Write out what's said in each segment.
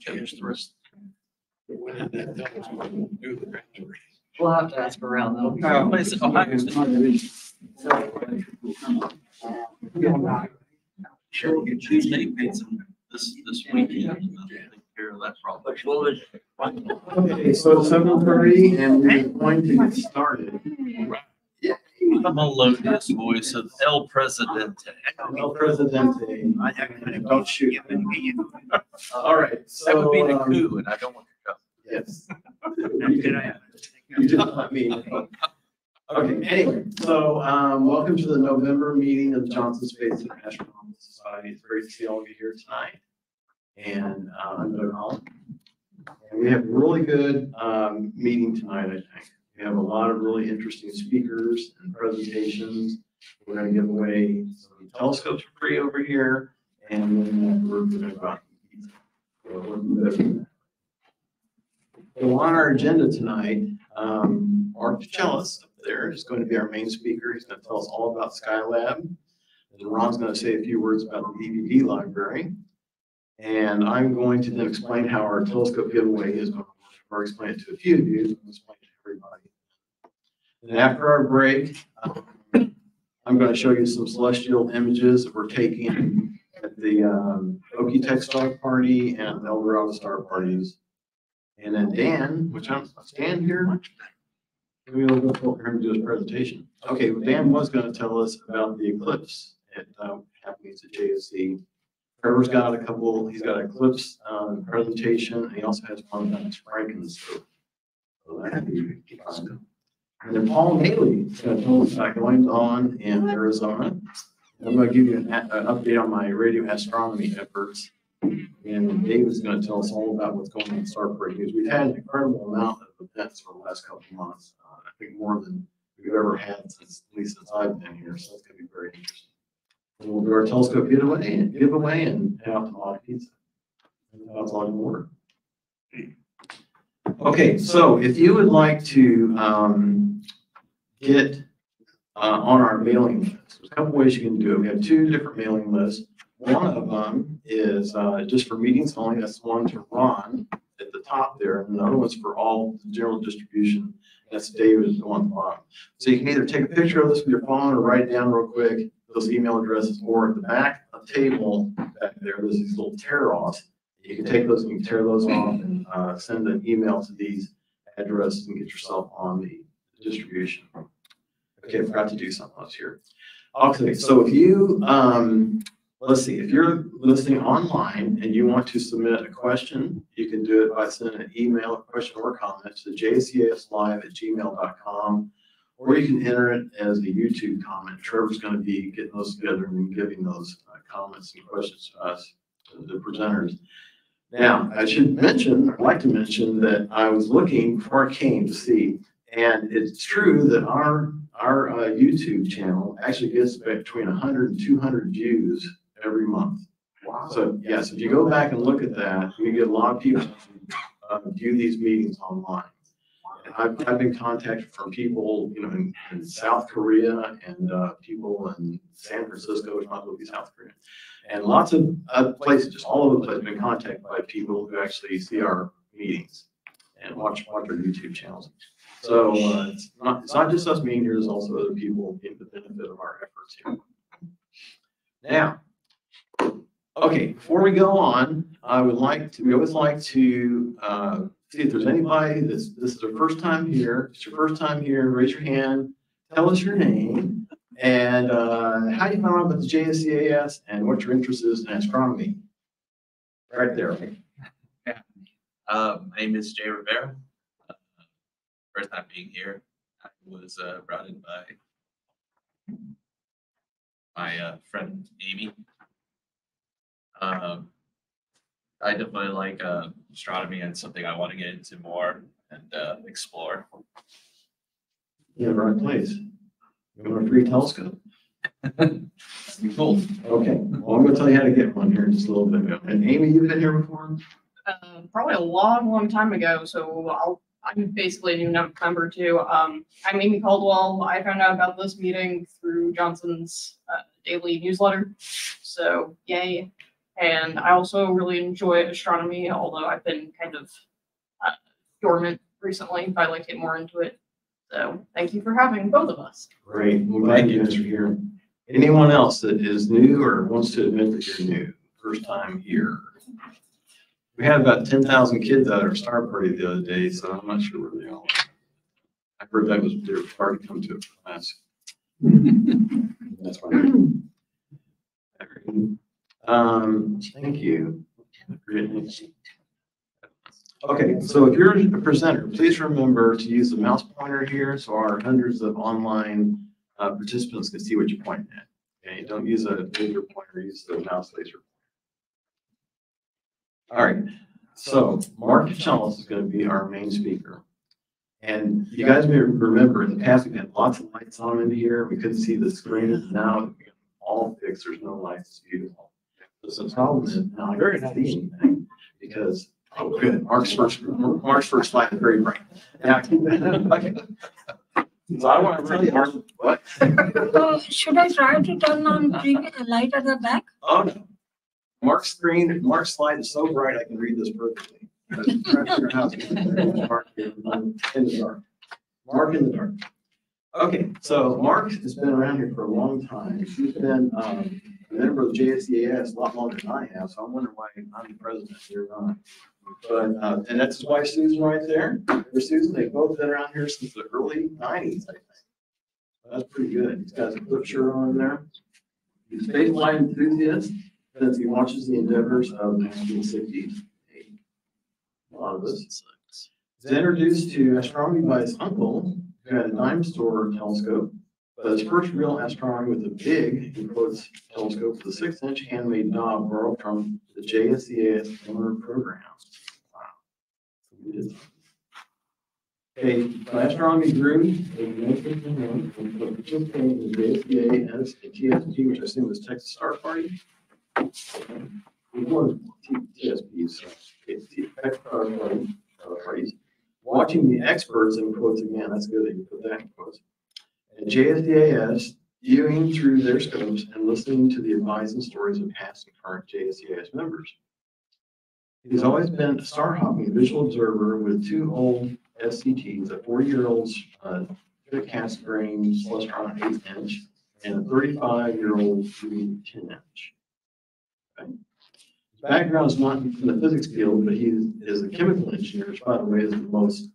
Change the rest. We'll have to ask around though. What is it, Ohio Sure, you choose name paints this, this weekend. I'll Take care of that problem. Okay, so it's seven thirty and we're going to get started. I'm gonna load this voice of El Presidente. El Presidente. Don't shoot. All right, That would be so, the um, coup and I don't want to go. yes. You did- you did not mean. Okay, anyway, so, um, welcome to the November meeting of Johnson Space and Astronomical Society. It's great to see all of you here tonight. And, uh, I'm Doug Holland. And we have a really good, um, meeting tonight, I think. We have a lot of really interesting speakers and presentations. We're gonna give away some telescopes for free over here, and then we're gonna go out eat. So on our agenda tonight, um, Mark DeChellis up there is going to be our main speaker. He's gonna tell us all about Skylab. And Ron's gonna say a few words about the DVD library. And I'm going to then explain how our telescope giveaway is going to work, or explain it to a few of you, explain it to everybody. And after our break, um, I'm going to show you some celestial images that we're taking at the um, Okie-Tex Star Party and the El Dorado Star Parties. And then Dan, which I'm, Dan here? Maybe we'll go for him to do his presentation. Okay, well, Dan was going to tell us about the eclipse at, uh, happening at JSC. Trevor's got a couple, he's got an eclipse, um, presentation, and he also has one on about Frankens. So that'd be fun. And then Paul Haley is going to tell us about goings on in Arizona. I'm going to give you an, an update on my radio astronomy efforts. And Dave is going to tell us all about what's going on in Star Parade News. We've had an incredible amount of events for the last couple of months. Uh, I think more than we've ever had since, at least since I've been here, so it's going to be very interesting. And We'll do our telescope giveaway and giveaway and head out to Mod Pizza. And That's all in order. Okay, so if you would like to, um, get, uh, on our mailing list, there's a couple ways you can do it. We have two different mailing lists. One of them is, uh, just for meetings only. That's one to Ron at the top there. And the other one's for all general distribution. That's David, the one at the bottom. So you can either take a picture of this with your phone or write it down real quick, those email addresses, or at the back of the table back there, there's these little tear-offs. You can take those, and you can tear those off and, uh, send an email to these addresses and get yourself on the distribution. Okay, I forgot to do something else here. Okay, so if you, um, let's see, if you're listening online and you want to submit a question, you can do it by sending an email, question or comment to jcslive@gmail.com. Or you can enter it as a YouTube comment. Trevor's gonna be getting those together and giving those uh, comments and questions to us, the presenters. Now, I should mention, I'd like to mention that I was looking before I came to see, and it's true that our, our uh, YouTube channel actually gets between 100 and 200 views every month. Wow. So, yes, if you go back and look at that, we get a lot of people uh, view these meetings online. I've, I've been contacted from people, you know, in, in South Korea and, uh, people in San Francisco, which might well be South Korea. And lots of, uh, places, just all over the place, been contacted by people who actually see our meetings and watch, watch our YouTube channels. So, uh, it's not, it's not just us being here, there's also other people getting the benefit of our efforts here. Now, okay, before we go on, I would like to, we always like to, uh, see if there's anybody that's, this is their first time here, it's your first time here, raise your hand, tell us your name, and, uh, how you found out about the JSCAS, and what your interest is in astronomy. Right there, right? Uh, my name is Jay Rivera. Uh, First time being here, I was uh, brought in by my uh, friend Amy. Um, I definitely like uh, astronomy and something I want to get into more and uh, explore. You're in the right place. You want a free telescope? Cool. Okay, well, I'm gonna tell you how to get one here in just a little bit. And Amy, you've been here before? uh, probably a long, long time ago. So I'll, I'm basically a new num- member too. Um, I'm Amy Caldwell. I found out about this meeting through Johnson's uh, daily newsletter. So yay. And I also really enjoy astronomy, although I've been kind of uh, dormant recently, but I like to get more into it. So thank you for having both of us. Great, well, glad you guys are here. Anyone else that is new or wants to admit that you're new, first time here? We had about ten thousand kids at our star party the other day, so I'm not sure where they all are. I heard that was, they were hard to come to a class. That's fine. Um, thank you. Okay, so if you're a presenter, please remember to use the mouse pointer here so our hundreds of online uh, participants can see what you're pointing at. Okay, don't use a laser pointer, use the mouse laser. Pointer. All right, so Mark Chalice is going to be our main speaker. And you guys may remember in the past, we had lots of lights on in here. We couldn't see the screen. Now all fixed. There's no lights. It's beautiful. So the problem is now I can't see anything because, oh, good, Mark's first, Mark's first slide is very bright. Now, So I want to tell you, Mark, what? So should I try to turn on bring a light at the back? Oh, no. Mark's screen, Mark's slide is so bright I can read this perfectly. Mark in the dark. Mark in the dark. Okay, so Mark has been around here for a long time. He's been, um, a member of JSCAS a lot longer than I have, so I'm wondering why I'm the president here. But, uh, and that's wife Susan right there. Susan, they've both been around here since the early nineties, I think. That's pretty good. He's got flip shirt on there. He's a spaceflight enthusiast since he watches the endeavors of the nineteen sixties. A lot of us. He's introduced to astronomy by his uncle, who had a dime store telescope. But his first real astronomy with a big, in quotes, telescope with a six inch handmade knob borrowed from the JSCAS lunar program. Wow. Okay, my astronomy grew. in 1951 from participating in the JSCA TSP, which I assume was Texas Star Party. Before TSP, so Texas Star Party, uh. Watching the experts in quotes again, that's good that you put that in quotes. And JSCAS viewing through their scopes and listening to the advice and stories of past and current JSCAS members. He's always been a star hopping visual observer with two old SCTs, a forty-year-old uh, Cassegrain Celestron eight inch and a thirty-five-year-old ten inch. Okay. His background is not in the physics field, but he is a chemical engineer, which by the way is the most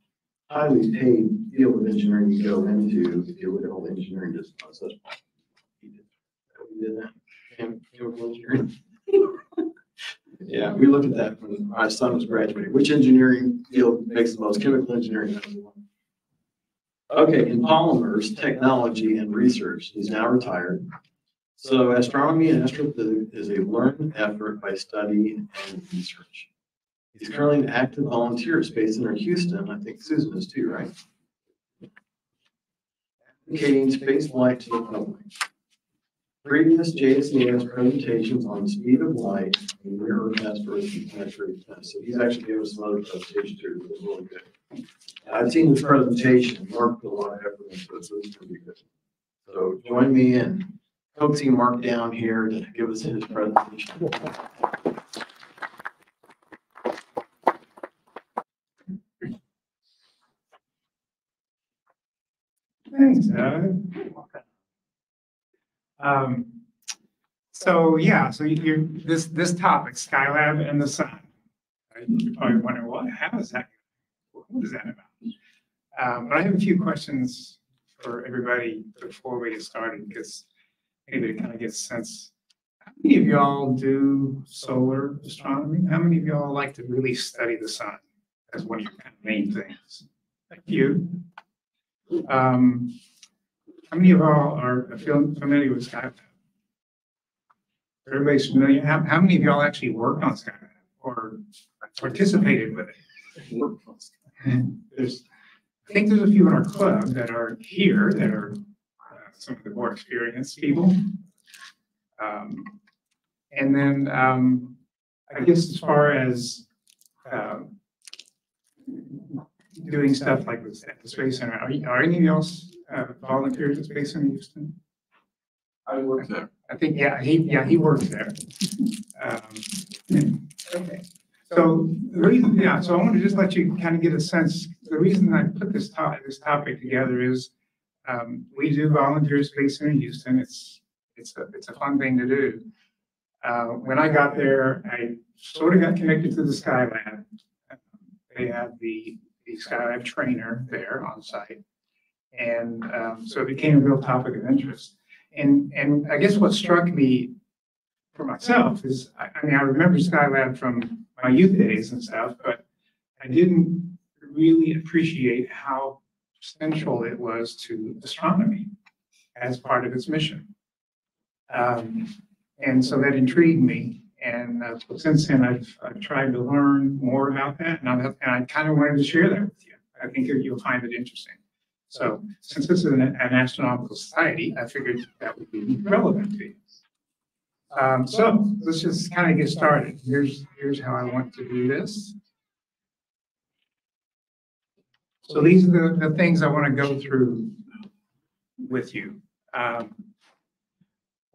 highly paid field of engineering you go into if you look at all engineering disciplines. That's why he did he did that, Chem- chemical engineering. Yeah, we looked at that when my son was graduating. Which engineering field makes the most chemical engineering? Okay, in polymers, technology and research, he's now retired. So astronomy and astrophysics is a learned effort by study and research. He's currently an active volunteer at Space Center Houston. I think Susan is too, right? Advocating space flight to the public. Previous JSCAS presentations on the speed of light and rare earth and planetary events. So he's actually given us some other presentations too, that was really good. And I've seen this presentation, Mark put a lot of effort into it, so it's gonna be good. So join me in coaxing Mark down here to give us his presentation. Thanks. Um, so yeah, so you're, this, this topic, Skylab and the sun. You're probably wonder, what, how is that? What is that about? Um, but I have a few questions for everybody before we get started, because maybe to kind of get a sense. How many of y'all do solar astronomy? How many of y'all like to really study the sun as one of your kind of main things? Thank you. Um, how many of y'all are familiar with Skylab? Everybody's familiar? How, how many of y'all actually worked on Skylab or participated with it? There's, I think there's a few in our club that are here that are uh, some of the more experienced people. Um, and then, um, I guess as far as, um, doing stuff like this at the Space Center. Are, you- are any of y'all uh, volunteers at Space Center Houston? I work there. I think, yeah, he, yeah, he works there. Um, Okay, so the reason, yeah, so I want to just let you kind of get a sense, the reason I put this topic, this topic together is um, we do volunteer space in Houston. It's, it's a, it's a fun thing to do. Uh, when I got there, I sort of got connected to the Skylab. They have the, the Skylab trainer there on site. And um, so it became a real topic of interest. And, and I guess what struck me for myself is, I, I mean, I remember Skylab from my youth days and stuff, but I didn't really appreciate how central it was to astronomy as part of its mission. Um, and so that intrigued me. And uh, since then, I've, I've tried to learn more about that, and I, and I kind of wanted to share that with you. I think you'll find it interesting. So since this is an, an astronomical society, I figured that would be relevant to you. Um, so let's just kind of get started. Here's, here's how I want to do this. So these are the, the things I want to go through with you. Um,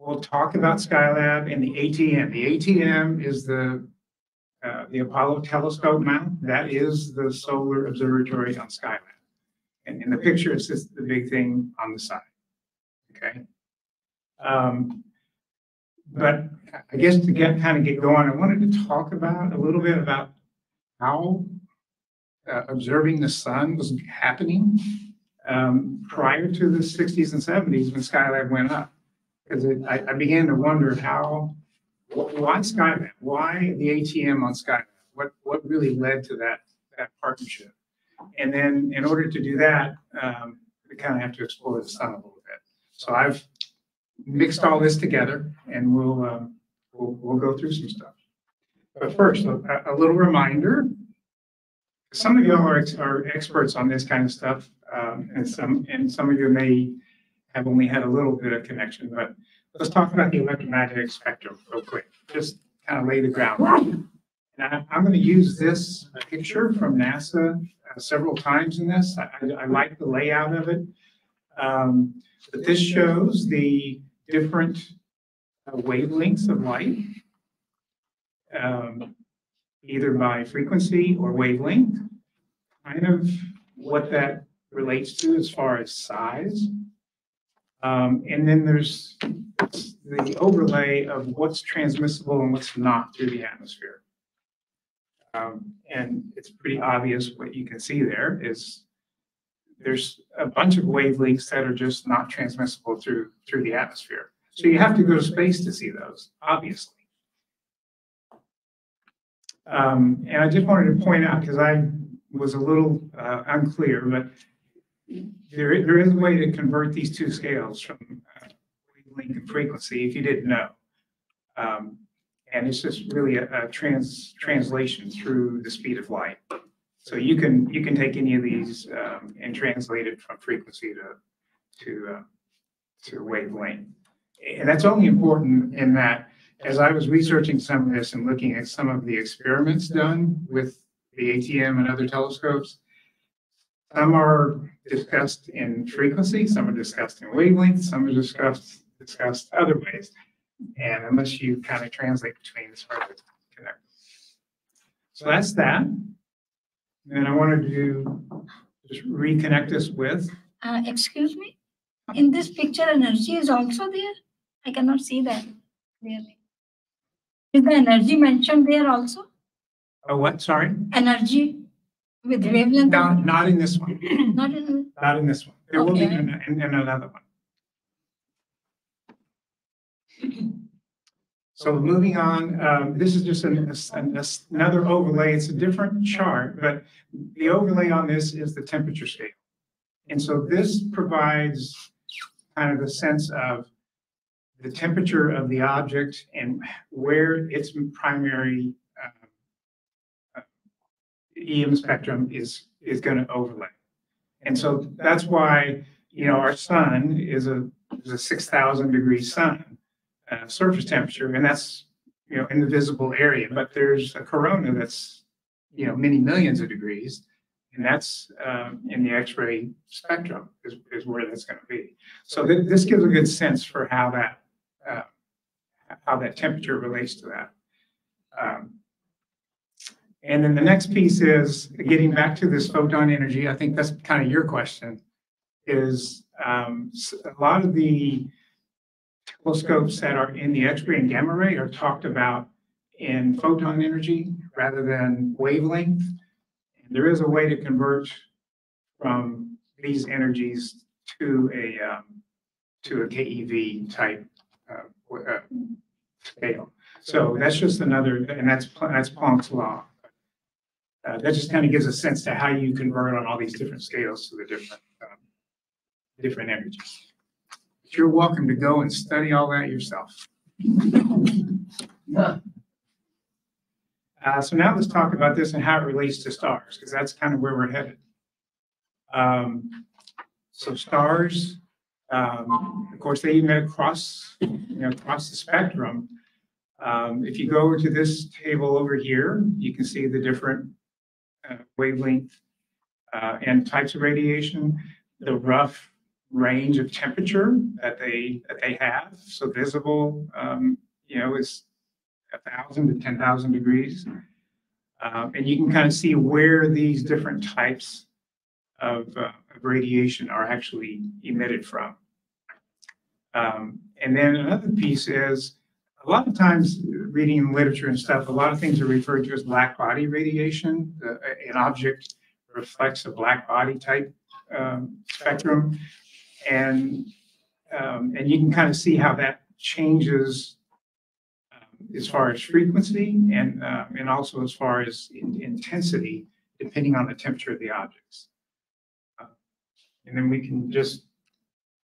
we'll talk about Skylab and the ATM. The ATM is the, uh, the Apollo telescope mount. That is the solar observatory on Skylab. And in the picture, it's just the big thing on the side. Okay? Um, but I guess to get, kind of get going, I wanted to talk about, a little bit about how uh, observing the sun was happening um, prior to the sixties and seventies when Skylab went up. Because I, I began to wonder how, wh- why Skylab? Why the ATM on Skylab? What, what really led to that, that partnership? And then in order to do that, um, we kind of have to explore the sun a little bit. So I've mixed all this together and we'll, um, we'll, we'll go through some stuff. But first, a, a little reminder. Some of you are, are experts on this kind of stuff, um, and some, and some of you may have only had a little bit of connection, but let's talk about the electromagnetic spectrum real quick, just kind of lay the ground. And I, I'm going to use this picture from NASA uh, several times in this. I, I- I like the layout of it. Um, but this shows the different uh, wavelengths of light, um, either by frequency or wavelength, kind of what that relates to as far as size. Um, and then there's the overlay of what's transmissible and what's not through the atmosphere. Um, and it's pretty obvious what you can see there is there's a bunch of wavelengths that are just not transmissible through, through the atmosphere. So you have to go to space to see those, obviously. Um, and I just wanted to point out, because I was a little uh, unclear, but there, i- there is a way to convert these two scales from uh, wavelength and frequency, if you didn't know. Um, and it's just really a, a trans, translation through the speed of light. So you can, you can take any of these um, and translate it from frequency to, to, uh, to wavelength. And that's only important in that, as I was researching some of this and looking at some of the experiments done with the ATM and other telescopes, some are discussed in frequency, some are discussed in wavelength, some are discussed, discussed other ways. And unless you kind of translate between, it's hard to connect. So that's that. And I wanted to just reconnect us with, Uh, excuse me, in this picture, energy is also there? I cannot see that clearly. Is the energy mentioned there also? oh, what, sorry? Energy with wavelength? No, of- not in this one, Not in, not in this one. There will be Okay. in, in in another one. So moving on, um, this is just an, an- another overlay. It's a different chart, but the overlay on this is the temperature scale. And so this provides kind of a sense of the temperature of the object and where its primary EM spectrum is, is going to overlay. And so that's why, you know, our sun is a, is a six thousand degree sun, uh, surface temperature, and that's, you know, in the visible area, but there's a corona that's, you know, many millions of degrees. And that's, um, in the X-ray spectrum is, is where that's gonna be. So thi- this gives a good sense for how that, uh, how that temperature relates to that. Um, And then the next piece is, getting back to this photon energy, I think that's kind of your question, is, um, a lot of the telescopes that are in the X-ray and gamma ray are talked about in photon energy rather than wavelength. And There is a way to convert from these energies to a, um, to a KEV type, uh, uh, scale. So that's just another, and that's, that's Planck's law. Uh, that just kind of gives a sense to how you convert on all these different scales to the different, um, different energies. But You're welcome to go and study all that yourself. Uh, so now let's talk about this and how it relates to stars, because that's kind of where we're headed. Um, so stars, um, of course, they emit across, you know, across the spectrum. Um, if you go over to this table over here, you can see the different uh, wavelength uh, and types of radiation, the rough range of temperature that they, that they have. So visible, um, you know, is a thousand to ten thousand degrees. Um, and you can kind of see where these different types of, uh, of radiation are actually emitted from. Um, and then another piece is, a lot of times, reading in literature and stuff, a lot of things are referred to as black body radiation. Uh, an object reflects a black body type um, spectrum. And, um, and you can kind of see how that changes um, as far as frequency and, uh, and also as far as in- intensity, depending on the temperature of the objects. Uh, And then we can just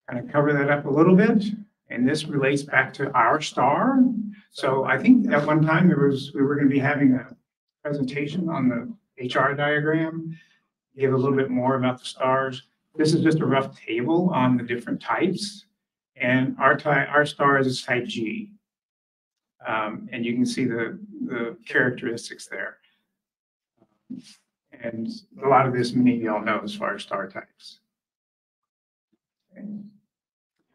kind of cover that up a little bit. And this relates back to our star. So I think at one time there was, we were going to be having a presentation on the HR diagram, give a little bit more about the stars. This is just a rough table on the different types. And our our star is type G. Um, and you can see the, the characteristics there. And a lot of this many of y'all know as far as star types.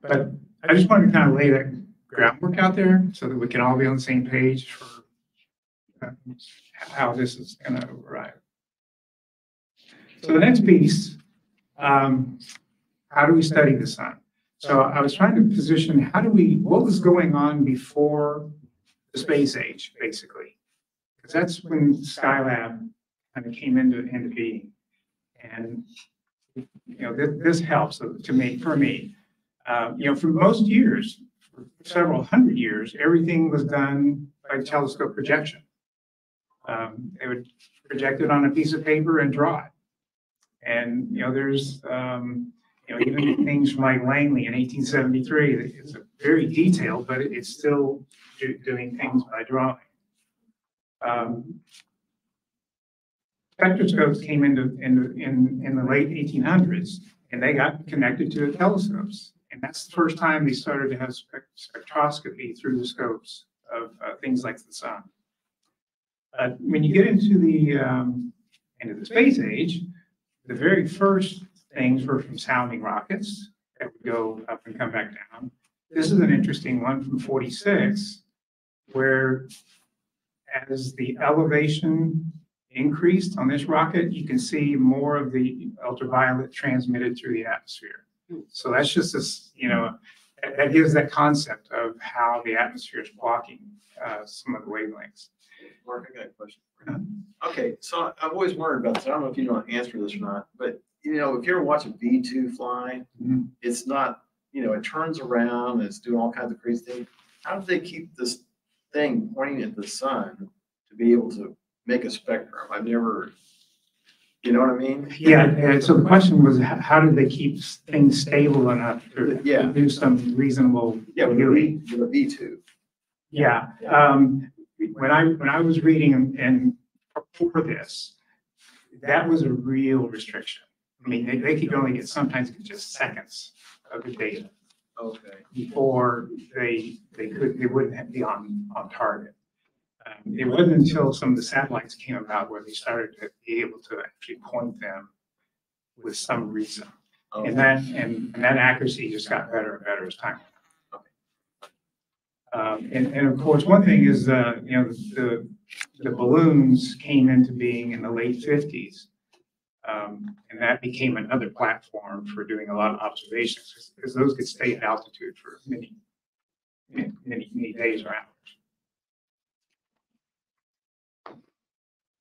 But I just wanted to kind of lay that groundwork out there so that we can all be on the same page for uh, how this is going to arrive. So the next piece, um, how do we study the sun? So I was trying to position, how do we, what was going on before the space age, basically? Because that's when Skylab kind of came into, into being. And, you know, this, this helps to me, for me. Uh, you know, for most years, for several hundred years, everything was done by telescope projection. Um, they would project it on a piece of paper and draw it. And, you know, there's, um, you know, even things from like Langley in eighteen seventy-three, it's a very detailed, but it's still do- doing things by drawing. Um, Spectroscopes came into, in, in, in the late eighteen hundreds, and they got connected to the telescopes. And that's the first time they started to have spec- spectroscopy through the scopes of uh, things like the sun. Uh, When you get into the, um, into the space age, the very first things were from sounding rockets that would go up and come back down. This is an interesting one from 46, where as the elevation increased on this rocket, you can see more of the ultraviolet transmitted through the atmosphere. So that's just this, you know, that, that gives that concept of how the atmosphere is blocking uh, some of the wavelengths. Mark, I got a question. Okay, so I've always wondered about this. I don't know if you know to answer this or not, but you know, if you ever watch a V two fly, Mhm. it's not, you know, it turns around, and it's doing all kinds of crazy things. How do they keep this thing pointing at the sun to be able to make a spectrum? I've never, you know what I mean? Yeah, and so the question was, h- how do they keep s- things stable enough to Yeah. do some reasonable Yeah, with a? V, with a V two. Yeah, um, when I, when I was reading and- and for this, that was a real restriction. I mean, they, they could only get, sometimes get just seconds of the data Okay. before they, they could, they wouldn't be on, on target. Um, It wasn't until some of the satellites came about where they started to be able to actually point them with some reason. Oh, And that, and, and that accuracy just got better and better as time went on. Um, and, and of course, one thing is, uh, you know, the, the balloons came into being in the late fifties. Um, and that became another platform for doing a lot of observations, because those could stay at altitude for many, many, many many days or hours.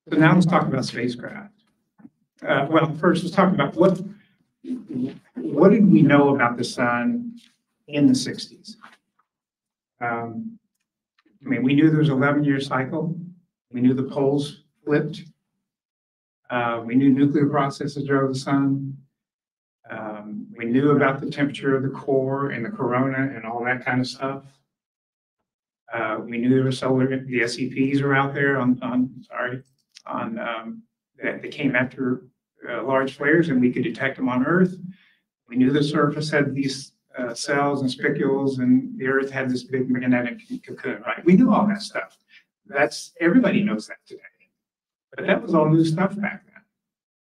So now let's talk about spacecraft. Uh, well, first, let's talk about what, what did we know about the sun in the sixties? Um, I mean, we knew there was eleven year cycle. We knew the poles flipped. Uh, we knew nuclear processes drove the sun. Um, we knew about the temperature of the core and the corona and all that kind of stuff. Uh, we knew there were solar, the SEPs were out there on, on, sorry, on, um, that they came after, uh, large flares and we could detect them on Earth. We knew the surface had these, uh, cells and spicules and the Earth had this big magnetic cocoon, right? We knew all that stuff. That's, everybody knows that today. But that was all new stuff back then,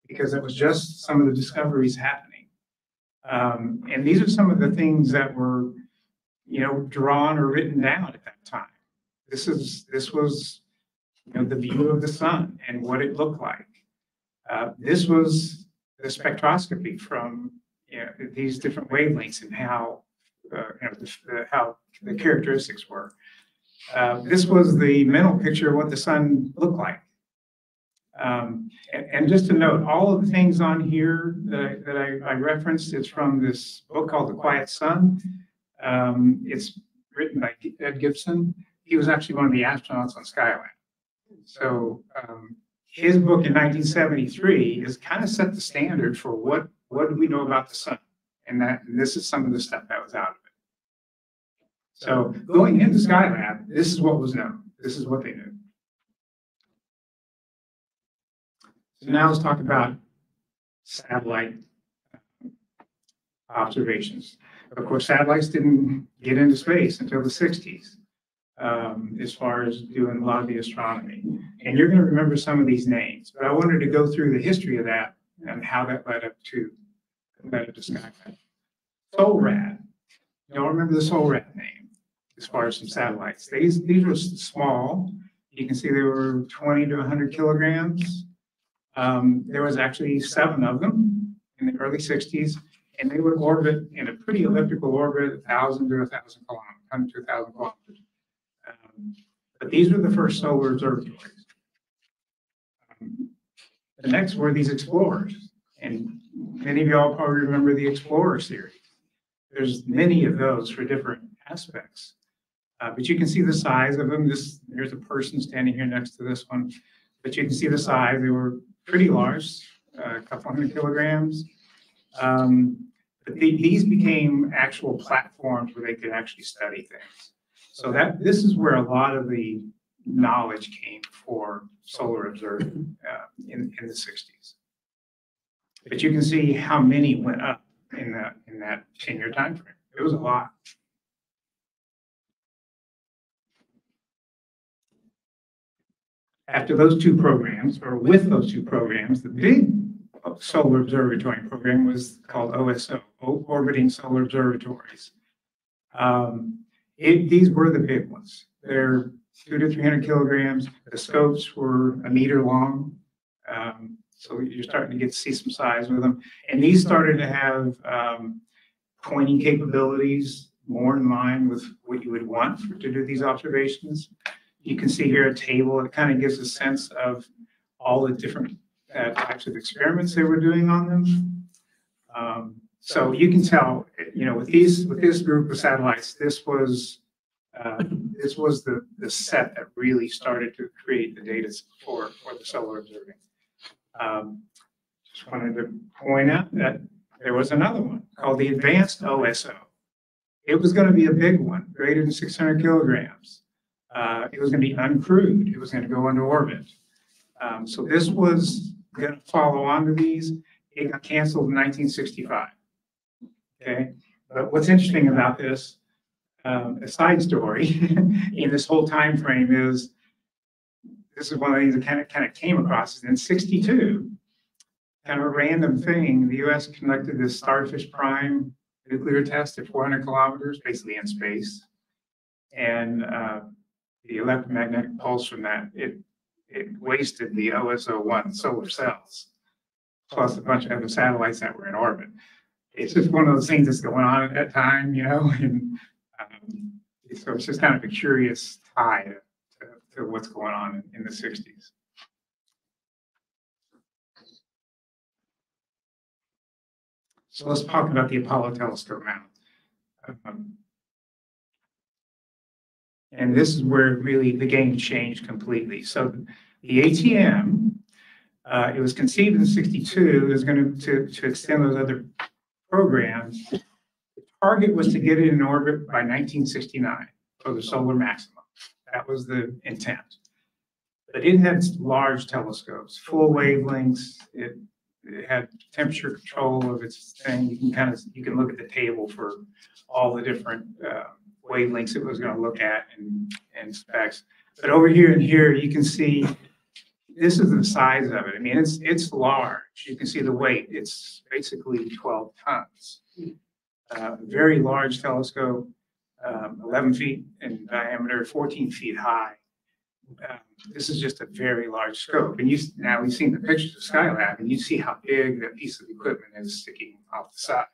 because it was just some of the discoveries happening. Um, and these are some of the things that were, you know, drawn or written down at that time. This is, this was, you know, the view of the sun and what it looked like. Uh, this was the spectroscopy from, you know, these different wavelengths and how, uh, you know, the, the- how the characteristics were. Uh, this was the mental picture of what the sun looked like. Um, and, and just to note, all of the things on here that I, that I, I referenced is from this book called The Quiet Sun. Um, it's written by Ed Gibson. He was actually one of the astronauts on Skylab. So, um, his book in nineteen seventy-three is kind of set the standard for what, what do we know about the sun? And that, and this is some of the stuff that was out of it. So going into Skylab, this is what was known. This is what they knew. So now let's talk about satellite observations. Of course, satellites didn't get into space until the sixties, um, as far as doing a lot of the astronomy. And you're gonna remember some of these names, but I wanted to go through the history of that and how that led up to, led up to Skylab. SOLRAD, y'all remember the SOLRAD name, as far as some satellites. These, these were small. You can see they were twenty to hundred kilograms. Um, there was actually seven of them in the early sixties, and they would orbit in a pretty elliptical orbit, a thousand to a thousand kilometers, hundred to thousand kilometers. But these were the first solar observatories. Um, The next were these explorers, and many of y'all probably remember the Explorer series. There's many of those for different aspects. Uh, but you can see the size of them. This, there's a person standing here next to this one. But you can see the size. They were pretty large, uh, a couple hundred kilograms. Um, but the- these became actual platforms where they could actually study things. So that, this is where a lot of the knowledge came for solar observing, uh, in, in the sixties. But you can see how many went up in that, in that ten-year time frame. It was a lot. After those two programs, or with those two programs, the big solar observatory program was called OSO, Orbiting Solar Observatories. Um, it, these were the big ones. They're two to three hundred kilograms. The scopes were a meter long. Um, so you're starting to get to see some size with them. And these started to have, um, pointing capabilities more in line with what you would want for, to do these observations. You can see here a table. It kind of gives a sense of all the different uh, types of experiments they were doing on them. Um, so you can tell, you know, with these, with this group of satellites, this was, uh, this was the, the set that really started to create the data for, for the solar observing. Um, Just wanted to point out that there was another one called the Advanced OSO. It was going to be a big one, greater than 600 kilograms. Uh, It was going to be uncrewed. It was going to go into orbit. Um, So this was going to follow on to these. It got canceled in 1965. Okay, but what's interesting about this, um, a side story in this whole time frame is this is one of the things that kind of, kind of came across, is in sixty-two, kind of a random thing, the US conducted this Starfish Prime nuclear test at four hundred kilometers, basically in space. And, uh, the electromagnetic pulse from that, it, it wasted the OSO one solar cells. Plus a bunch of other satellites that were in orbit. It's just one of those things that's going on at that time, you know, and, um, so it's just kind of a curious tie to, to what's going on in, in the sixties. So let's talk about the Apollo telescope now. Um, And this is where really the game changed completely. So the ATM, uh, it was conceived in sixty-two, is going to, to extend those other programs. The Target was to get it in orbit by nineteen sixty-nine for the solar maximum. That was the intent. But it had large telescopes, full wavelengths. It, it had temperature control of its thing. You can kind of, you can look at the table for all the different, uh, wavelengths it was gonna look at and, and specs. But over here and here, you can see, this is the size of it. I mean, it's, it's large. You can see the weight. It's basically twelve tons. Uh, very large telescope, um, eleven feet in diameter, fourteen feet high. Um, This is just a very large scope. And you, now we've seen the pictures of Skylab and you see how big that piece of equipment is sticking off the side.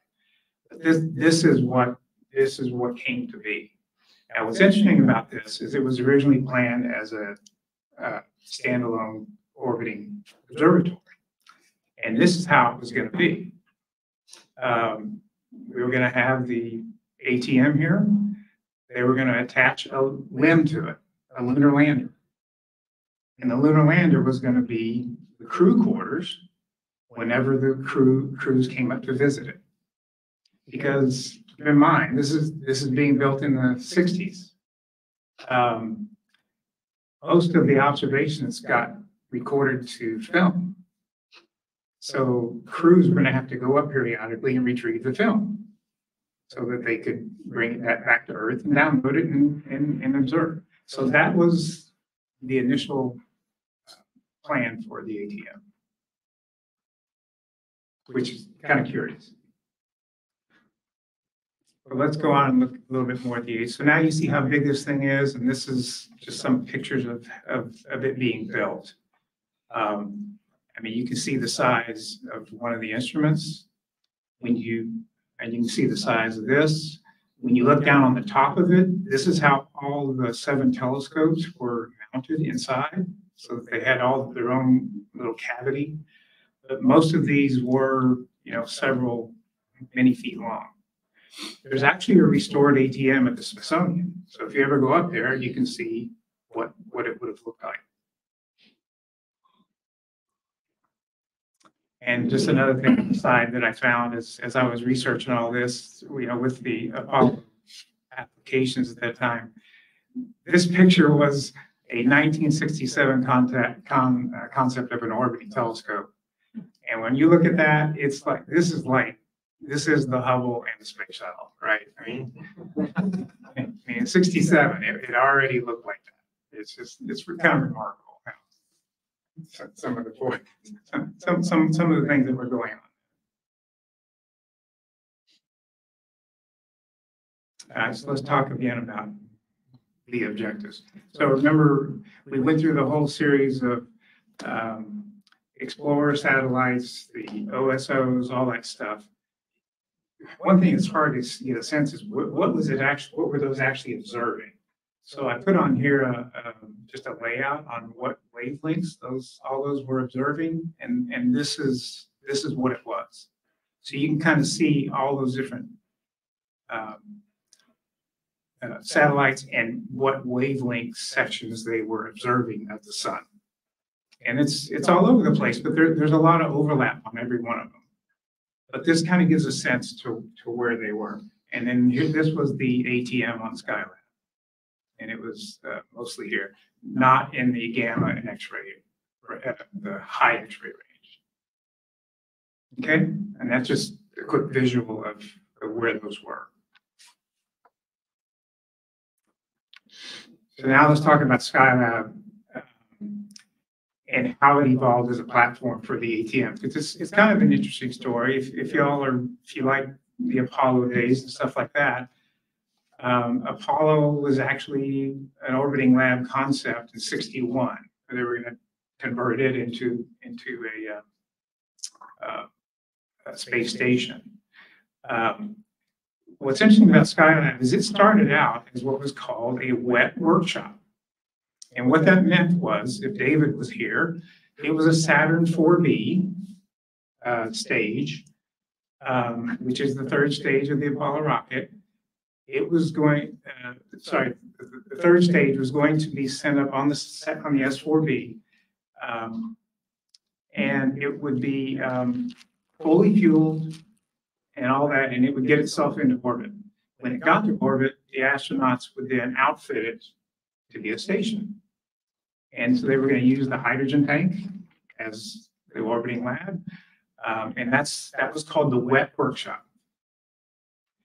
But this, this is what this is what came to be. Now, what's interesting about this is it was originally planned as a uh, standalone orbiting observatory. And this is how it was going to be. Um, We were going to have the ATM here. They were going to attach a LM to it, a lunar lander. And the lunar lander was going to be the crew quarters whenever the crew, crews came up to visit it. Because keep in mind, this is, this is being built in the sixties. Um, most of the observations got recorded to film. So crews were gonna have to go up periodically and retrieve the film. So that they could bring that back to Earth and download it and, and, and observe. So that was the initial uh, plan for the ATM. Which is kind of curious. But let's go on and look a little bit more at the, so now you see how big this thing is, and this is just some pictures of, of, of it being built. Um, I mean, you can see the size of one of the instruments. When you, and you can see the size of this. When you look down on the top of it, this is how all the seven telescopes were mounted inside. So they had all their own little cavity. But most of these were, you know, several, many feet long. There's actually a restored ATM at the Smithsonian. So if you ever go up there, you can see what, what it would have looked like. And just another thing on the side that I found is, as I was researching all this, you know, with the Apollo applications at that time, this picture was a nineteen sixty-seven contact, con, uh, concept of an orbiting telescope. And when you look at that, it's like, this is like, this is the Hubble and the space shuttle, right? I mean, I mean, in sixty-seven, it, it already looked like that. It's just, it's kind of remarkable. some- of the, some, some, some of the things that were going on. Uh, so let's talk again about the objectives. So remember, we went through the whole series of, um, Explorer satellites, the OSOs, all that stuff. One thing that's hard to get a sense is what, what was it actually, what were those actually observing? So I put on here a, um, just a layout on what wavelengths those, all those were observing, and, and this is, this is what it was. So you can kind of see all those different, um, uh, satellites and what wavelength sections they were observing of the sun. And it's, it's all over the place, but there, there's a lot of overlap on every one of them. But this kind of gives a sense to, to where they were. And then here, this was the ATM on Skylab. And it was uh, mostly here, not in the gamma and X-ray, uh, the high X-ray range. Okay, and that's just a quick visual of, of where those were. So now let's talk about Skylab. And how it evolved as a platform for the ATM. Because it's, it's kind of an interesting story. If, if y'all are, if you like the Apollo days and stuff like that, um, Apollo was actually an orbiting lab concept in sixty-one. They were gonna convert it into, into a, uh, uh, a space station. Um, What's interesting about Skylab is it started out as what was called a wet workshop. And what that meant was, if David was here, it was a Saturn four B uh, stage, um, which is the third stage of the Apollo rocket. It was going, uh, sorry, the, third stage was going to be sent up on the on the S four B. Um, and it would be um, fully fueled and all that, and it would get itself into orbit. When it got to orbit, the astronauts would then outfit it to be a station. And so they were going to use the hydrogen tank as the orbiting lab. Um, and that's, that was called the wet workshop.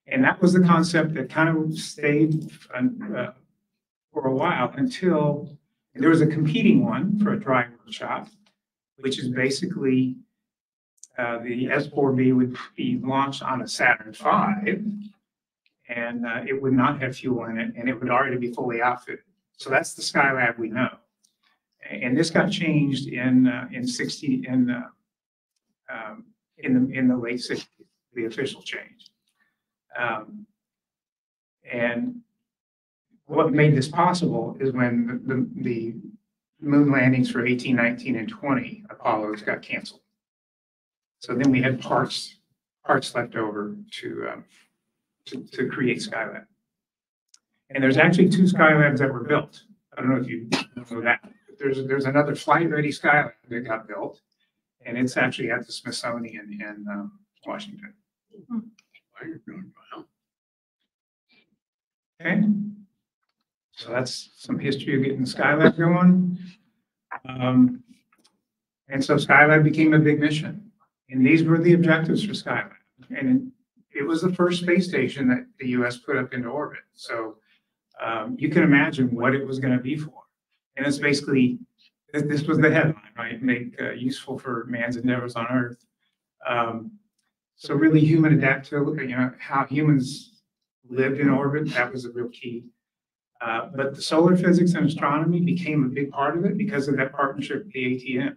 And that was the concept that kind of stayed uh, for a while until there was a competing one for a dry workshop, which is basically uh, the S4B would be launched on a Saturn V. And uh, it would not have fuel in it and it would already be fully outfitted. So that's the Skylab we know. And this got changed in, uh, in sixty, in, uh, um, in the, in the late sixties, the official change. Um, And what made this possible is when the, the- moon landings for eighteen, nineteen, and twenty Apollos got canceled. So then we had parts, parts left over to, um, to, to create Skylab. And there's actually two Skylabs that were built. I don't know if you know that. There's, there's another flight-ready Skylab that got built. And it's actually at the Smithsonian in, um, Washington. Okay? So that's some history of getting Skylab going. Um, and so Skylab became a big mission. And these were the objectives for Skylab. And it was the first space station that the US put up into orbit. So um, you can imagine what it was going to be for. And it's basically, this, was the headline, right? Make uh, useful for man's endeavors on Earth. Um, so really human adapt adaptability, you know, how humans lived in orbit, that was a real key. Uh, but the solar physics and astronomy became a big part of it because of that partnership with the ATM.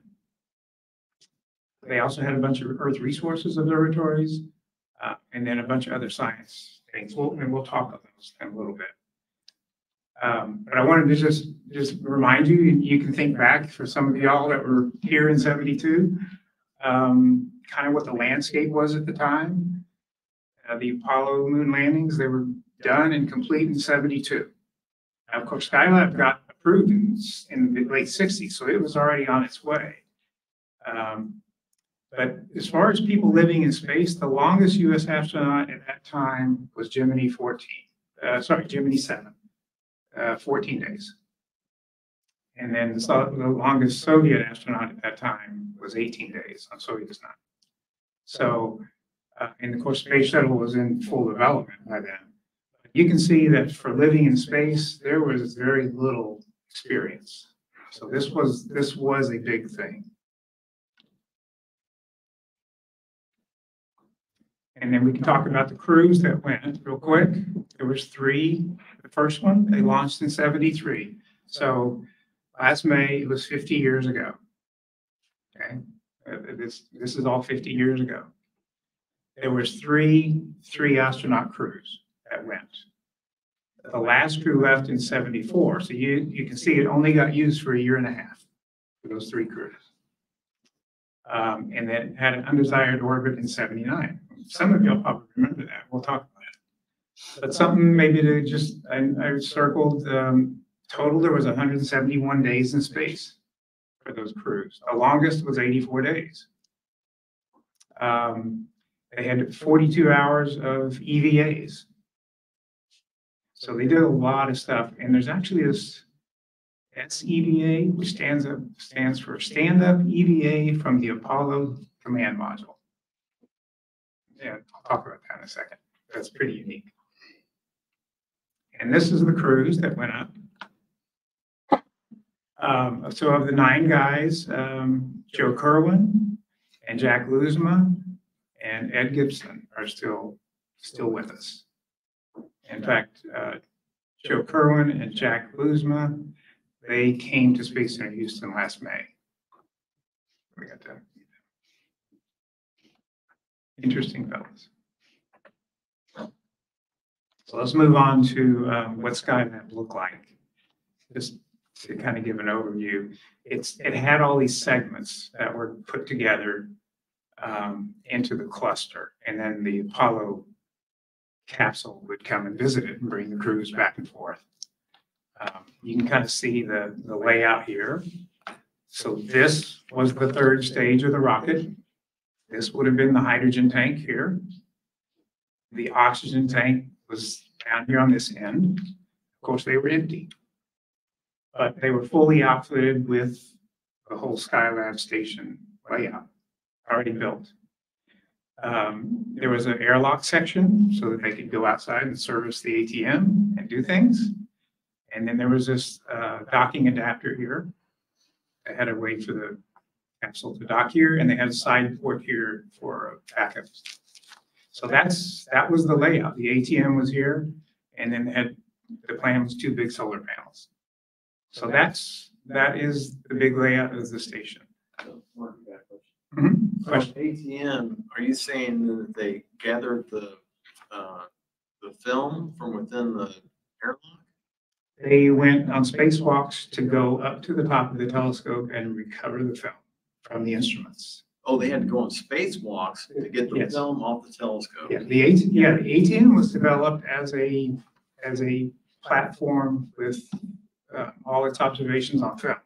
They also had a bunch of Earth resources observatories, uh, and then a bunch of other science things. We'll, and we'll talk about those in a little bit. Um, but I wanted to just, just remind you, you can think back for some of y'all that were here in seventy-two, um, kind of what the landscape was at the time. Uh, the Apollo moon landings, they were done and complete in seventy-two. Now, Of course, Skylab got approved in, in the late sixties, so it was already on its way. Um, but as far as people living in space, the longest US astronaut at that time was Gemini fourteen, uh, sorry, Gemini seven, uh, fourteen days. And then the the longest Soviet astronaut at that time was eighteen days on Soyuz nine. So, uh, and of course, Space Shuttle was in full development by then. You can see that for living in space, there was very little experience. So this was, this was a big thing. And then we can talk about the crews that went real quick. There was three. The first one, they launched in seventy-three. So last May, it was fifty years ago. Okay, Uh, this, this is all fifty years ago. There was three, three astronaut crews that went. The last crew left in seventy-four, so you, you can see it only got used for a year and a half for those three crews. Um, and then had an undesired orbit in seventy-nine. Some of y'all probably remember that. We'll talk about it. But something maybe to just, I, I circled, um, total, there was hundred and seventy-one days in space for those crews. The longest was eighty-four days. Um, they had forty-two hours of EVAs. So they did a lot of stuff, and there's actually this SEVA, which stands up, stands for Stand Up EVA from the Apollo Command Module. Yeah, I'll talk about that in a second. That's pretty unique. And this is the crews that went up. Um, so of the nine guys, um, Joe Kerwin and Jack Lousma and Ed Gibson are still, still with us. In fact, uh, Joe Kerwin and Jack Lousma, they came to Space Center Houston last May. We got to. Interesting fellows. So let's move on to um, what Skylab looked like. Just to kind of give an overview, it's, it had all these segments that were put together um, into the cluster, and then the Apollo capsule would come and visit it and bring the crews back and forth. Um, You can kind of see the, the layout here. So this was the third stage of the rocket. This would have been the hydrogen tank here. The oxygen tank was down here on this end. Of course, they were empty. But they were fully outfitted with the whole Skylab station layout already built. Um, there was an airlock section so that they could go outside and service the ATM and do things. And then there was this, uh, docking adapter here. They had to wait for the capsule to dock here and they had a side port here for backups. So that's, that was the layout. The ATM was here and then had, the plan was two big solar panels. So that's, that is the big layout of the station. Mhm. So Question? ATM, are you saying that they gathered the, uh, the film from within the airlock? They went on spacewalks to go up to the top of the telescope and recover the film from the instruments. Oh, they had to go on spacewalks to get the Yes. film off the telescope? Yeah, the AT, yeah, the ATM was developed as a, as a platform with uh, all its observations on film.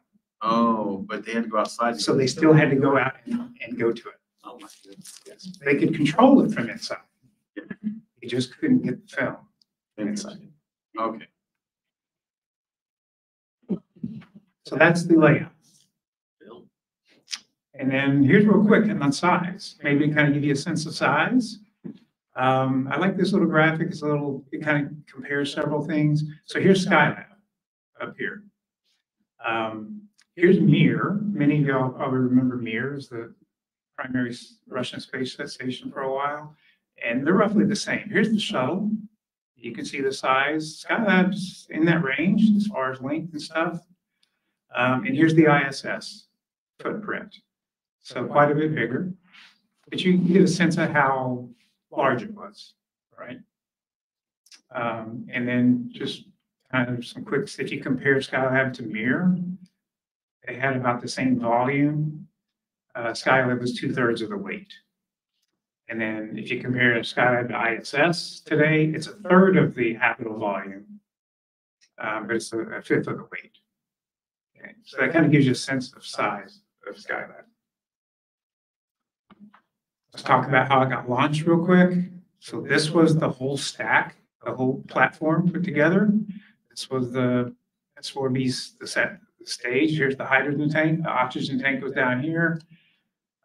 Oh, but they had to go outside. to So get they the still film? had to go out and, and go to it. Oh, my goodness. Yes. They could control it from inside. They just couldn't get the film inside. Okay. So that's the layout. And then here's real quick and on size, maybe kind of give you a sense of size. Um, I like this little graphic, it's a little, it kind of compares several things. So here's Skylab up here. Um, here's Mir, many of y'all probably remember Mir as the primary Russian space station for a while. And they're roughly the same. Here's the shuttle. You can see the size. Skylab's in that range as far as length and stuff. Um, and here's the ISS footprint. So quite a bit bigger. But you can get a sense of how large it was, right? Um, and then just kind of some quick, if you compare Skylab to Mir, they had about the same volume. Uh, Skylab was two thirds of the weight. And then if you compare Skylab to ISS today, it's a third of the habitable volume. Um, but it's a a fifth of the weight. Okay, so that kind of gives you a sense of size of Skylab. Let's talk about how it got launched real quick. So this was the whole stack, the whole platform put together. This was the, that's where these, the set, the stage. Here's the hydrogen tank. The oxygen tank was down here.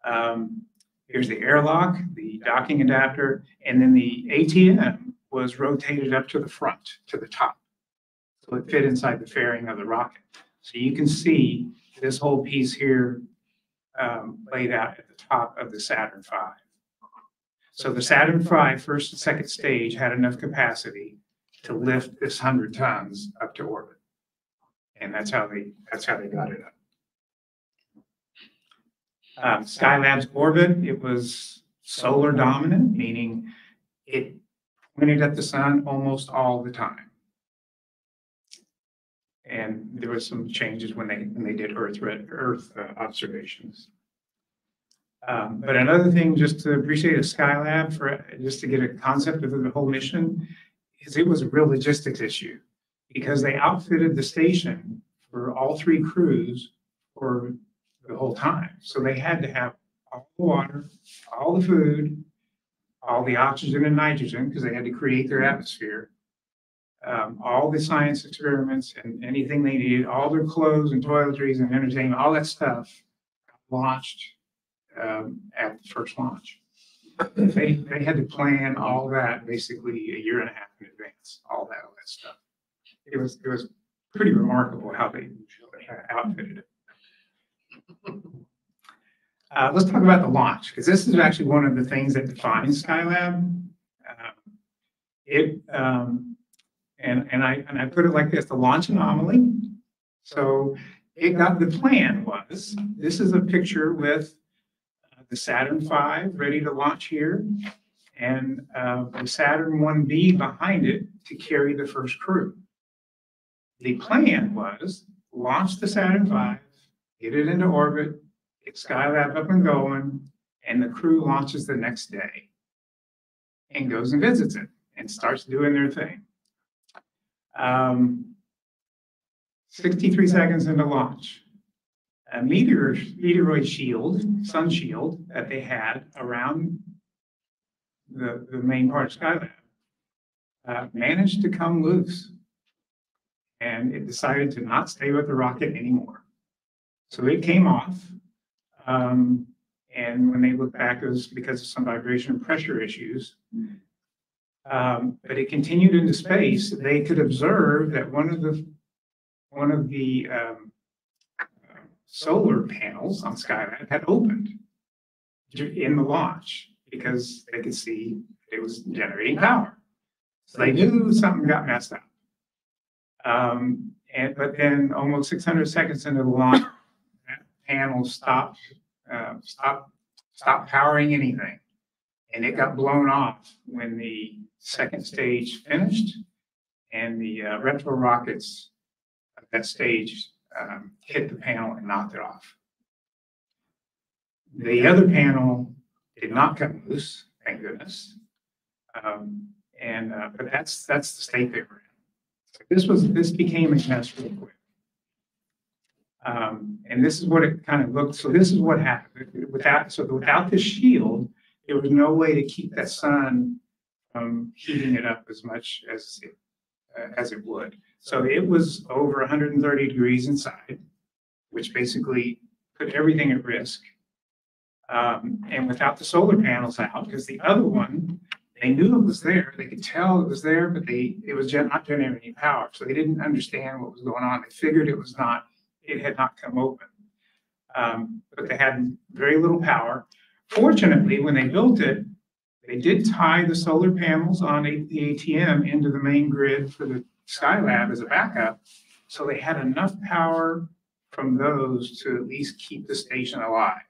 Um, here's the airlock, the docking adapter, and then the ATM was rotated up to the front, to the top. So it fit inside the fairing of the rocket. So you can see this whole piece here um, laid out top of the Saturn V. So the Saturn V first and second stage had enough capacity to lift this hundred tons up to orbit. And that's how they, that's how they got it up. Um, Skylab's orbit, it was solar dominant, meaning it pointed at the sun almost all the time. And there was some changes when they, when they did Earth, Earth uh, observations. Um, but another thing, just to appreciate a Skylab for, just to get a concept of the whole mission, is it was a real logistics issue. Because they outfitted the station for all three crews for the whole time. So they had to have all the water, all the food, all the oxygen and nitrogen, because they had to create their atmosphere. Um, all the science experiments and anything they needed, all their clothes and toiletries and entertainment, all that stuff launched um, at the first launch. They, they had to plan all that basically a year and a half in advance, all that, all that stuff. It was, it was pretty remarkable how they uh, outfitted it. Uh, let's talk about the launch, because this is actually one of the things that defines Skylab. Um, It, um, and, and I, and I put it like this, the launch anomaly. So it got, the plan was, this is a picture with uh, the Saturn V ready to launch here. And, uh, the Saturn one B behind it to carry the first crew. The plan was launch the Saturn V, get it into orbit, get Skylab up and going, and the crew launches the next day. And goes and visits it and starts doing their thing. Um, sixty-three seconds into launch. A meteor, meteoroid shield, sun shield that they had around the, the main part of Skylab, uh, managed to come loose. And it decided to not stay with the rocket anymore. So it came off. Um, and when they look back, it was because of some vibration and pressure issues. Um, but it continued into space. They could observe that one of the, one of the, um, solar panels on Skylab had opened in the launch because they could see it was generating power. So they knew something got messed up. Um, and, but then almost six hundred seconds into the launch, that panel stopped, uh, stopped, stopped powering anything. And it got blown off when the second stage finished and the uh, retro rockets at that stage, um, hit the panel and knocked it off. The other panel did not come loose, thank goodness. Um, and, uh, but that's, that's the state they were in. So This was, this became a mess real quick. Um, and this is what it kind of looked, so this is what happened. Without, so without this shield, there was no way to keep that sun from heating it up as much as it, uh, as it would. So it was over hundred and thirty degrees inside, which basically put everything at risk. Um, and without the solar panels out, because the other one, they knew it was there, they could tell it was there, but they, it was not generating any power, so they didn't understand what was going on. They figured it was not, it had not come open. Um, but they had very little power. Fortunately, when they built it, they did tie the solar panels on the ATM into the main grid for the Skylab as a backup. So they had enough power from those to at least keep the station alive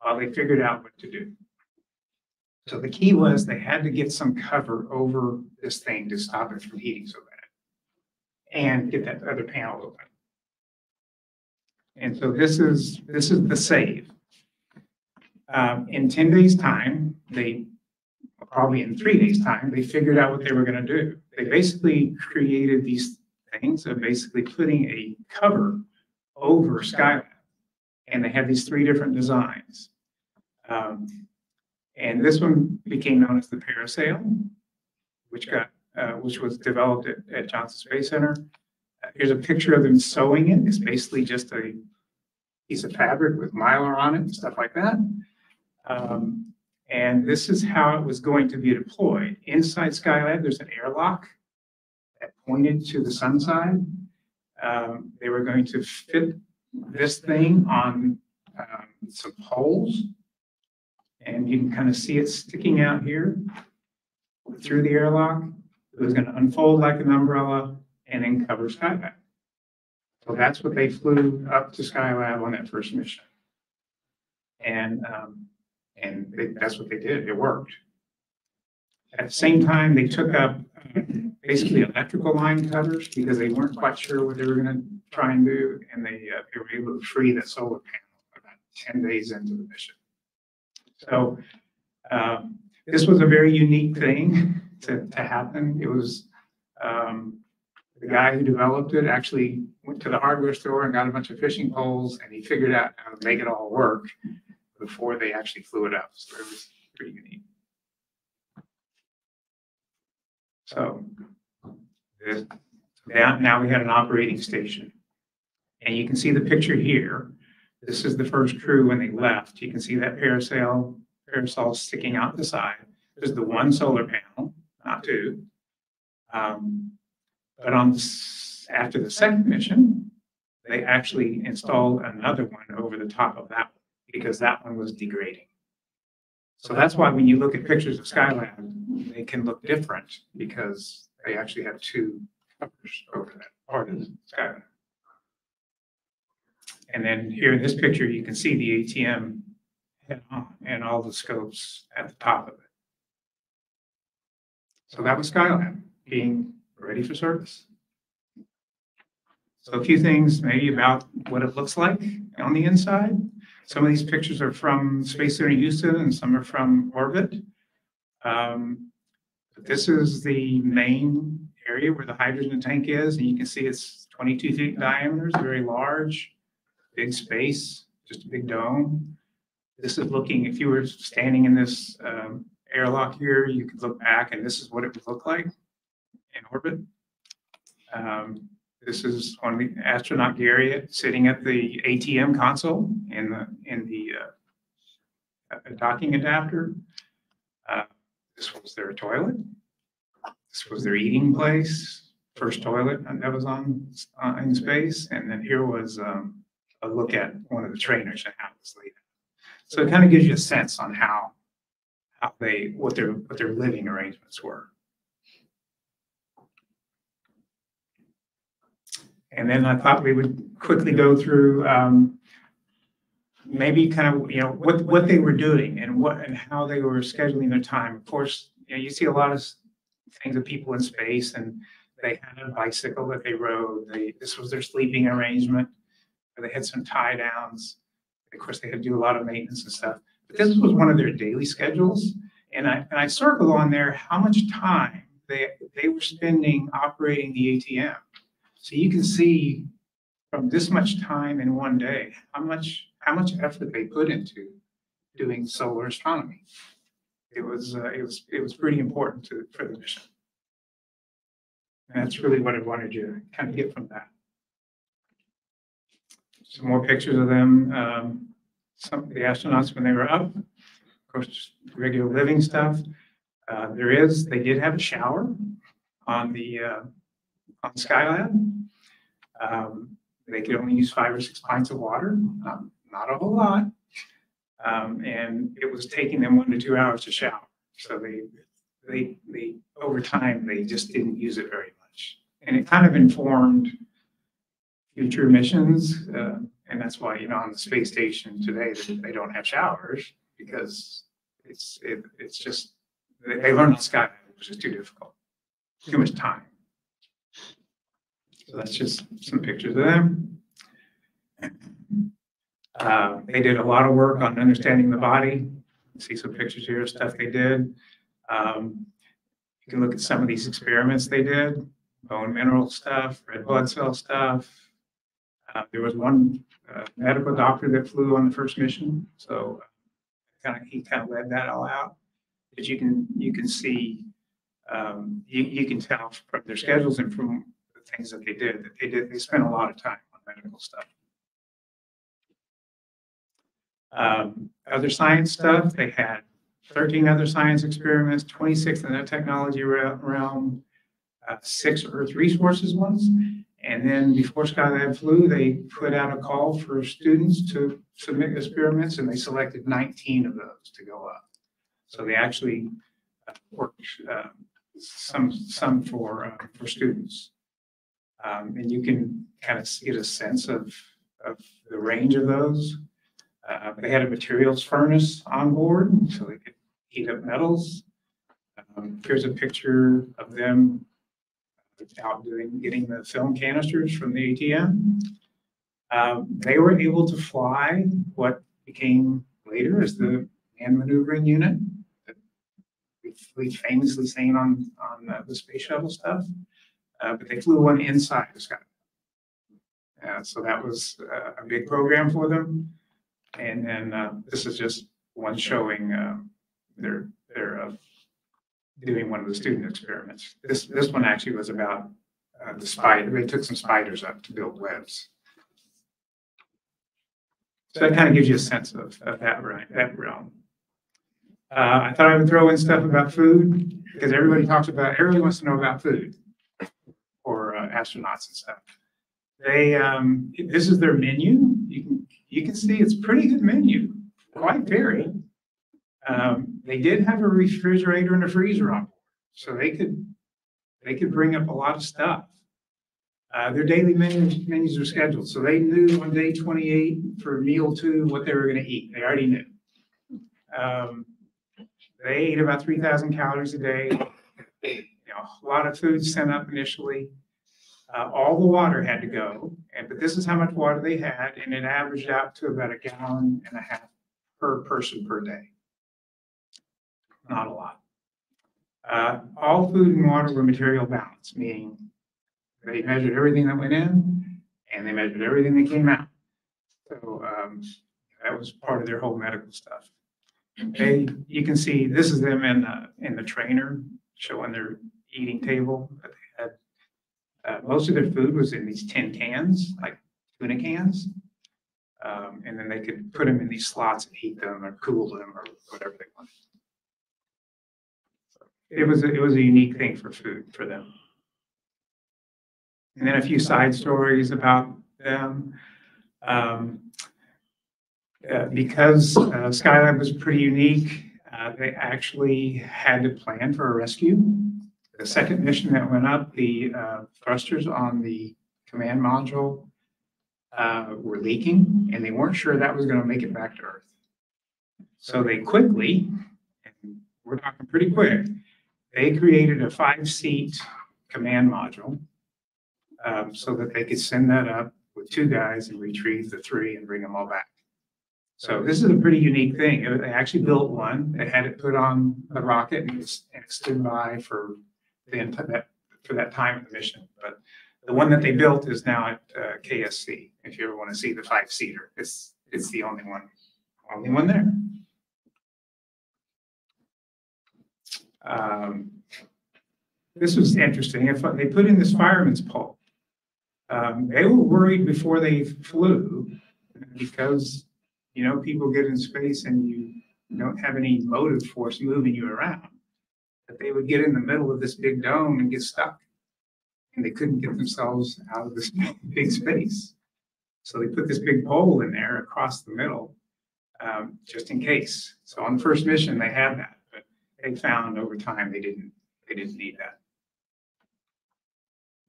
while they figured out what to do. So the key was they had to get some cover over this thing to stop it from heating so bad. And get that other panel open. And so this is, this is the save. Um, in ten days' time, they, probably in three days' time, they figured out what they were gonna do. They basically created these things of basically putting a cover over Skylab. And they had these three different designs. Um, and this one became known as the parasail, which got, uh, which was developed at, at Johnson Space Center. Uh, Here's a picture of them sewing it. It's basically just a piece of fabric with mylar on it and stuff like that. Um, and this is how it was going to be deployed. Inside Skylab, there's an airlock that pointed to the sun side. Um, they were going to fit this thing on, um, some poles. And you can kind of see it sticking out here through the airlock. It was gonna unfold like an umbrella and then cover Skylab. So that's what they flew up to Skylab on that first mission. And, um, and they- that's what they did. It worked. At the same time, they took up uh, basically electrical line cutters because they weren't quite sure what they were gonna try and do. And they, uh, they were able to free the solar panel about ten days into the mission. So, um, this was a very unique thing to, to happen. It was, um, the guy who developed it actually went to the hardware store and got a bunch of fishing poles and he figured out how to make it all work before they actually flew it up. So it was pretty unique. So this, now, we had an operating station. And you can see the picture here. This is the first crew when they left. You can see that parasail, parasol sticking out the side. There's the one solar panel, not two. Um, but on, after the second mission, they actually installed another one over the top of that because that one was degrading. So that's why when you look at pictures of Skylab, they can look different because they actually have two covers over that part of the Skylab. And then here in this picture, you can see the ATM and all the scopes at the top of it. So that was Skylab being ready for service. So a few things maybe about what it looks like on the inside. Some of these pictures are from Space Center Houston and some are from orbit. Um, This is the main area where the hydrogen tank is, and you can see it's 22 feet in diameter, very large, big space, just a big dome. This is looking, if you were standing in this um, airlock here, you could look back and this is what it would look like in orbit. Um, This is one of the astronaut Garriott sitting at the ATM console in the, in the uh, docking adapter. Uh, This was their toilet. This was their eating place, first toilet that was on, uh, in space. And then here was um, a look at one of the trainers and how it was laid out. So it kind of gives you a sense on how, how they, what their, what their living arrangements were. And then I thought we would quickly go through, um, maybe kind of, you know, what, what they were doing and what, and how they were scheduling their time. Of course, you know, you see a lot of things of people in space and they had a bicycle that they rode. They, this was their sleeping arrangement. They had some tie downs. Of course, they had to do a lot of maintenance and stuff. But this was one of their daily schedules. And I, and I circled on there how much time they, they were spending operating the ATM. So you can see from this much time in one day, how much, how much effort they put into doing solar astronomy. It was, uh, it was, it was pretty important to, for the mission. And that's really what I wanted you to kind of get from that. Some more pictures of them, um, some of the astronauts when they were up, of course, regular living stuff. Uh, there is, they did have a shower on the, uh, on Skylab. Um, they could only use five or six pints of water, um, not a whole lot. Um, and it was taking them one to two hours to shower. So they, they, they, over time, they just didn't use it very much. And it kind of informed future missions. Uh, and that's why, you know, on the space station today, they, don't have showers because it's, it, it's just, they, learned it was just too difficult, too much time. So that's just some pictures of them. Uh, they did a lot of work on understanding the body. See some pictures here of stuff they did. Um, you can look at some of these experiments they did, bone mineral stuff, red blood cell stuff. Uh, there was one uh, medical doctor that flew on the first mission, so kind of he kind of led that all out. But you can you can see um, you you can tell from their schedules and from things that they did that they did they spent a lot of time on medical stuff. Um, other science stuff, they had 13 other science experiments, 26 in the technology re- realm, uh, six Earth resources ones. And then before Skylab flew, they put out a call for students to submit experiments and they selected 19 of those to go up. So they actually uh, worked uh, some, some for, uh, for students. Um, and you can kind of get a sense of, of the range of those. Uh, they had a materials furnace on board, so they could heat up metals. Um, here's a picture of them out doing, getting the film canisters from the ATM. Um, they were able to fly what became later as the manned maneuvering unit that we've famously seen on, on the space shuttle stuff. Uh, but they flew one inside the sky. Uh, so that was uh, a big program for them. And then uh, this is just one showing uh, their, their uh, doing one of the student experiments. This, this one actually was about uh, the spider, they took some spiders up to build webs. So that kind of gives you a sense of, of that, right, that realm. I thought I would throw in stuff about food, because everybody talks about, everybody wants to know about food astronauts and stuff. They, um, this is their menu. You can, you can see it's pretty good menu, quite varied. Um, they did have a refrigerator and a freezer on board, so they could, they could bring up a lot of stuff. Uh, their daily menus, menus are scheduled, so they knew on day twenty-eight for meal two what they were gonna eat. They already knew. Um, they ate about three thousand calories a day. You know, a lot of food sent up initially. Uh, all the water had to go, and, but this is how much water they had, and it averaged out to about a gallon and a half per person per day. Not a lot. Uh, all food and water were material balance, meaning they measured everything that went in and they measured everything that came out. So, um, that was part of their whole medical stuff. They, you can see, this is them in, uh, in the trainer showing their eating table. they. Uh, most of their food was in these tin cans, like tuna cans. Um, and then they could put them in these slots and heat them or cool them or whatever they wanted. It was, a- it was a unique thing for food for them. And then a few side stories about them. Um, uh, because uh, Skylab was pretty unique, uh, they actually had to plan for a rescue. The second mission that went up, the uh, thrusters on the command module uh, were leaking, and they weren't sure that was going to make it back to Earth. So they quickly, and we're talking pretty quick, they created a five-seat command module um, so that they could send that up with two guys and retrieve the three and bring them all back. So this is a pretty unique thing. They actually built one. They had it put on a rocket and it stood by for the, for that time of the mission. But the one that they built is now at uh, KSC. If you ever want to see the five-seater, it's, it's the only one, only one there. Um, This was interesting. They put in this fireman's pole. Um, they were worried before they flew because, you know, people get in space and you don't have any motive force moving you around. That they would get in the middle of this big dome and get stuck. And they couldn't get themselves out of this big space. So they put this big pole in there across the middle, um, just in case. So on the first mission, they had that, but they found over time they didn't, they didn't need that.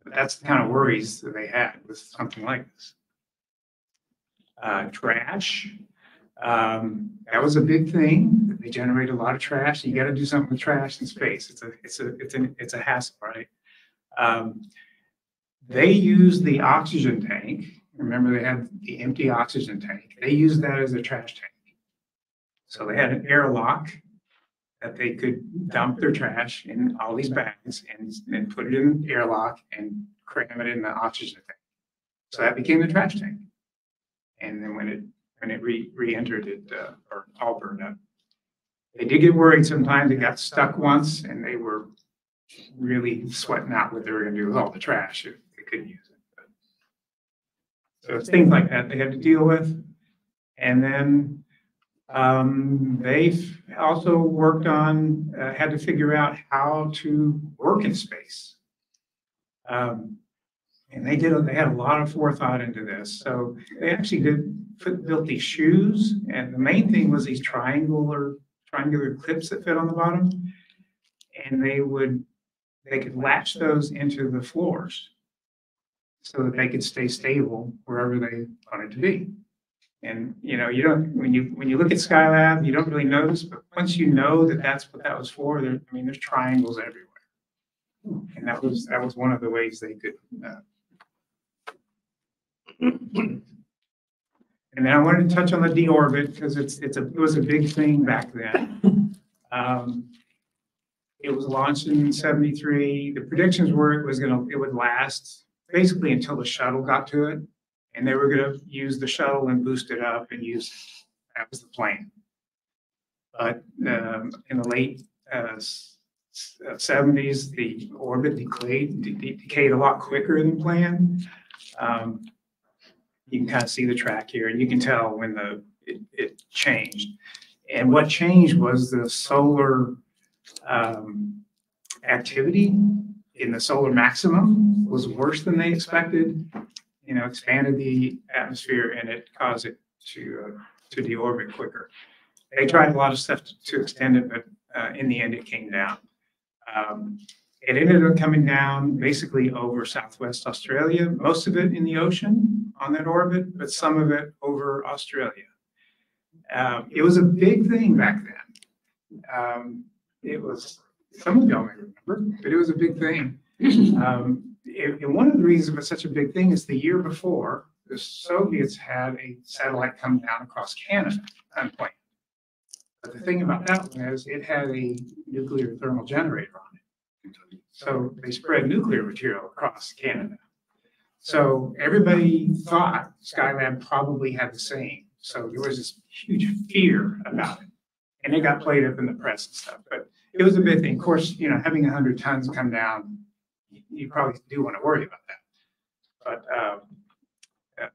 But that's the kind of worries that they had with something like this. Uh, trash, um, that was a big thing. They generate a lot of trash. You gotta do something with trash in space. It's a, it's a, it's an, it's a hassle, right? Um, they use the oxygen tank. Remember, they had the empty oxygen tank. They used that as a trash tank. So they had an airlock that they could dump their trash in all these bags and then put it in the airlock and cram it in the oxygen tank. So that became the trash tank. And then when it, when it re, re-entered it, uh, or all burned up. They did get worried sometimes. They got stuck once and they were really sweating out what they were gonna do with all the trash if they couldn't use it. So it's things like that they had to deal with. And then um, they've also worked on, uh, had to figure out how to work in space. Um, and they did, they had a lot of forethought into this. So they actually did, put, built these shoes. And the main thing was these triangular, triangular clips that fit on the bottom. And they would, they could latch those into the floors so that they could stay stable wherever they wanted to be. And, you know, you don't, when you, when you look at Skylab, you don't really notice, but once you know that that's what that was for, there, I mean, there's triangles everywhere. And that was, that was one of the ways they could, uh. And then I wanted to touch on the deorbit because it's, it's a, it was a big thing back then. Um, it was launched in seventy-three. The predictions were it was gonna, it would last basically until the shuttle got to it. And they were gonna use the shuttle and boost it up and use, that was the plan. But um, in the late uh, seventies, the orbit decayed, de- de- decayed a lot quicker than planned. Um, You can kind of see the track here and you can tell when the, it, it changed. And what changed was the solar um, activity in the solar maximum was worse than they expected. you know, expanded the atmosphere and it caused it to, uh, to deorbit quicker. They tried a lot of stuff to- to extend it, but uh, in the end, it came down. Um, It ended up coming down basically over southwest Australia, most of it in the ocean on that orbit, but some of it over Australia. Um, It was a big thing back then. Um, It was, some of y'all may remember, but it was a big thing. Um, And and one of the reasons it was such a big thing is the year before, the Soviets had a satellite come down across Canada unplanned. But the thing about that one is it had a nuclear thermal generator on it. So they spread nuclear material across Canada. So everybody thought Skylab probably had the same. So there was this huge fear about it. And it got played up in the press and stuff, but it was a big thing. Of course, you know, having a hundred tons come down, you- probably do want to worry about that. But, um,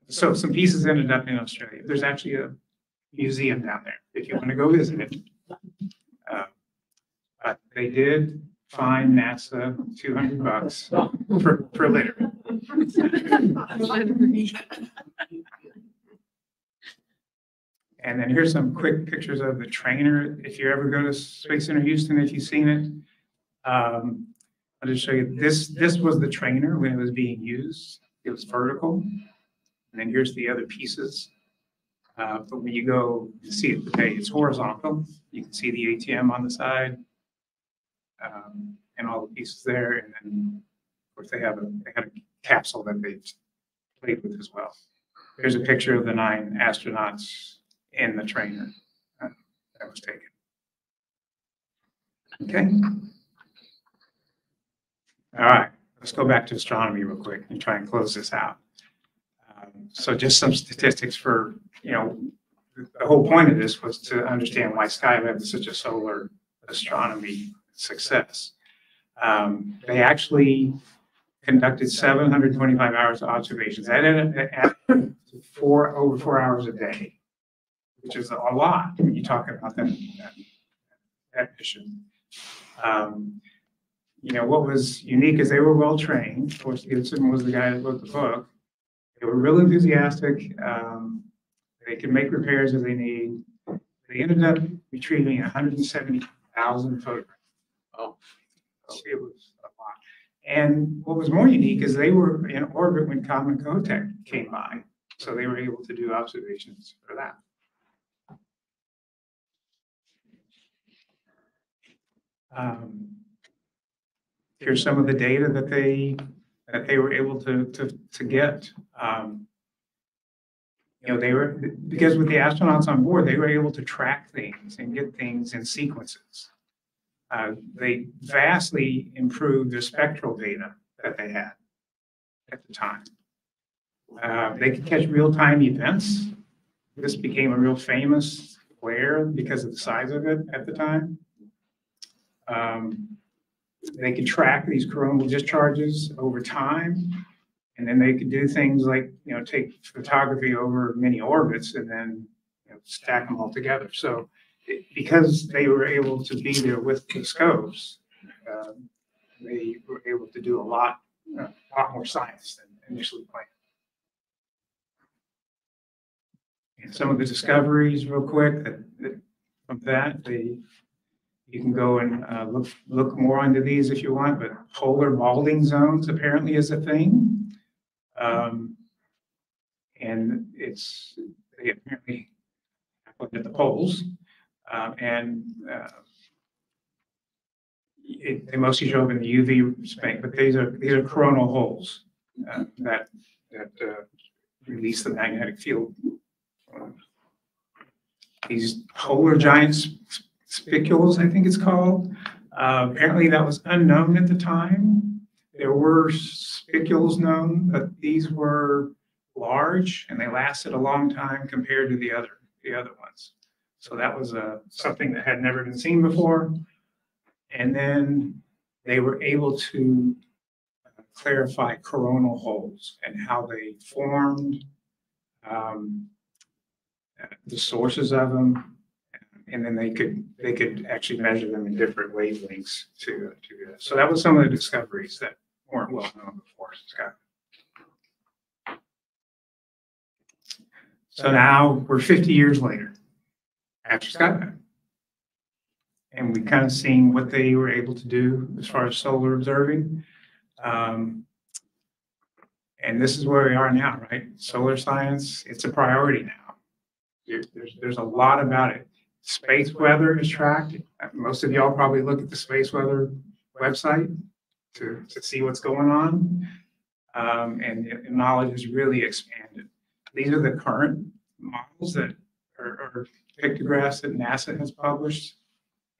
so some pieces ended up in Australia. There's actually a museum down there if you want to go visit it. Uh, But they did fine NASA two hundred bucks for, for litter. And then here's some quick pictures of the trainer. If you ever go to Space Center Houston, if you've seen it. Um, I'll just show you, this, this was the trainer when it was being used. It was vertical. And then here's the other pieces. Uh, but when you go to see it today, it's horizontal. You can see the ATM on the side. Um, and all the pieces there. And then, of course, they have a, they had a capsule that they've played with as well. There's a picture of the nine astronauts in the trainer uh, that was taken. Okay. All right, let's go back to astronomy real quick and try and close this out. Um, So just some statistics for, you know, the whole point of this was to understand why Skylab is such a solar astronomy success. Um, They actually conducted seven hundred and twenty-five hours of observations. Added to four, over four hours a day, which is a lot when you talk about that, that, that mission. Um, You know, what was unique is they were well-trained. Of course, Gibson was the guy that wrote the book. They were real enthusiastic. Um, they could make repairs as they need. They ended up retrieving hundred and seventy thousand photographs. Oh. It was a lot. And what was more unique is they were in orbit when Comet Kohoutek came by, so they were able to do observations for that. Um, Here's some of the data that they, that they were able to, to, to get. Um, You know, they were, because with the astronauts on board, they were able to track things and get things in sequences. Uh, they vastly improved the spectral data that they had at the time. Uh, they could catch real-time events. This became a real famous flare because of the size of it at the time. Um, they could track these coronal discharges over time. And then they could do things like, you know, take photography over many orbits and then you know, stack them all together. So because they were able to be there with the scopes, um, they were able to do a lot, a lot more science than initially planned. And some of the discoveries, real quick, that, that, from that, they, you can go and, uh, look, look more into these if you want, but polar balding zones apparently is a thing. Um, and it's, they apparently happen at the poles. Um, and, uh, it, they mostly show up in the UV spank, but these are, these are coronal holes, uh, that, that, uh, release the magnetic field. These polar giant sp- spicules, I think it's called. Uh, apparently that was unknown at the time. There were spicules known, but these were large and they lasted a long time compared to the other, the other ones. So that was uh, something that had never been seen before. And then they were able to uh, clarify coronal holes and how they formed, um, uh, the sources of them. And then they could, they could actually measure them in different wavelengths to, to do that. So that was some of the discoveries that weren't well known before, Scott. So now we're fifty years later after Skylab. And we kind of seen what they were able to do as far as solar observing. Um, and this is where we are now, right? Solar science, it's a priority now. There's, there's a lot about it. Space weather is tracked. Most of y'all probably look at the space weather website to, to see what's going on. Um, and knowledge has really expanded. These are the current models that are, are pictographs that NASA has published.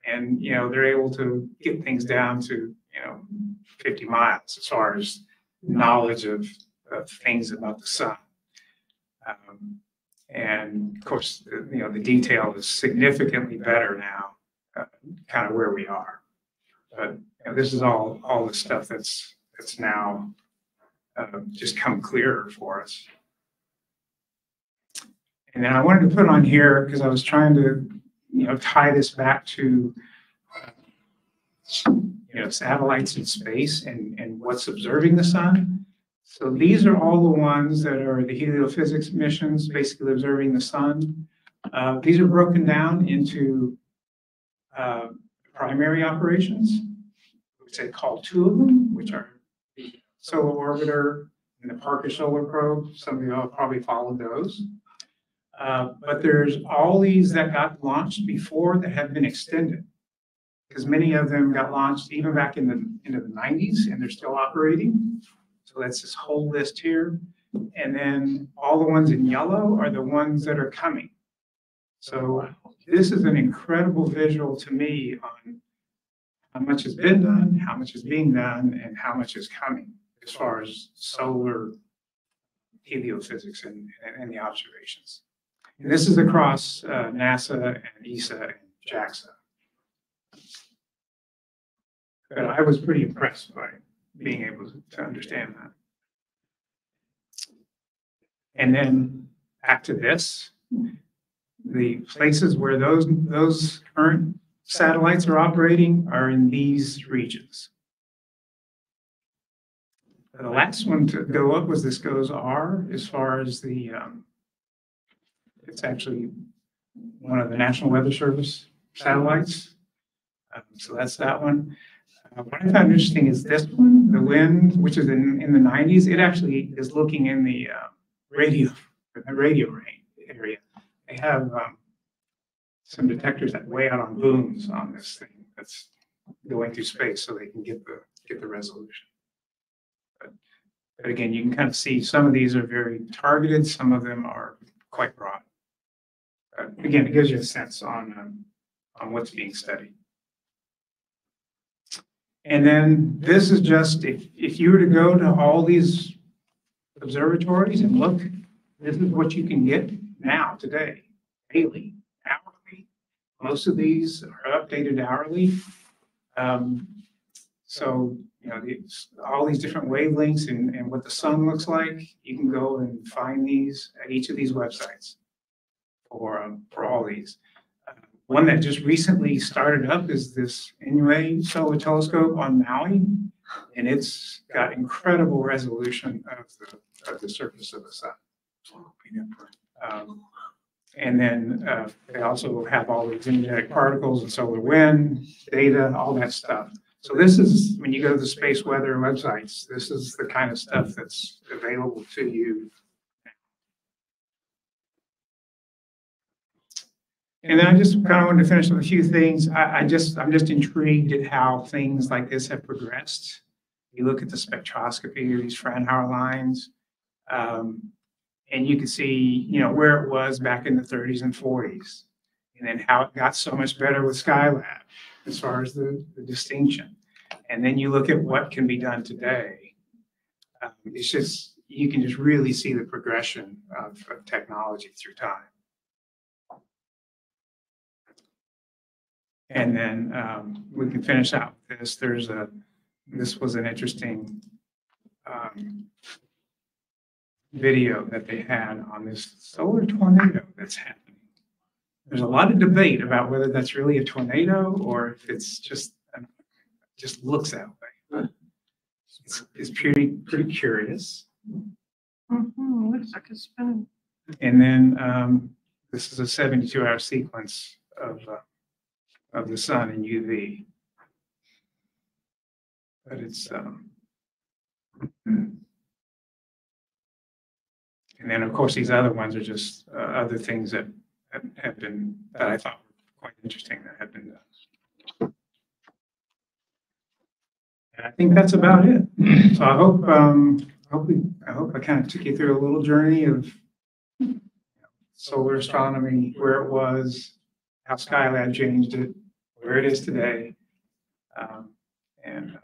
And, you know, they're able to get things down to, you know, fifty miles as far as knowledge of, of things about the sun. Um, And of course, you know, the detail is significantly better now, uh, kind of where we are. But, you know, this is all, all the stuff that's, that's now uh, just come clearer for us. And then I wanted to put on here, because I was trying to, you know, tie this back to, you know, satellites in space and, and what's observing the sun. So these are all the ones that are the heliophysics missions, basically observing the sun. Uh, These are broken down into uh, primary operations, which I call two of them, which are the solar orbiter and the Parker Solar Probe. Some of you all probably followed those. Uh, But there's all these that got launched before that have been extended. Because many of them got launched even back in the, into the nineties and they're still operating. So that's this whole list here. And then all the ones in yellow are the ones that are coming. So this is an incredible visual to me on how much has been done, how much is being done, and how much is coming as far as solar heliophysics and, and the observations. And this is across uh, NASA and ESA and JAXA. But I was pretty impressed by being able to understand that. And then back to this, the places where those, those current satellites are operating are in these regions. The last one to go up was this GOES-R as far as the, um, it's actually one of the National Weather Service satellites. Um, So that's that one. Uh, What I found interesting is this one, the wind, which is in, in the nineties, it actually is looking in the, uh, radio, the radio range area. They have, um, some detectors that way out on booms on this thing that's going through space so they can get the, get the resolution. But, but again, you can kind of see some of these are very targeted, some of them are quite broad. Uh, Again, it gives you a sense on, um, on what's being studied. And then this is just, if, if you were to go to all these observatories and look, this is what you can get now, today, daily, hourly. Most of these are updated hourly. Um, so, you know, all these different wavelengths and, and what the sun looks like, you can go and find these at each of these websites for, um, for all these. Uh, One that just recently started up is this Inouye Solar Telescope on Maui. And it's got incredible resolution of the, of the surface of the sun. Um, And then uh, they also have all these energetic particles and solar wind data, all that stuff. So this is, when you go to the space weather websites, this is the kind of stuff that's available to you. And then I just kind of wanted to finish with a few things. I, I just, I'm just intrigued at how things like this have progressed. You look at the spectroscopy of these Fraunhofer lines. um, and you can see, you know, where it was back in the thirties and forties. And then how it got so much better with Skylab as far as the, the distinction. And then you look at what can be done today. Um, It's just, you can just really see the progression of, of technology through time. And then um, we can finish out this. There's a, this was an interesting um, video that they had on this solar tornado that's happening. There's a lot of debate about whether that's really a tornado or if it's just, an- just looks that way. It's, it's pretty, pretty curious. Mhm, looks like it's spinning. And then, um, this is a seventy-two hour sequence of, uh, of the sun in UV. But it's, um, and then, of course, these other ones are just, uh, other things that have- have been, that I thought were quite interesting that have been done. And I think that's about it. So I hope, um, I hope we, I hope I kind of took you through a little journey of solar astronomy, where it was, how Skylab changed it, where it is today. um, And,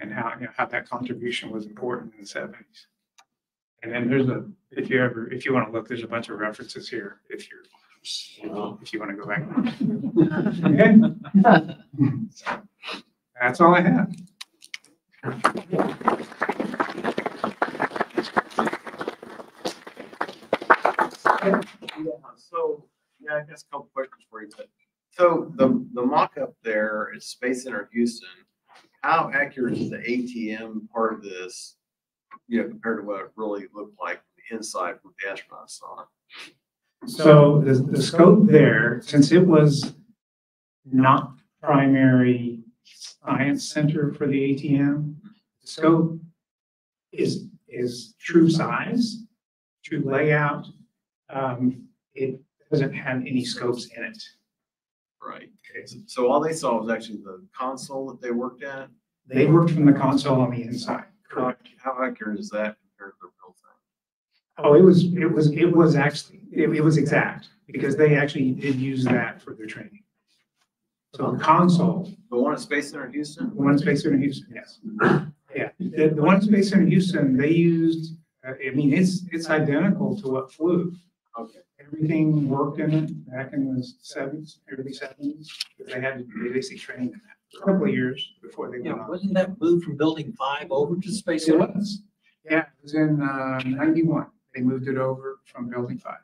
and how, you know, how that contribution was important in the seventies. And then there's a, if you ever, if you want to look, there's a bunch of references here, if you're, if you want to go back. Okay? So, That's all I have. Yeah, so, yeah, I guess a couple questions for you, but, so the, the mock-up there is Space Center Houston. How accurate is the ATM part of this, you know, compared to what it really looked like inside from the astronauts saw? So the, the scope there, since it was not primary science center for the ATM, the scope is, is true size, true layout. Um, it doesn't have any scopes in it. Right. So- So all they saw was actually the console that they worked at? They worked from the console on the inside. How, how accurate is that compared to the real thing? Oh, it was, it was, it was actually, it, it was exact, because they actually did use that for their training. So the console, The one at Space Center Houston? the one in Space Center Houston, yes. Yeah, the, the one in Space Center Houston, they used, uh, I mean, it's, it's identical to what flew. Okay. Everything worked in it back in the seventies, early seventies. They had, they basically trained in that for a couple of years before they Yeah, went on. wasn't that moved from building five over to space? It Center? was. Yeah, it was in, uh, ninety-one. They moved it over from building five.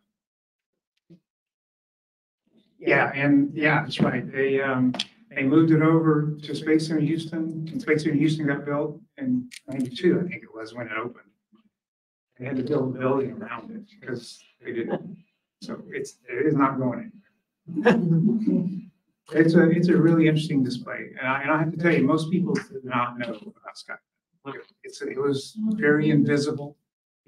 Yeah, and yeah, that's right. They, um, they moved it over to Space Center Houston, and Space Center Houston got built in ninety-two, I think it was, when it opened. They had to build a building around it because they didn't, so it's, it is not going anywhere. It's a, it's a really interesting display, and I, and I have to tell you, most people did not know about Sky. It's, it was very invisible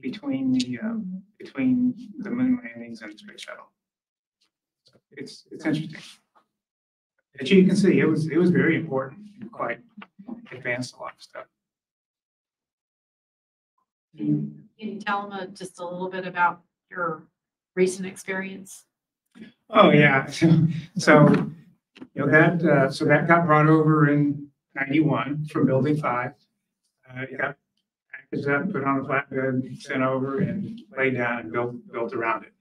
between the, uh, between the moon landings and the space shuttle. It's, it's interesting. As you can see, it was, it was very important and quite advanced a lot of stuff. Can you tell them uh, just a little bit about your recent experience? Oh, yeah. So, you know, that, uh, so that got brought over in ninety-one from building five. Uh, it got packaged up, put on a flatbed, sent over and laid down and built, built around it.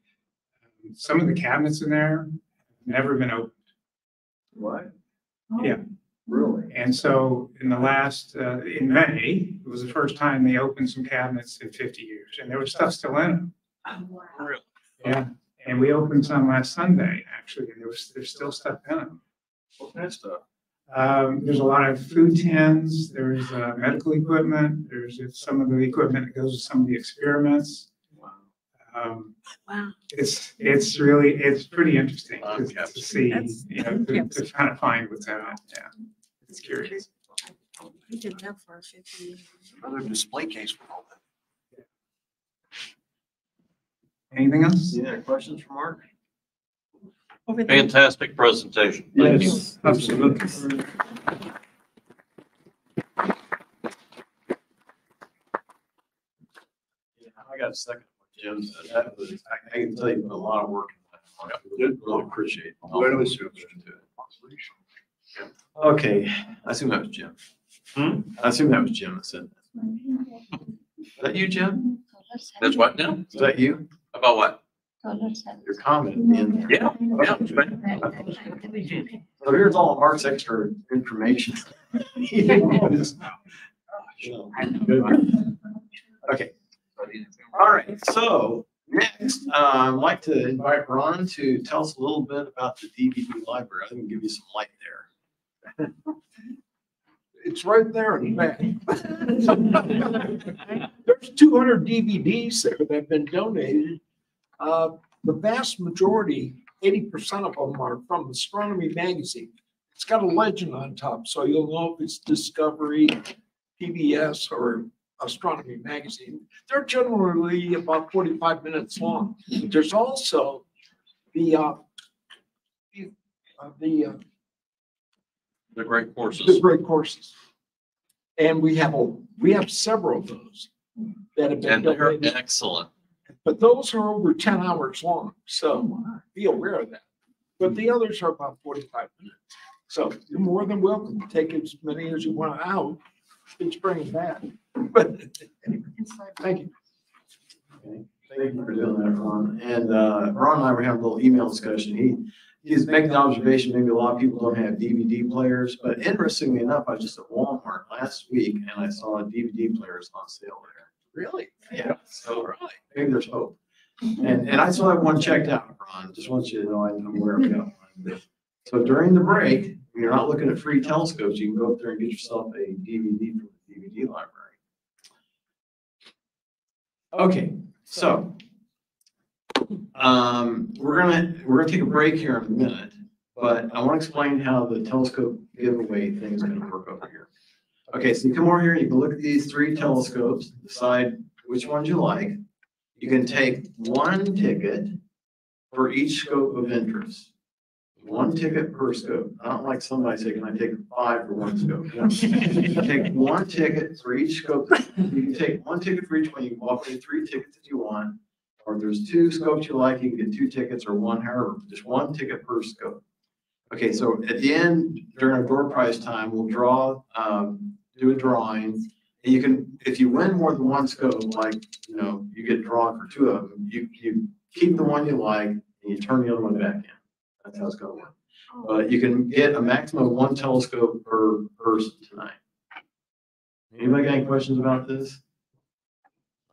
Um, Some of the cabinets in there have never been opened. What? Yeah. Really? And so in the last, uh, in May, it was the first time they opened some cabinets in fifty years and there was stuff still in them. Really? Yeah. And we opened some last Sunday, actually, and there was, there's still stuff in them. What kind of stuff? Um, there's a lot of food tins, there's, uh, medical equipment, there's some of the equipment that goes with some of the experiments. Wow. Um, Wow. it's, it's really, it's pretty interesting Wow, to, to see, That's- you know, to, to kind of find what's in it, yeah. It's curious. We did that for fifty years. Another display case for all that. Anything else? Yeah, questions for Mark? Over there. Fantastic presentation. Thank you. Yes, absolutely. Yeah, I got a second. What Jim said. That was, I, I can tell you put a lot of work in that. Mark. Really appreciate it. Okay, I assume that was Jim. Hmm? I assume that was Jim that said that. Is that you, Jim? That's what now? Is that you? About what? Your comment at the end. Yeah, yeah, it's fine. So here's all of Mark's extra information. Okay, all right, so next, uh, I'd like to invite Ron to tell us a little bit about the DVD library. I think give you some light there. It's right there in the back. There's two hundred DVDs there that have been donated Uh, the vast majority, eighty percent of them are from Astronomy Magazine. It's got a legend on top, so you'll know if it's Discovery, PBS, or Astronomy Magazine. They're generally about forty-five minutes long. There's also the, uh, the, uh, the, uh, The great the courses. great courses. And we have, a we have several of those that have been And they're donated. excellent. But those are over ten hours long, so be aware of that. But the others are about forty-five minutes. So you're more than welcome to take as many as you want out. It's bringing back. But anyway, thank you. Okay, Thank you for doing that, Ron. And, uh, Ron and I were having a little email discussion. He, he's making the observation, maybe a lot of people don't have DVD players, but interestingly enough, I was just at Walmart last week and I saw DVD players on sale there. Really? Yeah, so maybe there's hope. And, and I still have one checked out, Ron. Just want you to know I'm aware of that. So during the break, when you're not looking at free telescopes, you can go up there and get yourself a DVD from the DVD library. Okay, so um, we're gonna, we're gonna take a break here in a minute, but I want to explain how the telescope giveaway thing is gonna work over here. Okay, so you come over here, and you can look at these three telescopes, decide which ones you like. You can take one ticket for each scope of interest. One ticket per scope. I don't like somebody saying, can I take five for one scope? You Take one ticket for each scope. You can take one ticket for each one. You can walk away three tickets if you want. Or if there's two scopes you like, you can get two tickets or one, however, just one ticket per scope. Okay, so at the end, during our door prize time, we'll draw, um, do a drawing. And you can, if you win more than one scope, like, you know, you get drawn for two of them, you, you keep the one you like and you turn the other one back in. That's how it's gonna work. But you can get a maximum of one telescope per person tonight. Anybody got any questions about this?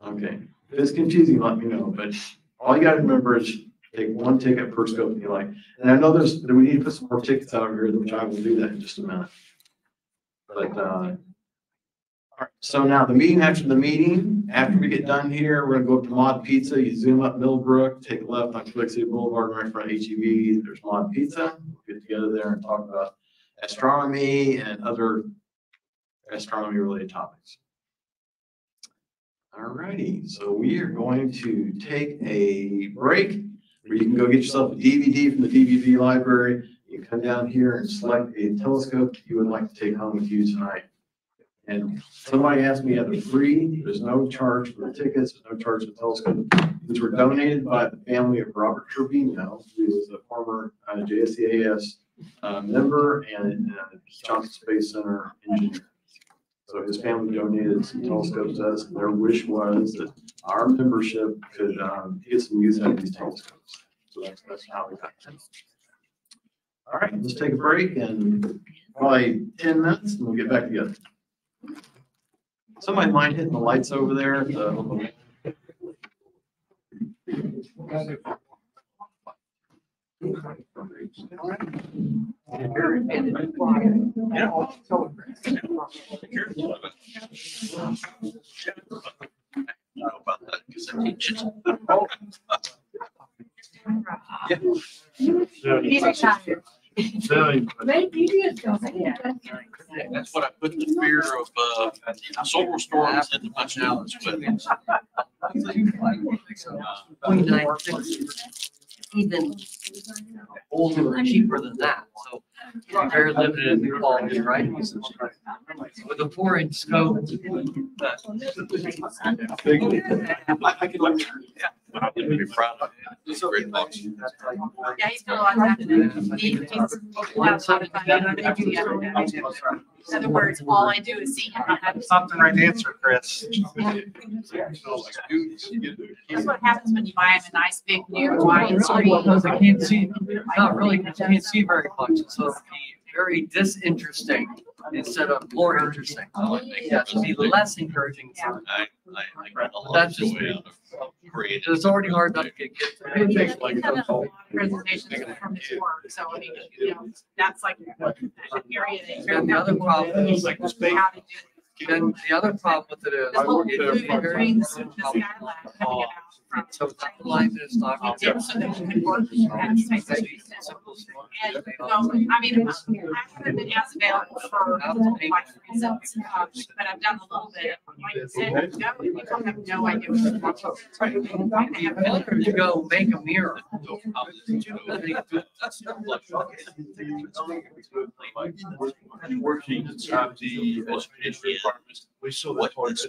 Okay, if it's confusing, let me know, but all you gotta remember is take one ticket per scope if you like. And I know there's, we need to put some more tickets out here, which I will do that in just a minute. But, uh, so now the meeting after the meeting, after we get done here, we're gonna go up to Mod Pizza. You zoom up Millbrook, take a left on City Boulevard, right in front HEB, there's Mod Pizza. We'll Get together there and talk about astronomy and other astronomy related topics. All righty, so we are going to take a break where you can go get yourself a DVD from the DVD library. You come down here and select a telescope you would like to take home with you tonight. And somebody asked me, are they free? There's no charge for the tickets, there's no charge for the telescope. These were donated by the family of Robert Trevino, who was a former uh, JSCAS uh, member and uh, Johnson Space Center engineer. So his family donated some telescopes to us, their wish was that our membership could um, get some use out of these telescopes. So that's, that's how we got them. All right, let's take a break and probably ten minutes and we'll get back together. Somebody mind hitting the lights over there? The- I know about that because I teach it. Very tedious job. That's what I put the fear of, uh, solar storms into my challenge with. Twenty-nine fifty, even older and cheaper than that, so you're very limited in the quality, right? With a four inch scope. I can look. Yeah. I'd be proud of it. Great box. Yeah, he's got a lot happening. He- he's a lot of fun. I do the other day. In other words, all I do is see him. I have- Something right answer, Chris. That's what happens when you buy him a nice big new wide screen. Because I can't see, not really, I can't see very much, so it'd be very disinteresting instead of more interesting. Yeah, to be less encouraging. so I, I, I got a lot of That's just joy out of creating. It's already hard enough to get, get. through. He's done a lot of presentations from his work, so I mean, you know, that's like an area that he's very. And the other problem is like how to do And the other problem with it is. This whole it's moving very- brings the Skylab coming about from. So it's not like it's not. We did so that we could work at space station. And, so, I mean, I haven't been as available for my reasons, um, but I've done a little bit. Like I said, no, you have no idea. what you're talking about. I have no to go make a mirror. Worksheets of the education department. We saw What that. is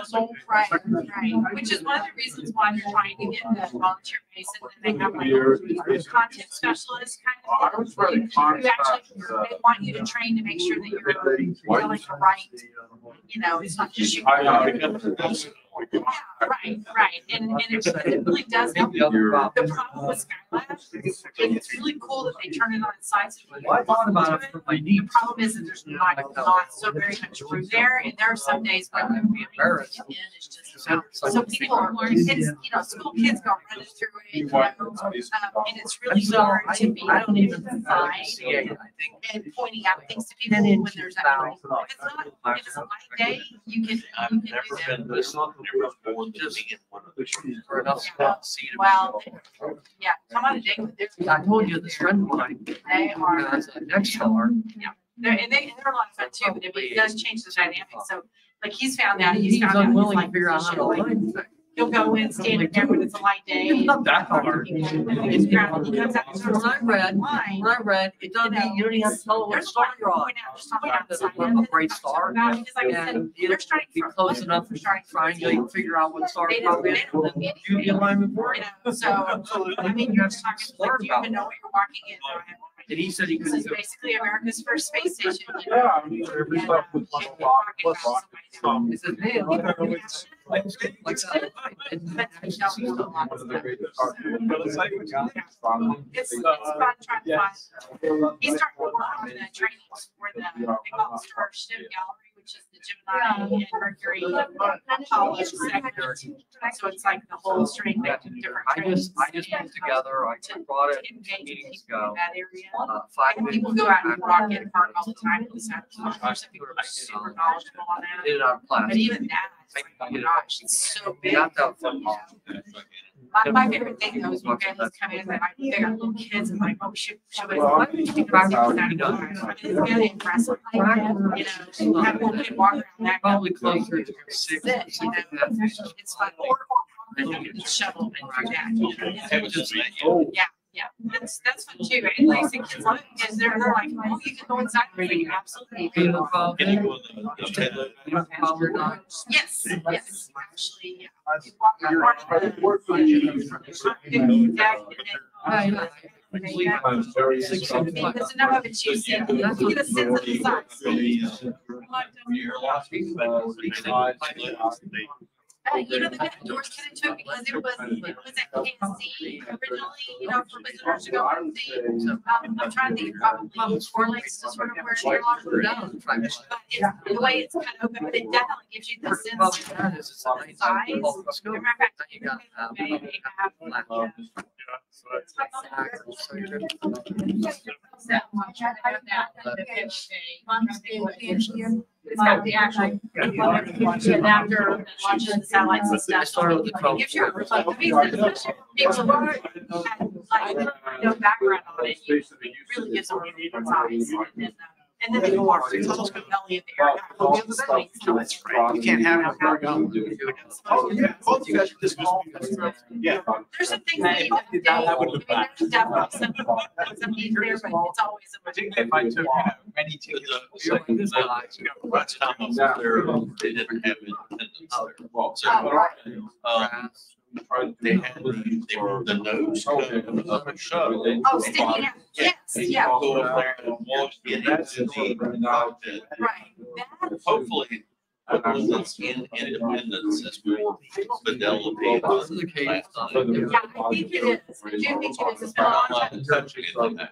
it? Right, right. That's for the small. Right, right, which is one of the reasons why they're trying to get the volunteer base and they have like a content specialist kind of. thing. You actually, they want you to train to make sure that you're doing the right, you know, it's not just you. Yeah, right, right, and, and it it really does help. The other problem. The problem with Skylab, it's really cool that they turn it on its side. so you Well, I can thought about do it for my niece. The problem is that there's not, not so very much room there, and there are some days when the community Embarrassed. is just. So people are learning, kids, you know, school kids go running through it, you know, um, and it's really So hard to be. I don't even Fine. see it. I think. And pointing out things to people when there's. that. If it's not, if it's a light day, you can, you can do never that. been this, never before one of. For enough Yeah. to. Well, yeah, come on a date. I told you this friend of mine, They and I are, said, next summer, they're, and they, and they're a lot of fun too, but it it does change the dynamic, so, like, he's found out, he's he's found out, he's unwilling to like. figure out how to line things. He'll go in, stand in there when it's a light day. It's not that hard. He comes out and When I read, when I read, it doesn't, even- you don't even have to tell it what star you're on. out, the a- bright star. About Because like I said, And they're starting be from. close enough to starting from triangulate, figure out what star They don't, probably. they don't know Do the alignment for it. know, so, I mean, you're just talking, like, do you even know what you're walking in? No, I have no idea. And he said he This couldn't is do it. basically America's first space station. you Yeah, I mean, every and, stuff uh, with like rock, plus house, rock. somebody He said, man, knows. like, like that. And But they don't know a lot of stuff. But it's like- It's, it's fun trying to find. He's starting to work on the training for the, they call it Starship Gallery, which is the Gemini and Mercury college sector. So it's like the whole string of different. I just, I just put together, I to- brought it engage meetings people in ago, that area. uh, five. And people minutes go out and back. rocket park all the time. There's some people are super knowledgeable on that. Did it on But even that, it's like, oh my gosh, it's so big. You have to have fun. My, my favorite thing though is when families come in, they're like, they got little kids and like, oh, should, should we? Well, I mean, It's really impressive, you know, have a little kid walk around that. Probably closer to six. Sit, you know, it's fun, or, or, or you can shovel and do that, you know. It was just, oh, Yeah, yeah, that's, that's fun too, and like, the kids love it, because they're, they're like, oh, you can go inside, and you absolutely. You know, probably- Can you go in the- the trailer? you know, probably not. Yes, yes, actually, yeah. You walk around. Yeah, and then, uh, Six, I seven, mean, five. there's enough of it you see, you get a sense of the size. Uh, you know, the back doors kind of took because it was, it was at KSC originally, you know, for visitors to go and see. Um, I'm trying to think probably four lakes to sort of where you're locked down. But it's, the way it's kind of open, but it definitely gives you the sense of the size. Remember back You got, um, May, they have, yeah. That one, try to have that, the. It's got the actual adapter that launches the satellites and I stuff. started the It twelve. gives you, a- I mean, especially if people like, no background on it, it really gives a really good size. And then, uh, And then the door, it's almost like belly of the air. Oh, You can't have it. Both you guys are just. Yeah. There's some things that even they, I mean, there's definitely some, some needs there, but it's always a. If I took many tickets. Last time I was there, they didn't have independence there. So, um, they had, they were the nose cone of a show. Oh, oh sticking out, yes, And you yeah, go up there and walk, get into the cockpit. right. That, Hopefully, the one that's in independence is more fidelity. Those are the cases. yeah, I think it is. I do think it is. It's been I'm not touching it like that.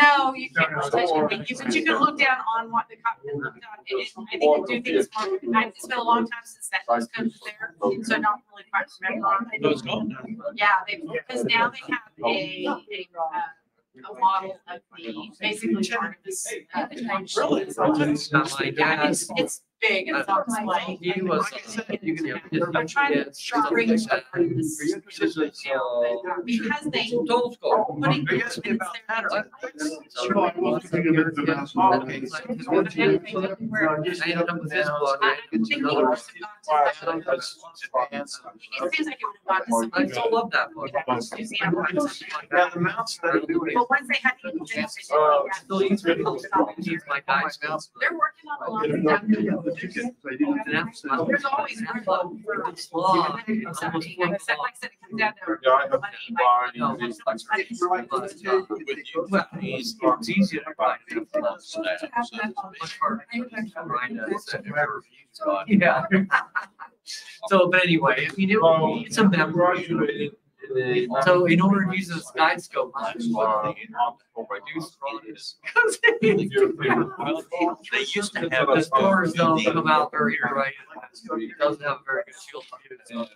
No, you can't touch it, but you, but you can look down on what the cockpit looked on. It is, I think, I do think it's more, I- it's been a long time since that was code was there, so don't really quite remember. No, it's gone now. Yeah, they, because now they have a, a, uh, a model of the, basically part of this. uh, Really? It's not my dad. It's, it's big, it's on display. He was, you can. I'm trying to bring this up for this. Because they Total score. putting. Are you asking about that or- So, I ended up with this book. I don't think he must have gone to the- It seems like it would have gone to I some. still love that book. Museum or Now, the mounts that are doing. But once they had the images, they Uh, did Still use it. Use my guys. They're working on a lot of stuff. There's always room for. It's long. It's something, like I like I said, it comes down to Yeah, I have money, to like, buy you know, these how much money is right. With you, it's It's easier to find. staff, so to Much harder. Find a- Yeah. So, but anyway, I mean, it, it's a memory. So in order to use this guide scope. I just want to reduce fraudulence. They used to have. The stores don't come out very bright. It doesn't have a very good shield. No.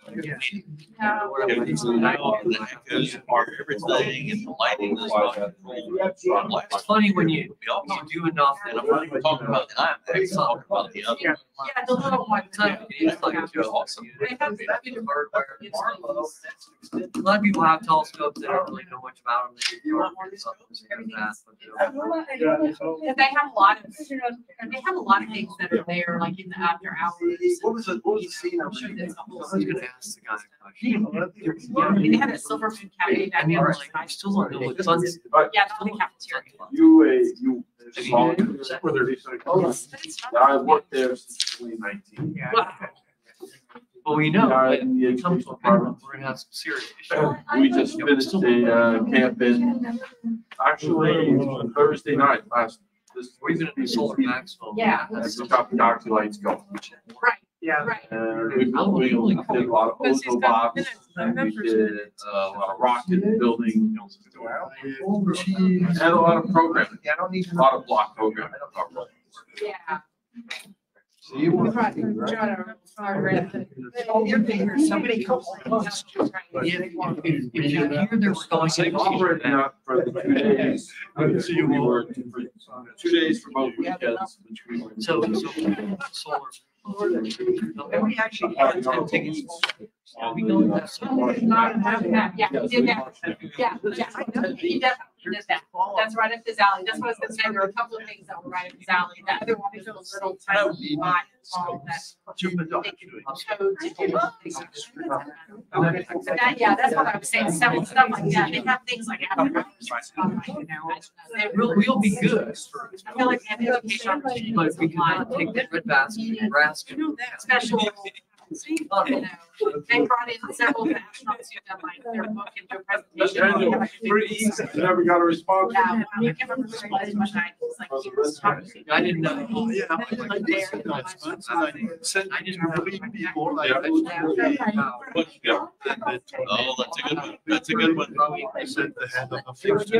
Because our everything and the lighting is not controlled. It's funny when you, We all you do enough And I'm not even talking about the IMAX, I'm talking about the other. Yeah, the little one. Time, it's like just awesome. They have, you know, Hardware. It's like- A lot of people have telescopes, they don't really know much about them. They do hardware and stuff, and that, but, you know. They have a lot of, they have a lot of things that are there, like in the after hours. What was it, what was the scene? I'm sure there's a whole- I was gonna ask the guy a question. Yeah, I mean, they have a silver moon cafe I back mean, there. like, I still don't know what funds. Yeah, the only cafeteria. You, uh, you. I mean, But it's fun. I worked there since twenty nineteen. Well, we know, Yeah, but and it comes to a point where we're gonna have some serious issues. We just finished a, uh, camp in, actually, Thursday night last, this. We've been in the solar maximum. Yeah. That's the top Dr. Lights go. Right, Yeah. right. And we built, we did a lot of Because he's ozone got box, minutes, I remember. we did uh, a lot of rocket building. And a lot of programming, Yeah, I don't need. a lot of block programming. Yeah. So you were. Oh, somebody comes. If, if, if you hear they're going Same to operating out for the two days. We were for two days for both weekends, which we were. So, so, solar. And we actually had ten tickets. We know that. Yeah, he did that. Yeah, yeah, he definitely did that. That's right up his alley. That's what I was gonna say. There were a couple of things that were right up his alley. That other one was a little tiny lot involved that. they to do things. That, yeah, that's what I was saying. Stuff, stuff like that. They have things like after hours and stuff like, you know. They We'll, really, we'll be good. I feel like they have education opportunities. But we cannot take that red basket and grasp it. Special, you know, they brought in several astronauts who done like their book and their presentation. kind of pretty. Never got a response. Yeah, I can't remember which one, which one I was like, he was talking. I didn't know. Yeah. I didn't I didn't people like. What you? Oh, that's a good one. That's a good one. I said the head of the first.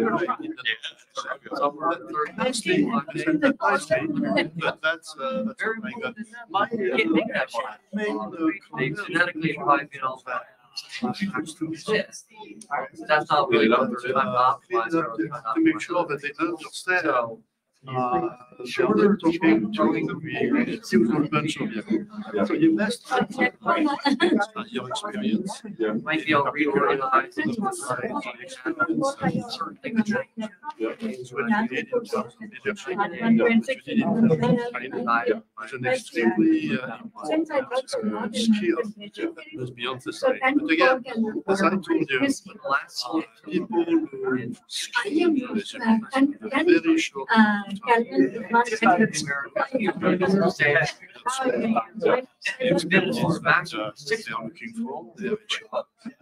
But that's, uh, that's Very something well. that. You can't make that shit. Made the. They genetically drive it all back. That's not really what they're trying to optimize. To to make sure that they understand. So, Uh, shorter to came during the meeting, it was. So you must. Have your experience. Yeah. might be able to reorganize. Certain things change. It's what you did in terms of leadership. What you did in terms of finance. It's an extremely, uh, important, uh, skill that goes beyond the science. But again, as I told you, uh, people who skill in a very It's been a back. They're looking for.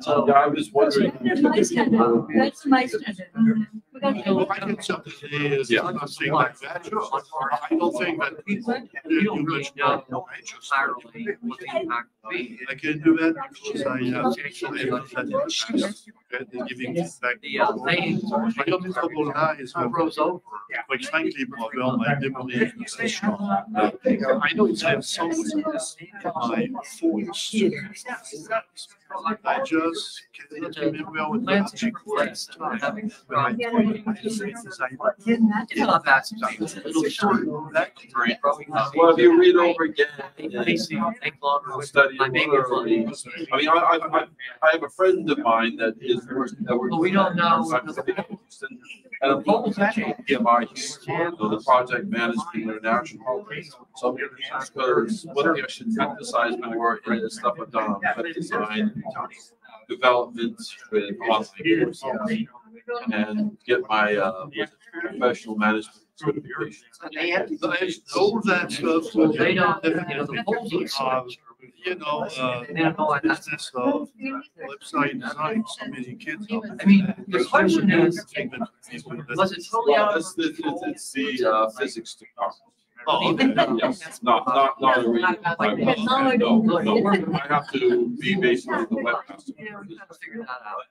So, Yeah, I was wondering. That's my standard, that's my standard. Because I can certainly, uh, something like that. I don't think that. We don't really know entirely what the impact will be. I can do that because I, uh, I know that in the past. giving feedback. The, uh, thing. Maar dat is toch wel is. Who rose over? Waarschijnlijk maar wel, maar dit meneer is strong. I know it's have so my voice. I just cannot remember what the magic was. It's not that, it's a little short. Well, if you read over again. Basically, take longer. Study. I make. I mean, I, I, I, I have a friend of mine that is, that works. But we don't know. And a pole's actually, PMI, so the project management international. So, because one thing I should emphasize more is stuff I've done on web design, development with online and get my, uh, professional management certification. All that stuff. Well, they don't, you know, the polls are You know, uh, They don't know what that's. business of website design, so many kids. I mean, the question is, was it totally Well, out of? it's, it's, it's the, uh, physics department. Oh, okay. Yes, not, not, not a reading. Like, No, no, no, I have to be basically the web master. We gotta figure that out.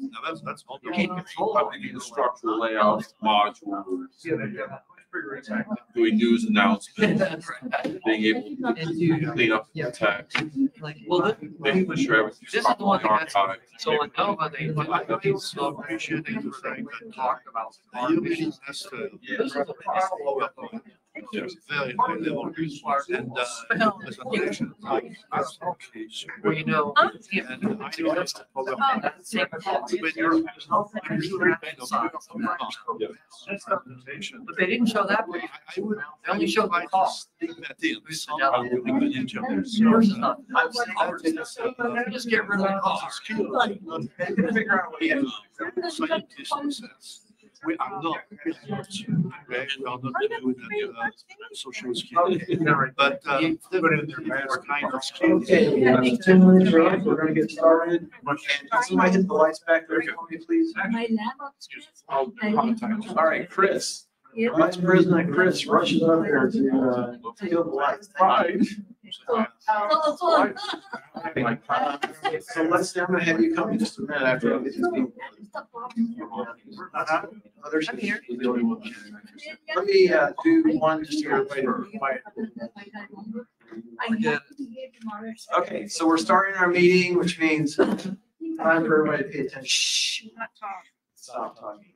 Now, that's, that's. all. You can't control I think the structural layout, modules, doing news announcements, being able And you, to clean up the text, like, well, this, making sure everything's this is the one properly thing that's, archived. so I know how they. I so appreciate the fact that. Talk about. The innovation has to. This is the problem. There's very high level and, uh, presentation, that's okay, Well, you know. And I know that's the problem. That's the same problem. When you're. when you're kind of- That's presentation. But they didn't show that, I I would. they only showed the cost. Stick that in. somehow with the ninja. Yours is not. Just get rid of the cost. Figure out a way. Scientist says, we are not. We are not doing the, uh, social skill. But, uh, it's kind of skill. Okay, uh, ten minutes are we're gonna get started. Can somebody hit the lights back there for me, please? My lab upstairs. I'll contact you. All right, Chris. Vice President Chris rushes up there to, uh, field the lights. Right. So, let's, I'm gonna have you come in just a minute after. I get these people. Uh-huh. Others here. Let me, uh, do one just to get everybody quiet. Okay, so we're starting our meeting, which means time for everybody to pay attention. Shh. Stop talking.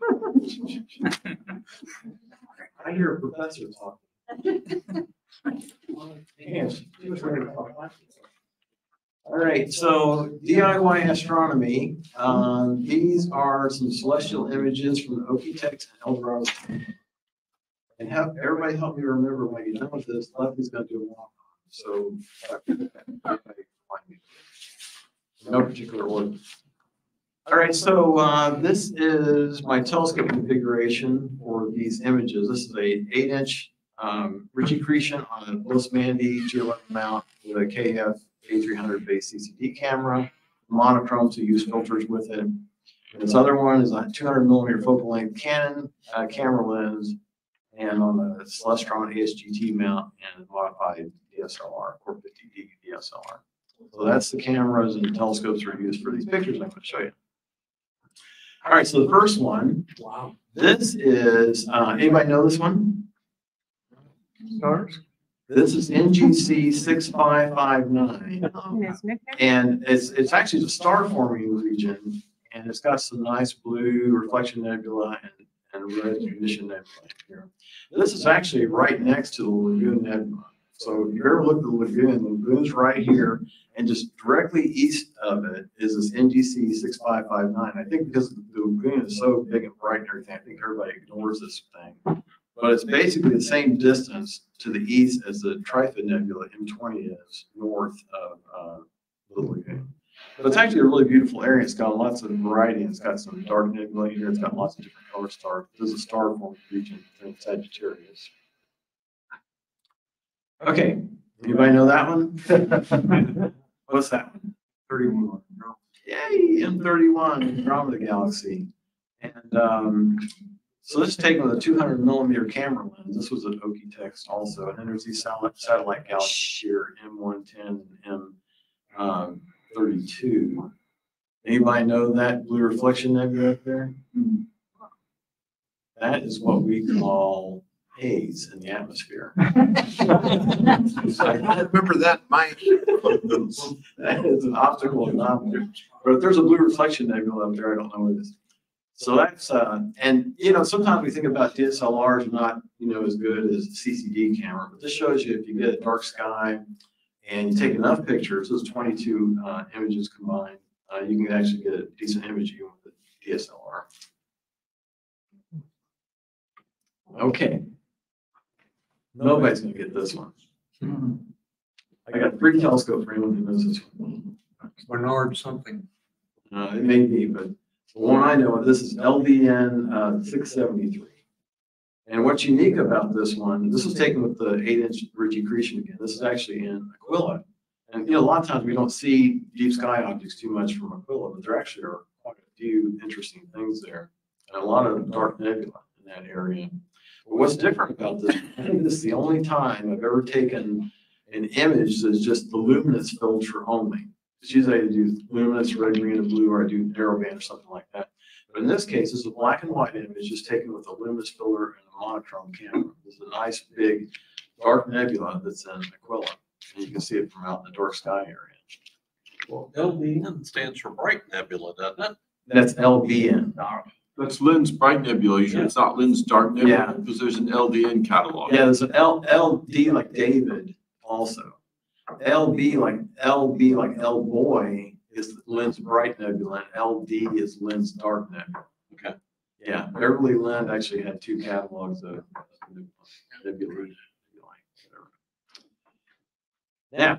I hear a professor talking. All right, so DIY astronomy, um, these are some celestial images from the Okie-Tex and El Dorado. And have, everybody help me remember when you're done with this, Lefty's gonna do a walk, so. uh, No particular order. All right, so, uh, this is my telescope configuration for these images. This is a eight inch, um, Ritchey-Chrétien on a Losmandy G eleven mount with a KF A three hundred base CCD camera, monochrome to use filters with it. And this other one is a two hundred millimeter focal length Canon, uh, camera lens and on the Celestron ASGT mount and modified DSLR, Core fifty D DSLR. So that's the cameras and telescopes are used for these pictures I'm gonna show you. All right, so the first one, Wow. this is, uh, anybody know this one? Stars? This is NGC six five five nine. And it's, it's actually the star forming region and it's got some nice blue reflection nebula and, and red emission nebula here. This is actually right next to the lagoon nebula. So if you ever look at the lagoon, the lagoon's right here and just directly east of it is this NGC six five five nine. I think because the lagoon is so big and bright and everything, I think everybody ignores this thing. But it's basically the same distance to the east as the Trifid Nebula M twenty is north of, uh, the lagoon. But it's actually a really beautiful area. It's got lots of variety. It's got some dark nebula here. It's got lots of different color stars. There's a star formed region in Sagittarius. Okay, anybody know that one? What's that one? Thirty-one. Yay, M thirty-one, Andromeda Galaxy. And, um, so this is taken with a two hundred millimeter camera lens. This was an Okie-Tex also. And then there's these satellite, satellite galaxies here, M one ten and M, um, thirty-two. Anybody know that blue reflection nebula up there? That is what we call haze in the atmosphere. I remember that, my. That is an optical anomaly. But if there's a blue reflection nebula up there, I don't know what it is. So that's, uh, and, you know, sometimes we think about DSLRs not, you know, as good as CCD camera, but this shows you if you get a dark sky and you take enough pictures, those twenty-two, uh, images combined, uh, you can actually get a decent image even with the DSLR. Okay. Nobody's gonna get this one. I got three telescopes for anyone who knows this one. Barnard something. Uh, it may be, but one I know, this is LBN, uh, six seventy-three. And what's unique about this one, this was taken with the eight inch Ritchey-Chrétien again. This is actually in Aquila. And, you know, a lot of times we don't see deep sky objects too much from Aquila, but there actually are quite a few interesting things there. And a lot of dark nebula in that area. But what's different about this, I think this is the only time I've ever taken an image that's just the luminance filter only. It's usually I do luminous, red, green, and blue, or I do narrowband or something like that. But in this case, it's a black and white image just taken with a luminous filter and a monochrome camera. It's a nice big dark nebula that's in Aquila. And you can see it from out in the dark sky area. Well, LBN stands for bright nebula, doesn't it? That's LBN. That's Lynds' bright nebula. You sure it's not Lynds' dark Yeah. nebula? Because there's an LDN catalog. Yeah, there's an L, LD like David also. LB like, LB like L boy is Lynds' bright nebula and LD is Lynds' dark nebula. Okay. Yeah, Beverly Lynds actually had two catalogs of nebula. Yeah.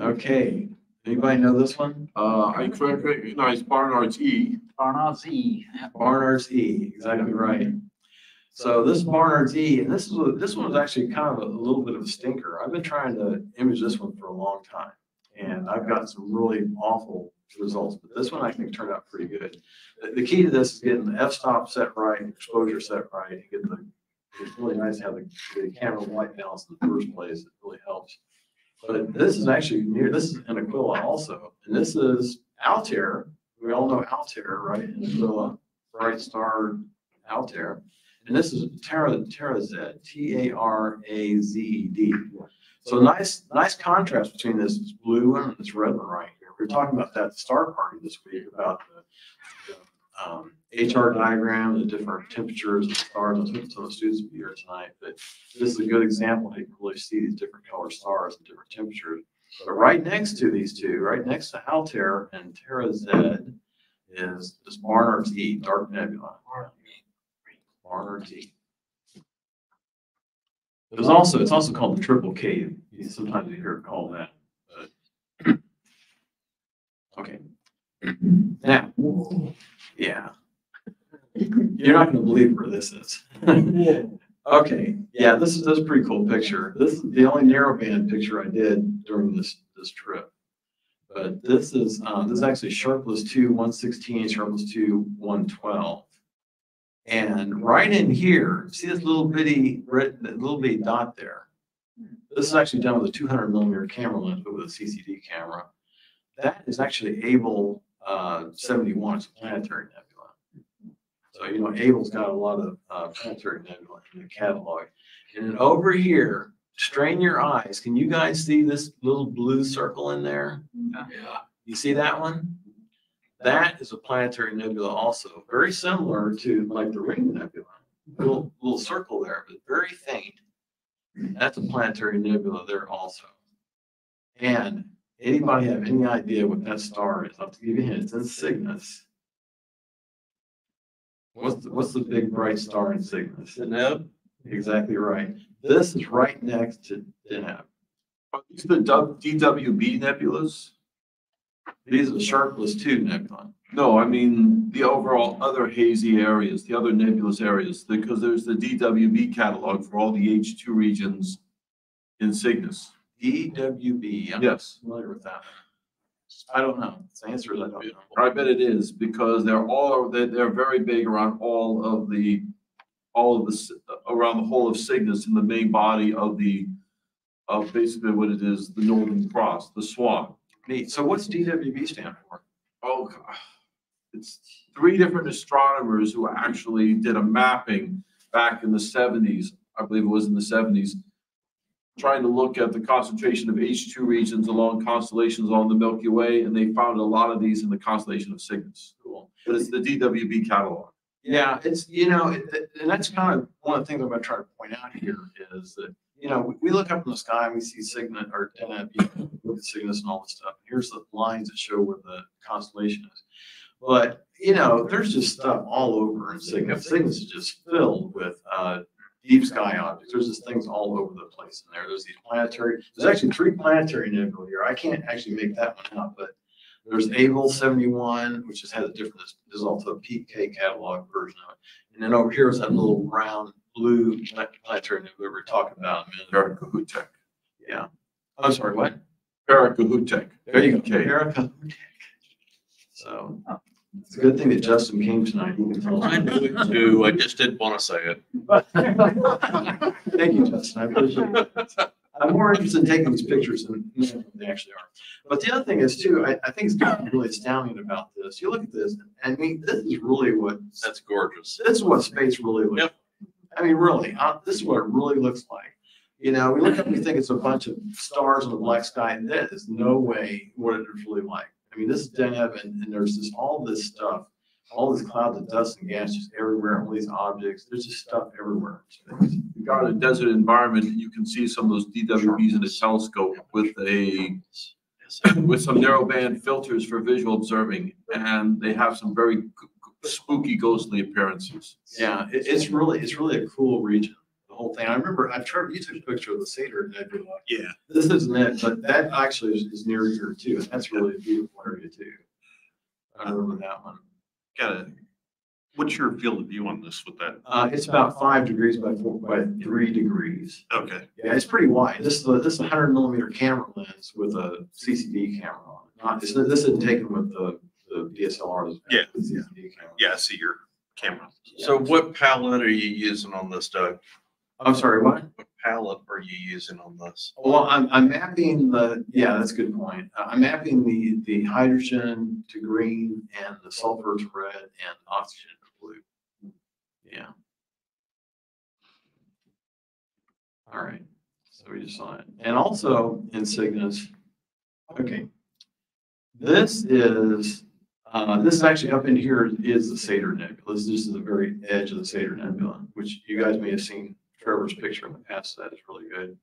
Okay, anybody know this one? Uh, I correct- recognize Barnard's E. Barnard's E. Barnard's E, exactly right. So this Barnard's E, and this is, a- this one was actually kind of a little bit of a stinker. I've been trying to image this one for a long time. And I've gotten some really awful results, but this one I think turned out pretty good. The, the key to this is getting the f-stop set right, exposure set right, and get the, it's really nice to have the, the camera white balance in the first place. It really helps. But this is actually near, this is in Aquila also, and this is Altair. We all know Altair, right? In Aquila, Bright Star Altair. And this is Terra, Tarazed, T A R A Z E D. So nice, nice contrast between this blue one and this red one right here. We were talking about that star party this week about the, the, um, HR diagram, the different temperatures of stars. I was hoping some of the students would be here tonight, but this is a good example. You can really see these different color stars and different temperatures. But right next to these two, right next to Altair and Tarazed is this Barnard's E, dark nebula. E. It was also, it's also called the triple cave. Sometimes you hear it called that, but. Okay. Now, yeah. You're not gonna believe where this is. Okay, yeah, this is, this is a pretty cool picture. This is the only narrowband picture I did during this, this trip. But this is, um, this is actually Sharpless two, one sixteen, Sharpless two, one twelve. And right in here, see this little bitty, red, little bitty dot there? This is actually done with a two hundred millimeter camera lens, but with a CCD camera. That is actually Abell, uh, seventy-one, it's a planetary nebula. So, you know, Abell's got a lot of, uh, planetary nebula in the catalog. And then over here, strain your eyes. Can you guys see this little blue circle in there? Yeah. You see that one? That is a planetary nebula also, very similar to like the ring nebula. Little, little circle there, but very faint. That's a planetary nebula there also. And anybody have any idea what that star is? I'll have to give you a hint. It's in Cygnus. What's, the- what's the big bright star in Cygnus? Deneb? Exactly right. This is right next to Deneb. Are these the DWB nebulas? These are Sharpless too, nebula. No, I mean the overall other hazy areas, the other nebulous areas, because there's the DWB catalog for all the H two regions in Cygnus. DWB. I'm not Yes. familiar with that. I don't know. The answer is I don't know. I bet it is, because they're all, they're, they're very big around all of the, all of the, s- around the whole of Cygnus in the main body of the, of basically what it is, the Northern Cross, the swan. Neat. So what's DWB stand for? oh, God. it's three different astronomers who actually did a mapping back in the seventies, I believe it was in the seventies, trying to look at the concentration of H two regions along constellations along the Milky Way, and they found a lot of these in the constellation of Cygnus. Cool. But it's the DWB catalog. Yeah, it's, you know, it- and that's kind of one of the things I'm gonna try to point out here is that, you know, we, look up in the sky and we see Cygnus or, uh, you know, look at Cygnus and all this stuff. Here's the lines that show where the constellation is. But, you know, there's just stuff all over in Cygnus. Cygnus is just filled with, uh, deep sky objects. There's just things all over the place in there. There's these planetary, there's actually three planetary nebulae here. I can't actually make that one out, but there's Abell seventy-one, which just has a different, this is also a PK catalog version of it. And then over here is that little round blue pla- planetary nebula we were talking about. a minute ago. Perek-Kohoutek. Yeah. I'm sorry, what? Perek-Kohoutek. There you go. Okay. Perek-Kohoutek. So oh. it's a good thing that Justin came tonight. He can tell. I knew it too. I just didn't want to say it. Thank you, Justin. I appreciate it. I'm more interested in taking these pictures than than they actually are. But the other thing is too, I, I think it's kind of really astounding about this. You look at this, and I mean, this is really what, That's gorgeous. this is what space really looks like. Yep. I mean, really, uh, this is what it really looks like. You know, we look up and we think it's a bunch of stars in the black sky, and that is no way what it is really like. I mean, this is Deneb, and, and there's just all this stuff, all this clouds of dust and gas just everywhere, all these objects, there's just stuff everywhere. in space. You got a desert environment, you can see some of those DWBs in a telescope with a, with some narrowband filters for visual observing, and they have some very spooky ghostly appearances. Yeah, it, it's really, it's really a cool region, the whole thing. I remember, I Trevor, you took a picture of the Sadr Nebula. Yeah. This isn't it, but that actually is, is near here too, and that's really a beautiful area too. I remember that one. Got it. what's your field of view on this with that? Uh, it's about five degrees by four, by three degrees. Okay. Yeah, it's pretty wide. This is, a this is a hundred millimeter camera lens with a CCD camera on it. Not, this, this isn't taken with the, the DSLR. this- Yeah. the CCD camera. Yeah, I see your camera. So what palette are you using on this, Doug? I'm sorry, what? What palette are you using on this? Well, I'm, I'm mapping the, yeah, that's a good point. Uh, I'm mapping the, the hydrogen to green and the sulfur to red and oxygen to blue. Yeah. All right, so we just saw it. And also in Cygnus, okay. This is, uh, this is actually up in here is the Sadr Nebula. This is the very edge of the Sadr Nebula, which you guys may have seen Trevor's picture in the past. That is really good.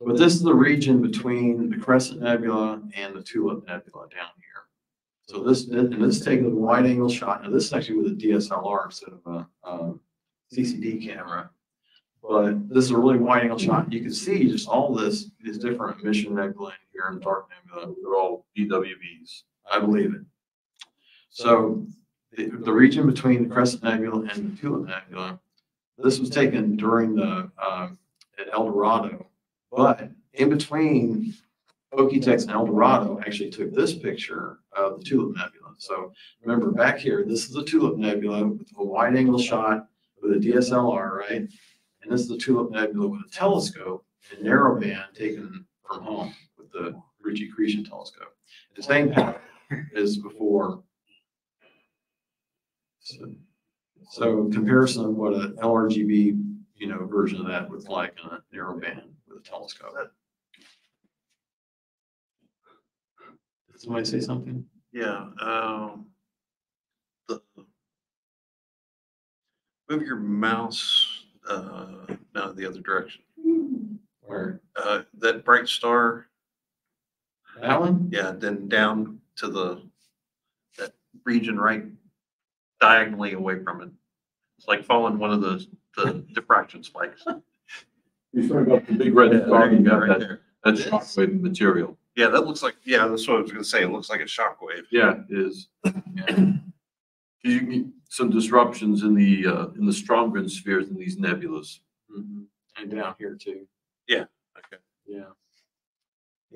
But this is the region between the Crescent Nebula and the Tulip Nebula down here. So this, and this is taken a wide angle shot. Now this is actually with a DSLR instead of a, CCD camera. But this is a really wide angle shot. You can see just all this, these different emission nebula in here and dark nebula. They're all DWBs. I believe it. So the, the region between the Crescent Nebula and the Tulip Nebula, this was taken during the, um, at El Dorado. But in between Okie-Tex and El Dorado actually took this picture of the Tulip Nebula. So remember back here, this is the Tulip Nebula with a wide angle shot with a DSLR, right? And this is the Tulip Nebula with a telescope and narrowband taken from home with the Ritchey-Chrétien telescope. The same pattern as before. So- So comparison of what an LRGB, you know, version of that would like in a narrow band with a telescope. Did somebody say something? Yeah, um, the, move your mouse, uh, no, the other direction. Or Uh, that bright star, that one? yeah, then down to the, that region right diagonally away from it. It's like following one of the, the diffraction spikes. You're talking about the big red Yeah, star, there you you go, got right that, there. that shockwave material. Yeah, that looks like, yeah, that's what I was gonna say. It looks like a shockwave. Yeah, it is. You can get some disruptions in the, uh, in the Stromgren spheres in these nebulas. Mhm. And down here too. Yeah, okay. Yeah.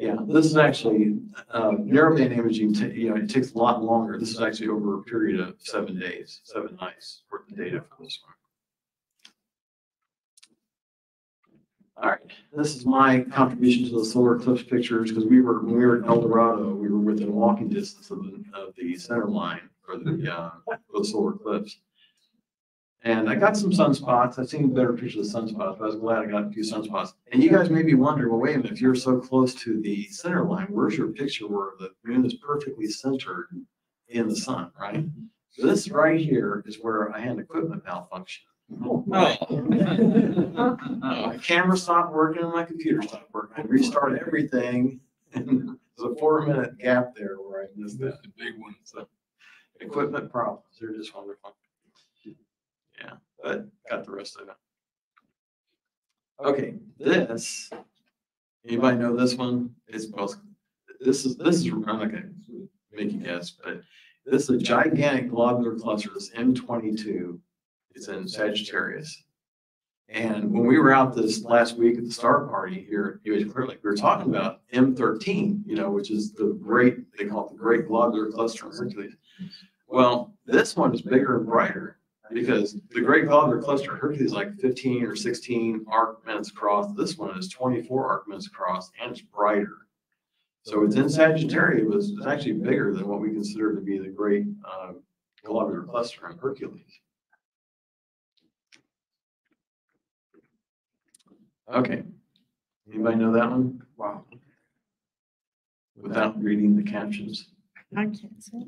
Yeah, this is actually, uh, narrowband imaging, you know, it takes a lot longer. This is actually over a period of seven days, seven nights worth of data for this one. All right, this is my contribution to the solar eclipse pictures, because we were, when we were in El Dorado, we were within walking distance of the, of the center line for the, uh, for the solar eclipse. And I got some sunspots. I've seen better pictures of the sunspots, but I was glad I got a few sunspots. And you guys may be wondering, well, wait a minute, if you're so close to the center line, where's your picture where the moon is perfectly centered in the sun, right? This right here is where I had an equipment malfunction. Oh, oh. My camera stopped working and my computer stopped working. I restarted everything and there's a four minute gap there where I missed that. Big one. So equipment problems, they're just wonderful. Yeah, but got the rest of it. Okay, this, anybody know this one? It's, well, this is, this is, I'm not gonna make you guess, but this is a gigantic globular cluster, this M twenty-two. It's in Sagittarius. And when we were out this last week at the star party here, it was clearly, we were talking about M thirteen, you know, which is the great, they call it the Great Globular Cluster in Hercules. Well, this one is bigger and brighter because the Great Globular Cluster Hercules is like fifteen or sixteen arc minutes across. This one is twenty-four arc minutes across and it's brighter. So it's in Sagittarius, it was, it's actually bigger than what we consider to be the Great uh, Globular Cluster in Hercules. Okay. Anybody know that one? Wow. Without reading the captions? I can't see.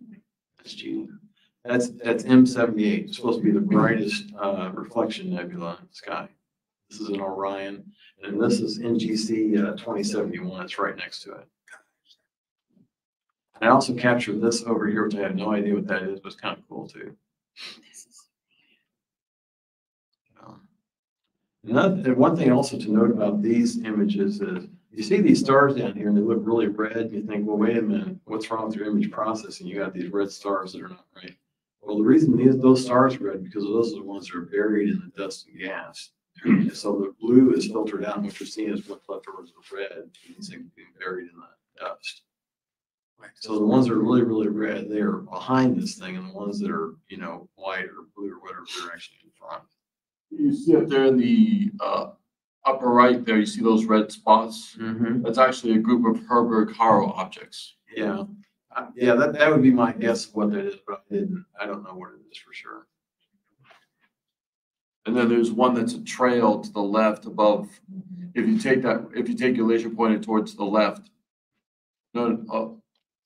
That's cheating. That's, that's M seventy-eight. It's supposed to be the brightest, uh, reflection nebula in the sky. This is in Orion, and this is NGC, uh, twenty seventy-one. It's right next to it. And I also captured this over here, which I have no idea what that is, but it's kind of cool too. Um, Another, one thing also to note about these images is, you see these stars down here and they look really red, and you think, well, wait a minute, what's wrong with your image processing? You got these red stars that are not right. Well, the reason these, those stars are red, because those are the ones that are buried in the dust and gas. So the blue is filtered out, and what you're seeing is what's left over is the red, these things being buried in the dust. So the ones that are really, really red, they are behind this thing, and the ones that are, you know, white or blue or whatever, they're actually in front. You see up there in the, uh, upper right there, you see those red spots? Mm-hmm. That's actually a group of Herbig-Haro objects. Yeah, Uh, yeah, that, that would be my guess of what that is, but I didn't, I don't know what it is for sure. And then there's one that's a trail to the left above. If you take that, if you take your laser pointer towards the left, no, uh,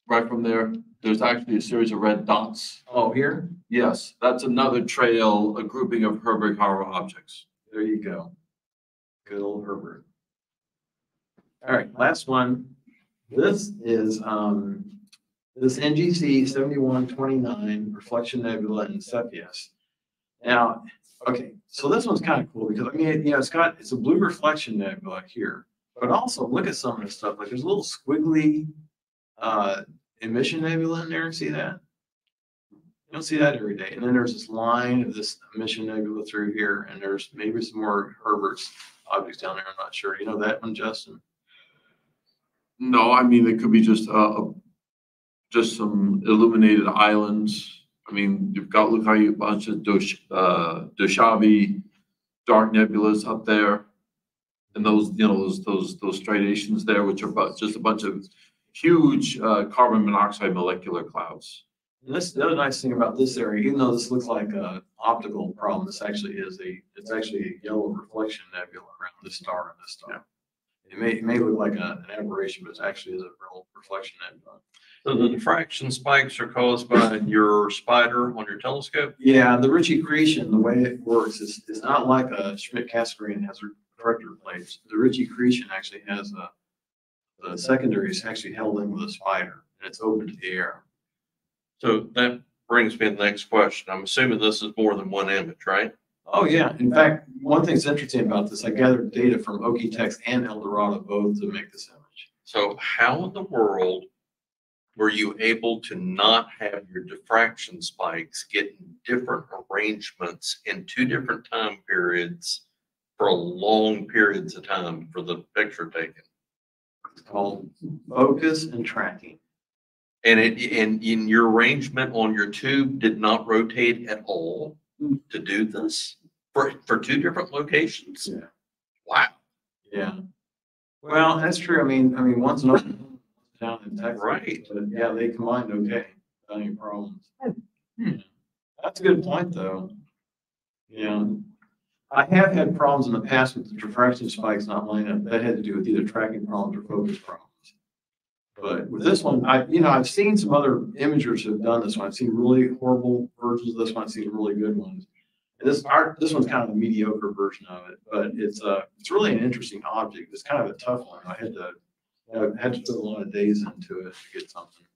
right from there, there's actually a series of red dots. Oh, here? Yes, that's another trail, a grouping of Herbig-Haro objects. There you go. Good old Herbert. All right, last one. This is, um, this NGC seventy-one twenty-nine Reflection Nebula in Cepheus. Now, okay, so this one's kind of cool because, I mean, you know, it's got, it's a blue reflection nebula here. But also, look at some of this stuff, like there's a little squiggly, uh, emission nebula in there, see that? You don't see that every day. And then there's this line of this emission nebula through here, and there's maybe some more Herbert's objects down there. I'm not sure. You know that one, Justin? No, I mean, it could be just, uh, just some illuminated islands. I mean, you've got, look how you, a bunch of Dosh, uh, Dobashi dark nebulas up there. And those, you know, those, those, those striations there, which are just a bunch of huge, uh, carbon monoxide molecular clouds. And this, the other nice thing about this area, even though this looks like an optical problem, this actually is a, it's actually a yellow reflection nebula around this star and this star. It may, it may look like a- an aberration, but it actually is a real reflection nebula. So the diffraction spikes are caused by your spider on your telescope? Yeah, the Ritchey-Chrétien, the way it works is, is not like a Schmidt-Cassegrain has a corrector plates. The Ritchey-Chrétien actually has a, the secondary is actually held in with a spider and it's open to the air. So that brings me to the next question. I'm assuming this is more than one image, right? Oh, yeah. In fact, one thing's interesting about this, I gathered data from Okie-Tex and Eldorado both to make this image. So how in the world were you able to not have your diffraction spikes get in different arrangements in two different time periods for long periods of time for the picture taken? It's called focus and tracking. And it, and in your arrangement on your tube did not rotate at all to do this for, for two different locations? Yeah. Wow. Yeah. Hmm. Well, that's true. I mean, I mean, one's not down in Texas. Right. But yeah, they combined okay, without any problems. Hmm. Hmm. That's a good point, though. Yeah. I have had problems in the past with the diffraction spikes not lining up. That had to do with either tracking problems or focus problems. But with this one, I, you know, I've seen some other imagers have done this one. I've seen really horrible versions of this one. I've seen really good ones. And this, our, this one's kind of a mediocre version of it, but it's, uh, it's really an interesting object. It's kind of a tough one. I had to, I had to put a lot of days into it to get something.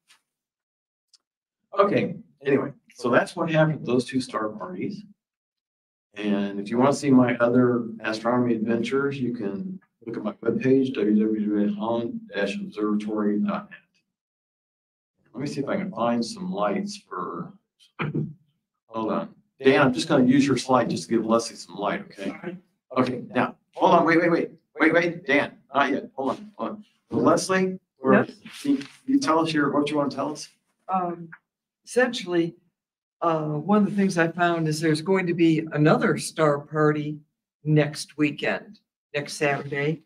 Okay, anyway, so that's what happened with those two star parties. And if you want to see my other astronomy adventures, you can look at my webpage, www.holland-observatory.net. Let me see if I can find some lights for, hold on. Dan, I'm just gonna use your slide just to give Leslie some light, okay? Okay, now, hold on, wait, wait, wait, wait, wait, Dan, not yet, hold on, hold on. Leslie, or, Yes. you, you tell us your, what you want to tell us? Um, essentially, uh, one of the things I found is there's going to be another star party next weekend, next Saturday.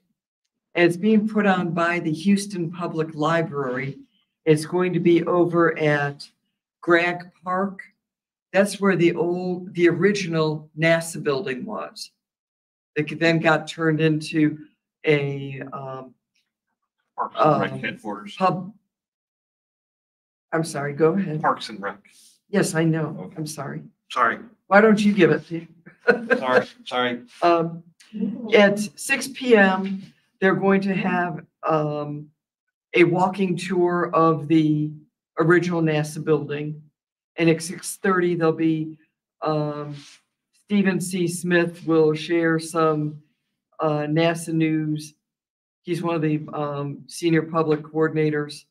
And it's being put on by the Houston Public Library. It's going to be over at Gragg Park. That's where the old, the original NASA building was. It then got turned into a, um, Parks and Rec Um, headquarters, pub. I'm sorry, go ahead. Parks and Rec. Yes, I know. Okay. I'm sorry. Sorry, Why don't you give it to? you? sorry, sorry. Um, at six P M, they're going to have, um, a walking tour of the original NASA building. And at six thirty, there'll be, um, Stephen C. Smith will share some, uh, NASA news. He's one of the, um, senior public coordinators,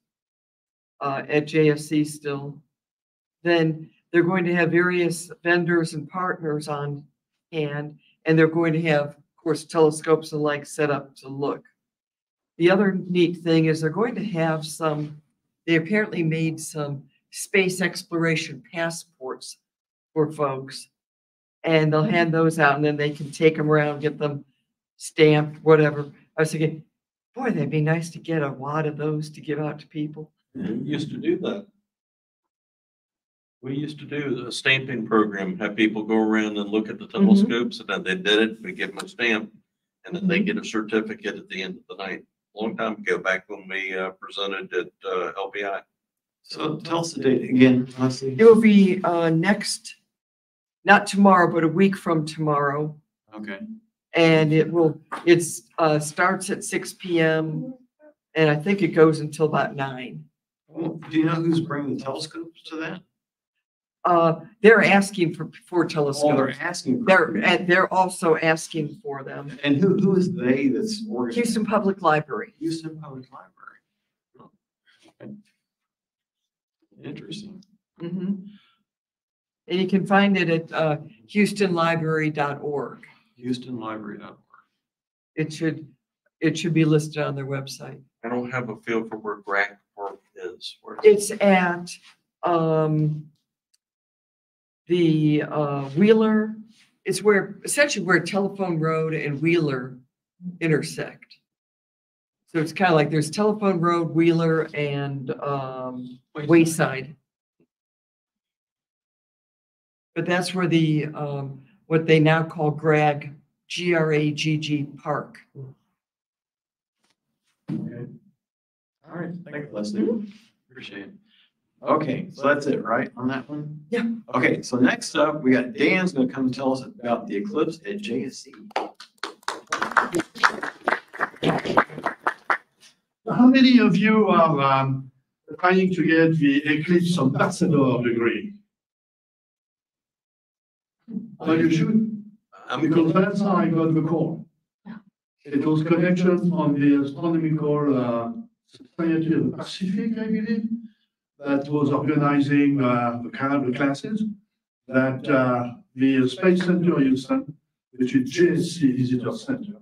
uh, at JSC still. Then they're going to have various vendors and partners on hand, and they're going to have, course, telescopes and like set up to look. The other neat thing is they're going to have some, they apparently made some space exploration passports for folks. And they'll hand those out and then they can take them around, get them stamped, whatever. I was thinking, boy, that'd be nice to get a wad of those to give out to people. Used to do that. We used to do a stamping program, have people go around and look at the telescopes and then they did it, we give them a stamp. And then they get a certificate at the end of the night. Long time ago, back when we uh, presented at uh, LPI. So tell us the date again, Leslie. It will be, uh, next, not tomorrow, but a week from tomorrow. Okay. And it will, it's, uh, starts at six P M. And I think it goes until about nine. Well, Do you know who's bringing the telescopes to that? Uh, they're asking for, for Oh, they're telescopes. asking. for- They're, and they're also asking for them. And who, who is they that's organizing? Houston Public Library. Houston Public Library. Okay. Interesting. Mhm. And you can find it at, uh, houstonlibrary.org. HoustonLibrary.org. It should, it should be listed on their website. I don't have a feel for where Grant Park is. Where- It's at, um, the, uh, Wheeler, it's where, essentially where Telephone Road and Wheeler intersect. So it's kind of like there's Telephone Road, Wheeler, and, um, Wayside. But that's where the, um, what they now call Gragg, G R A G G Park. Okay. All right, thank you, Leslie. Appreciate it. Okay, so that's it, right, on that one? Yeah. Okay, so next up, we got Dan's gonna come tell us about the eclipse at JSC. How many of you are um, trying to get the Eclipse Ambassador degree? Well, you should, I'm because that's how I got the call. It was connection on the Astronomical uh, Society of the Pacific, I believe, that was organizing uh, the kind of classes that uh, the Space Center Houston, which is JSC Visitor Center,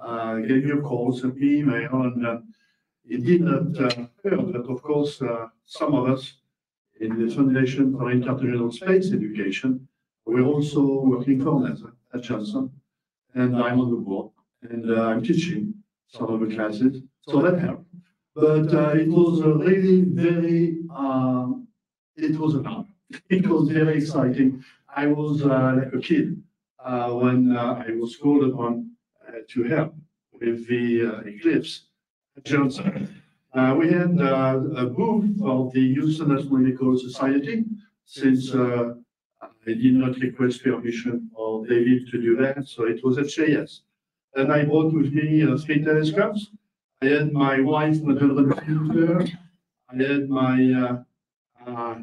uh, gave me a call, sent me email, and uh, it did not uh, hurt that, of course, uh, some of us in the Foundation for International Space Education, we're also working for NASA at Johnson, and I'm on the board. and uh, I'm teaching some of the classes, so that helped. But uh, it was a really very, um, it was an. It was very exciting. I was uh, like a kid uh, when uh, I was called upon uh, to help with the uh, eclipse at Johnson. We had a booth of the Houston Astronomical Society since I did not request permission for David to do that, so it was at JS. And I brought with me three telescopes. I had my wife, Madeleine Filter. I had my uh, uh,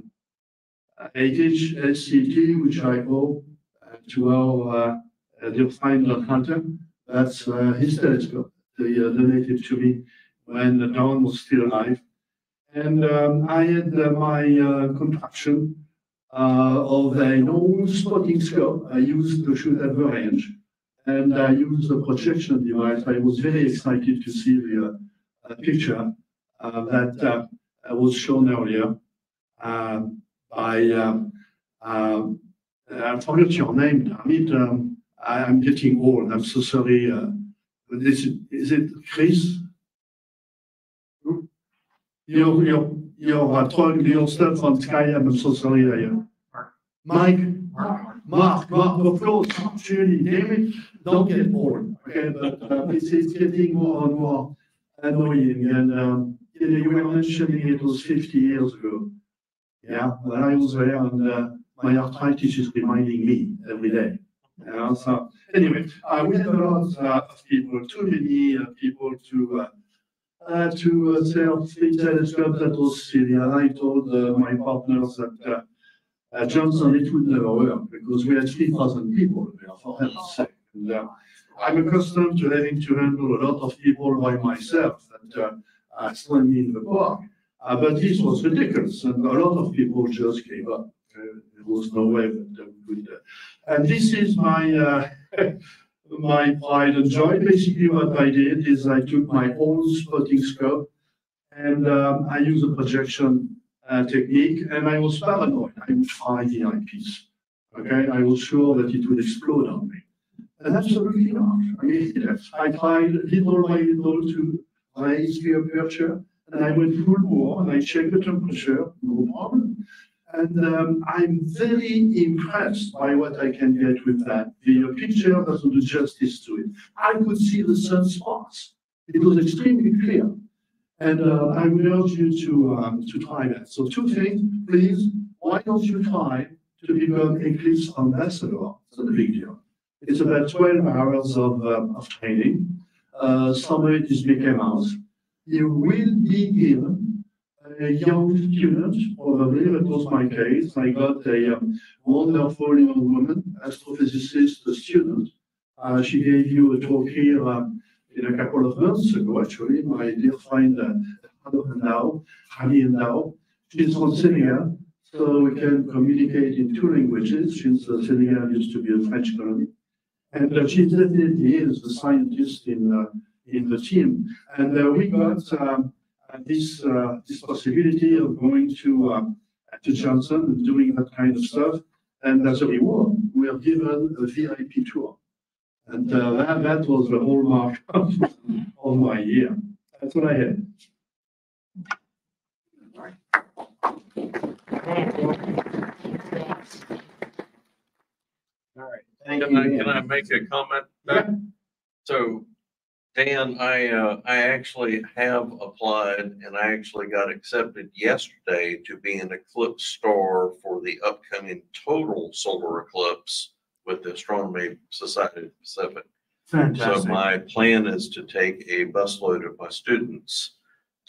8-inch which I owe uh, to our uh, dear friend Don Hunter. That's uh, his telescope. They uh, donated to me when Don was still alive. And um, I had uh, my uh, contraption uh, of an old spotting scope I used to shoot at the range. And I used a projection device. I was very excited to see the uh, picture uh, that uh, was shown earlier um, by, um, um, I forgot your name, damn it. Um, I- I'm getting old. I'm so sorry. uh, Is it, is it Chris? Your, your, your, uh, your stuff on Sky, I'm so sorry. I, uh, Mike? Mark, Mark, Mark, of course, surely, David, don't get bored, okay, but, uh, it's, it's getting more and more annoying, and, um, you know, you were mentioning it was fifty years ago. Yeah, when I was there, and, uh, my arthritis is reminding me every day. Yeah, so, anyway, we had a lot uh, of people, too many uh, people to, uh, uh, to sell three telescopes, that was silly, and I told, my partners that, uh, Johnson, it would never work because we had three thousand people there for heaven's sake. And, uh, I'm accustomed to having to handle a lot of people by myself that, uh, slam me in the park. Uh, but this was ridiculous and a lot of people just gave up. Uh, there was no way that we could. uh, And this is my, uh, my pride and joy. Basically what I did is I took my own spotting scope and, um, I used a projection uh, technique, and I was paranoid. I would fire the eyepiece. Okay, I was sure that it would explode on me. And absolutely not. I mean, I tried little by little to raise the aperture, and I went full bore, and I checked the temperature, no problem. And um, I'm very impressed by what I can get with that. The picture doesn't do justice to it. I could see the sunspots. It was extremely clear. And uh, I would urge you to, um, to try that. So two things, please, why don't you try to become Eclipse ambassador? It's not a big deal. It's about twelve hours of, um, of training. Uh, some of it is Mickey. You will be given a young student, probably, that was my case. I got a um, wonderful young woman, astrophysicist, a student. Uh, she gave you a talk here, um, in a couple of months ago, actually, my dear friend, uh, now, Hani now, she's from Senegal, so we can communicate in two languages, since uh, Senegal used to be a French colony. And uh, she definitely is the scientist in, uh, in the team. And uh, we got um, uh, this, uh, this possibility of going to, um, to Johnson and doing that kind of stuff. And as a reward, we are given a VIP tour. And uh, that, that was the hallmark of, of my year. That's what I had. All right. Thank Can I, you. can I make a comment? back? So, Dan, I, uh, I actually have applied and I actually got accepted yesterday to be an eclipse star for the upcoming total solar eclipse with the Astronomy Society of Pacific. So Fantastic. my plan is to take a busload of my students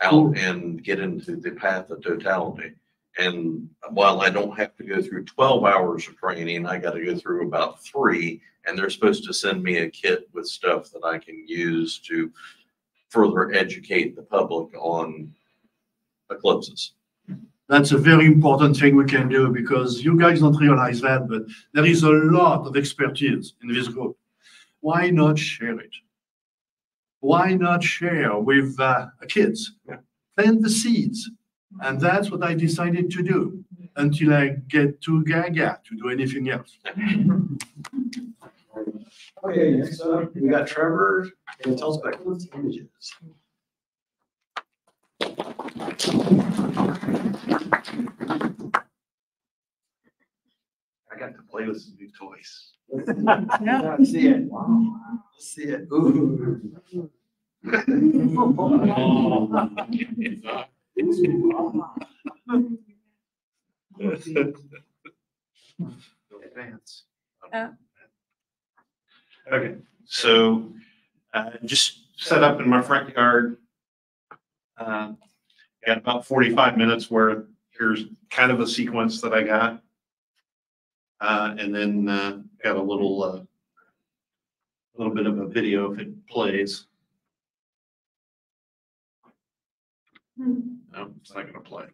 Cool. out and get into the path of totality. And while I don't have to go through twelve hours of training, I gotta go through about three. And they're supposed to send me a kit with stuff that I can use to further educate the public on eclipses. That's a very important thing we can do because you guys don't realize that, but there is a lot of expertise in this group. Why not share it? Why not share with uh, kids? Yeah. Plant the seeds. And that's what I decided to do until I get too gaga to do anything else. Okay, next up, we got Trevor and tell us about those images. I got to play with some new toys. Yeah, let's see it. Wow. Let's see it. Ooh. Advance. Yeah. Okay, so, uh, just set up in my front yard. Uh, Got about forty-five minutes where here's kind of a sequence that I got. Uh, and then, uh, got a little, uh, little bit of a video if it plays. No, it's not gonna play.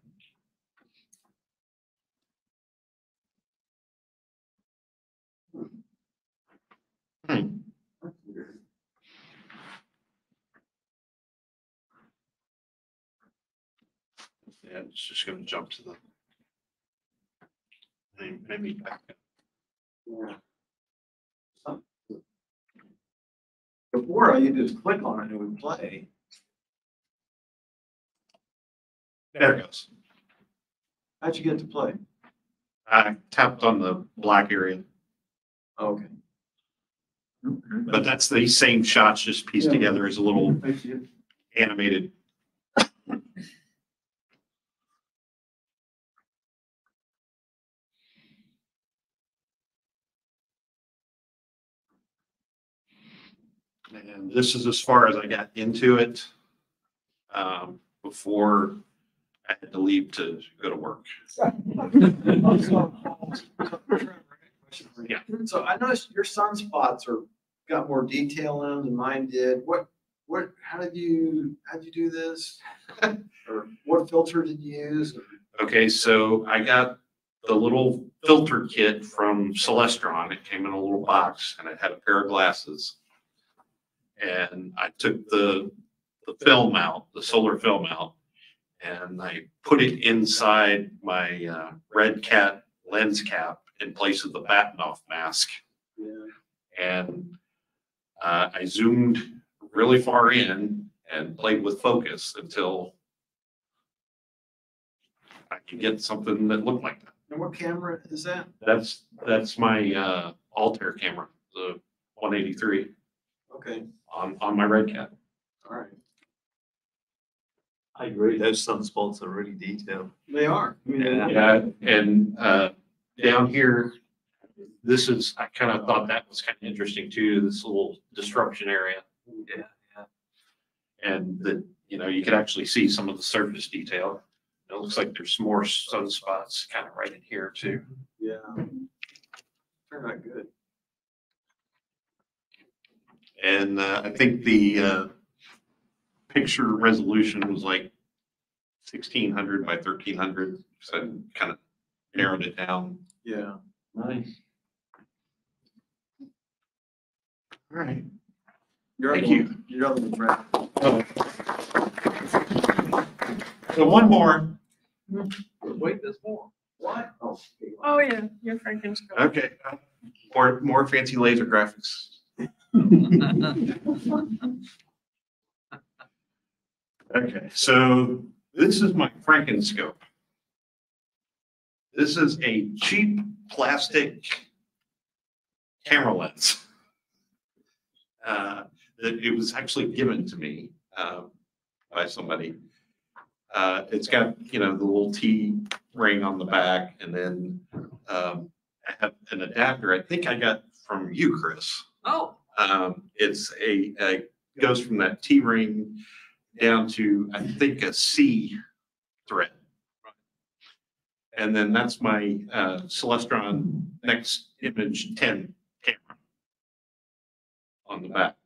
Hmm. Yeah, it's just gonna jump to the. Maybe- Maybe back. Before, all you do is click on it and it would play. There it goes. How'd you get to play? I tapped on the black area, Okay. but that's the same shots just pieced Yeah. together as a little I see it. animated. And this is as far as I got into it, um, before I had to leave to go to work. Yeah. So I noticed your sunspots are, got more detail in them than mine did. What, what, how did you, how'd you do this? Or what filter did you use? Okay, so I got the little filter kit from Celestron. It came in a little box and it had a pair of glasses. And I took the, the film out, the solar film out, and I put it inside my uh, Red Cat lens cap in place of the Bahtinov mask. Yeah. And uh, I zoomed really far in and played with focus until I could get something that looked like that. And what camera is that? That's, that's my uh, Altair camera, the one eighty-three Okay, on, on my Red cap. all right. I agree, those sunspots are really detailed. They are. I mean, Yeah. Yeah, and uh, down here, this is, I kind of thought that was kind of interesting too, this little disruption area. Yeah, yeah. And that, you know, you could actually see some of the surface detail. It looks like there's more sunspots kind of right in here too. Yeah. Turned out good. And uh, I think the uh, picture resolution was like sixteen hundred by thirteen hundred, so I kind of narrowed it down. Yeah. Nice. All right. Your Thank other you. one- Your other. So one more. Wait, there's more. What? Oh. Oh, yeah, your Frankenstein. Okay, uh, more, more fancy laser graphics. Okay, so this is my Frankenscope. This is a cheap plastic camera lens. Uh, that it was actually given to me, uh, by somebody. Uh, it's got, you know, the little T ring on the back and then, um, I have an adapter I think I got from you, Chris. Oh, Um, it's a, a, goes from that T ring down to, I think, a C thread. And then that's my, uh, Celestron Next Image ten camera on the back.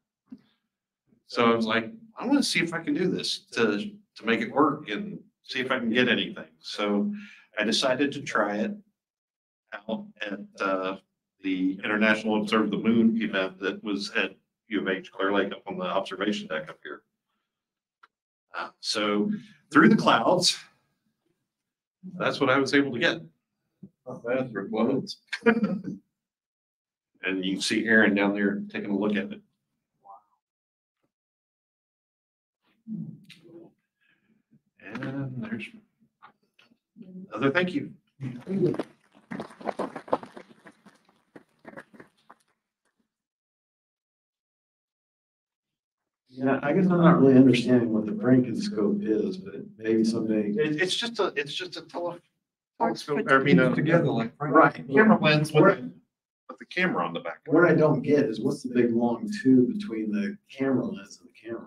So I was like, I want to see if I can do this to, to make it work and see if I can get anything. So I decided to try it out at, uh, the International Observe the Moon event that was at U of H Clear Lake up on the observation deck up here. Uh, so through the clouds, that's what I was able to get. Not bad for clothes. And you can see Aaron down there taking a look at it. And there's another thank you. Yeah, I guess I'm not really understanding what the Franken scope is, but maybe someday. It, it's just a, it's just a tele, telescope, I mean, a. Together like. Right. Camera lens with, a- with the camera on the back. What I don't get is what's the big long tube between the camera lens and the camera?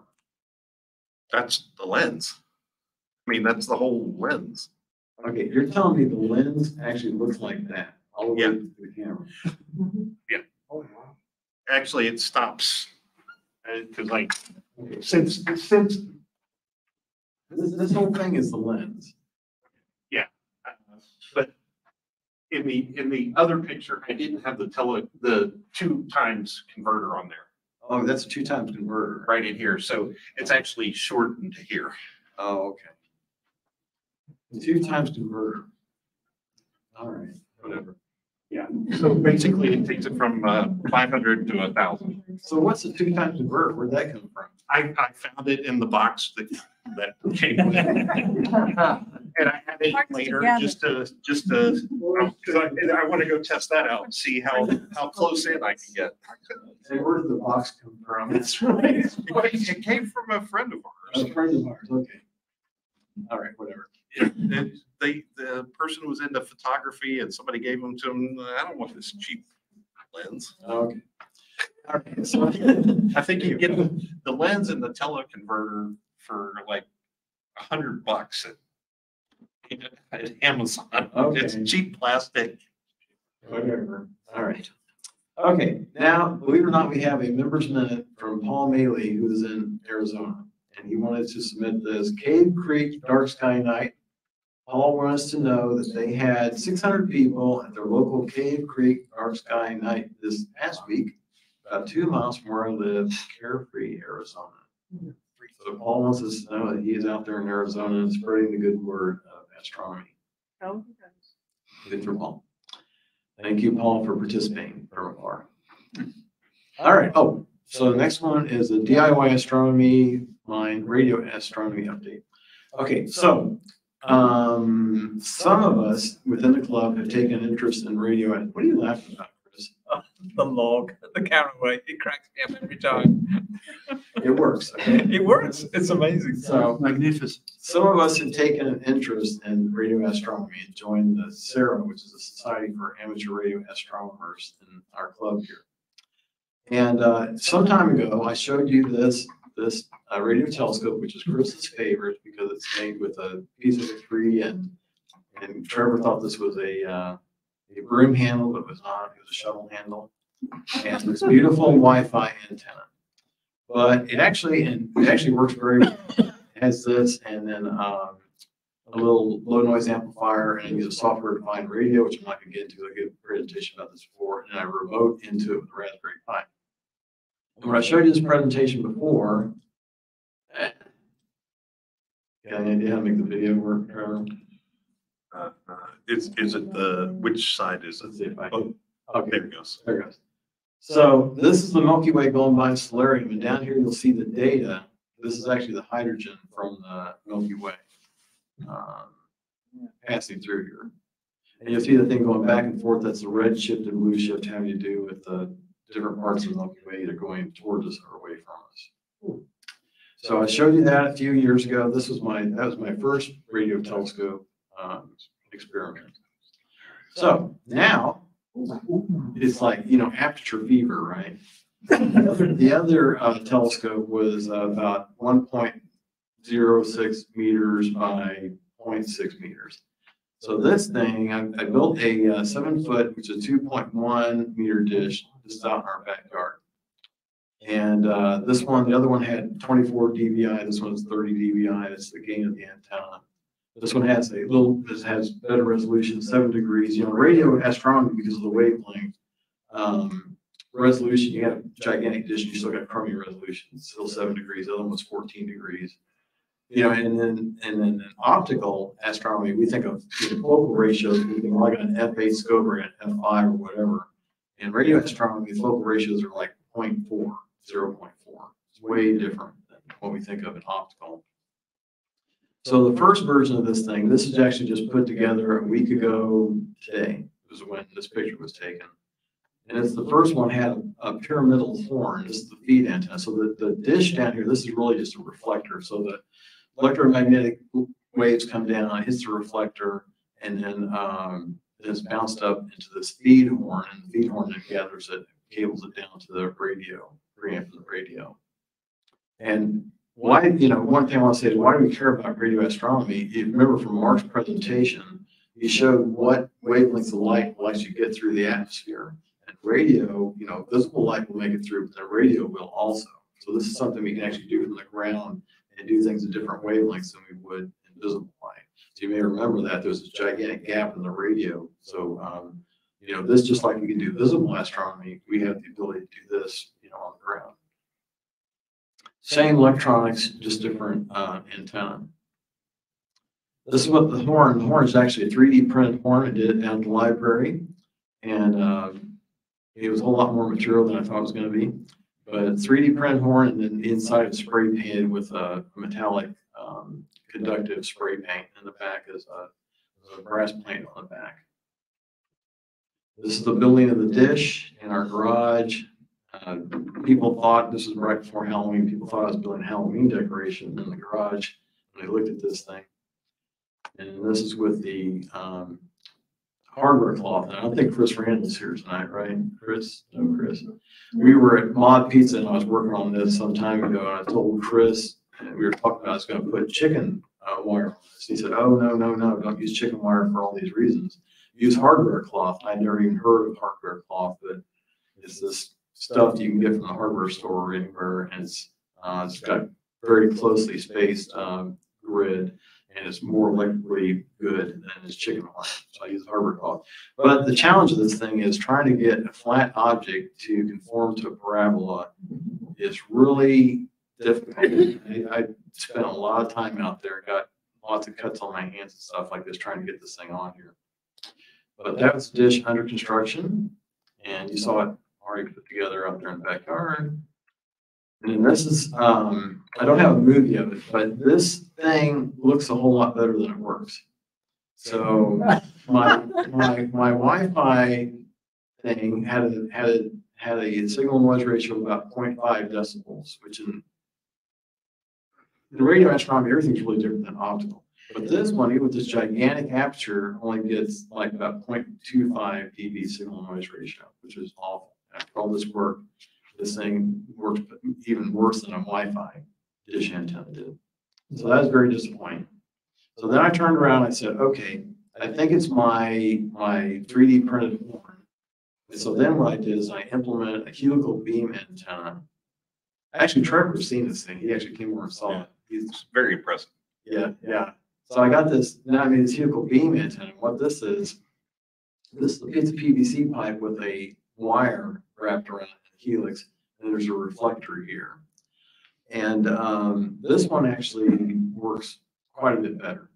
That's the lens. I mean, that's the whole lens. Okay, you're telling me the lens actually looks like that, all the way Yeah. to the camera? Actually, it stops. Uh, cause like, Okay, since, since, This, this whole thing is the lens. uh, but in the, in the other picture, I didn't have the tele, the two times converter on there, Oh, that's a two times converter. right in here. So it's actually shortened to here. Oh, okay. Two times converter. All right, whatever. Yeah. So basically it takes it from, uh, five hundred to a thousand. So what's the two times converter? Where'd that come from? I, I found it in the box that, that came with it. And I had it Parts later together. just to, just to, because I, I want to go test that out and see how, how close in I can get. Say, where did the box come from? That's right. It came from a friend of ours. A friend of ours, okay. All right, whatever. And They, the person was into photography and somebody gave them to him, I don't want this cheap lens. Okay. All right, so. I think you get the the lens and the teleconverter for like a hundred bucks at, at Amazon. It's Okay. cheap plastic. Whatever, all right. Okay, now, believe it or not, we have a member's minute from Paul Maley, who is in Arizona. And he wanted to submit this Cave Creek Dark Sky Night. Paul wants to know that they had six hundred people at their local Cave Creek Dark Sky Night this past week, about two miles from where I live, Carefree, Arizona. So Paul wants us to know that he is out there in Arizona and spreading the good word of astronomy. Oh, Good for Paul. Thank you, Paul, for participating from afar. All right, oh, so the next one is a DIY astronomy line, radio astronomy update. Okay, so, um, some of us within the club have taken interest in radio. What are you laughing about? The log, the camera way, it cracks me up every time. It works. It works. It's amazing. So magnificent. Some of us have taken an interest in radio astronomy and joined the SARA, which is a Society for Amateur Radio Astronomers in our club here. And uh, some time ago, I showed you this, this uh, radio telescope, which is Chris's favorite because it's made with a piece of tree and, and Trevor thought this was a, uh, a broom handle, but it was not. It was a shuttle handle. And this beautiful Wi-Fi antenna. But it actually, and it actually works very well. It Has this and then, um, a little low noise amplifier and I use a software defined radio, which I'm not gonna get into. I gave a presentation about this before, and I remote into it with a Raspberry Pi. And when I showed you this presentation before, eh, got any idea how to make the video work, Trevor? Uh, Is, is it the, which side is Let's it? see if I Oh, can. there Okay, it goes. there it goes. So this is the Milky Way going by Stellarium, and down here you'll see the data. This is actually the hydrogen from the Milky Way. um, Passing through here. And you'll see the thing going back and forth. That's the red shift and blue shift having to do with the different parts of the Milky Way either going towards us or away from us. So I showed you that a few years ago. This was my, that was my first radio telescope um, experiment. So now it's like, you know, aperture fever, right? The other- The other uh, telescope was uh, about one point zero six meters by 0.6 meters. So this thing, I, I built a uh, seven foot, which is two point one meter dish, just out in our backyard. And uh, this one, the other one had twenty-four dBi, this one's thirty dBi, that's the gain of the antenna. This one has a little, this has better resolution, seven degrees, you know, radio astronomy because of the wavelength. Um, resolution, you have gigantic dish, you still got crummy resolution, it's still seven degrees, the other one was fourteen degrees. You know, and then, and then in optical astronomy, we think of focal ratios, we think like an F eight scope or an F five or whatever. In radio astronomy, focal ratios are like 0.4, 0.4. It's way different than what we think of in optical. So the first version of this thing, this is actually just put together a week ago today, was when this picture was taken. And it's the first one had a pyramidal horn, this is the feed antenna. So the, the dish down here, this is really just a reflector. So the electromagnetic waves come down, it hits the reflector, and then um, it's bounced up into this feed horn, and the feed horn then gathers it, cables it down to the radio, preamp to the radio. And why, you know, one thing I want to say is why do we care about radio astronomy? You remember from Mark's presentation, he showed what wavelengths of light will actually get through the atmosphere. And radio, you know, visible light will make it through, but the radio will also. So this is something we can actually do from the ground and do things at different wavelengths than we would in visible light. So you may remember that there's a gigantic gap in the radio. So, um, you know, this, just like we can do visible astronomy, we have the ability to do this, you know, on the ground. Same electronics, just different, uh, antenna. This is what the horn, the horn is actually a 3D printed horn. I did it at the library. And, uh, it was a whole lot more material than I thought it was gonna be. But 3D printed horn and then the inside is spray painted with a metallic, um, conductive spray paint. In the back is a, a brass plate on the back. This is the building of the dish in our garage. Uh, people thought, this is right before Halloween, people thought I was building Halloween decoration in the garage when they looked at this thing. And this is with the, um, hardware cloth. And I don't think Chris Randall's here tonight, right? Chris? No, Chris. We were at Mod Pizza and I was working on this some time ago and I told Chris, and we were talking about I was gonna put chicken, uh, wire on this. He said, oh, no, no, no, don't use chicken wire for all these reasons. Use hardware cloth. I never even heard of hardware cloth, but it's this stuff you can get from the hardware store or anywhere, and it's, uh, it's got very closely spaced, um, grid, and it's more electrically good than this chicken wire, so I use hardware cloth. But the challenge of this thing is trying to get a flat object to conform to a parabola is really difficult. I, I spent a lot of time out there, got lots of cuts on my hands and stuff like this, trying to get this thing on here. But that was the dish under construction, and you saw it already put together out there in the backyard. And then this is, um, I don't have a movie of it, but this thing looks a whole lot better than it works. So my, my, my Wi-Fi thing had a, had a, had a signal noise ratio of about 0.5 decibels, which in in radio astronomy, everything's really different than optical. But this one, even with this gigantic aperture, only gets like about 0.25 dB signal noise ratio, which is awful. After all this work, this thing worked even worse than a Wi-Fi dish antenna did. So that was very disappointing. So then I turned around, I said, okay, I think it's my, my 3D printed horn. And so then what I did is I implemented a helical beam antenna. Actually, Trevor's seen this thing. He actually came over and saw it. He's Very impressive. yeah, yeah. So I got this, now I mean, this helical beam antenna. What this is, this, it's a PVC pipe with a wire wrapped around the helix, and there's a reflector here. And, um, this one actually works quite a bit better.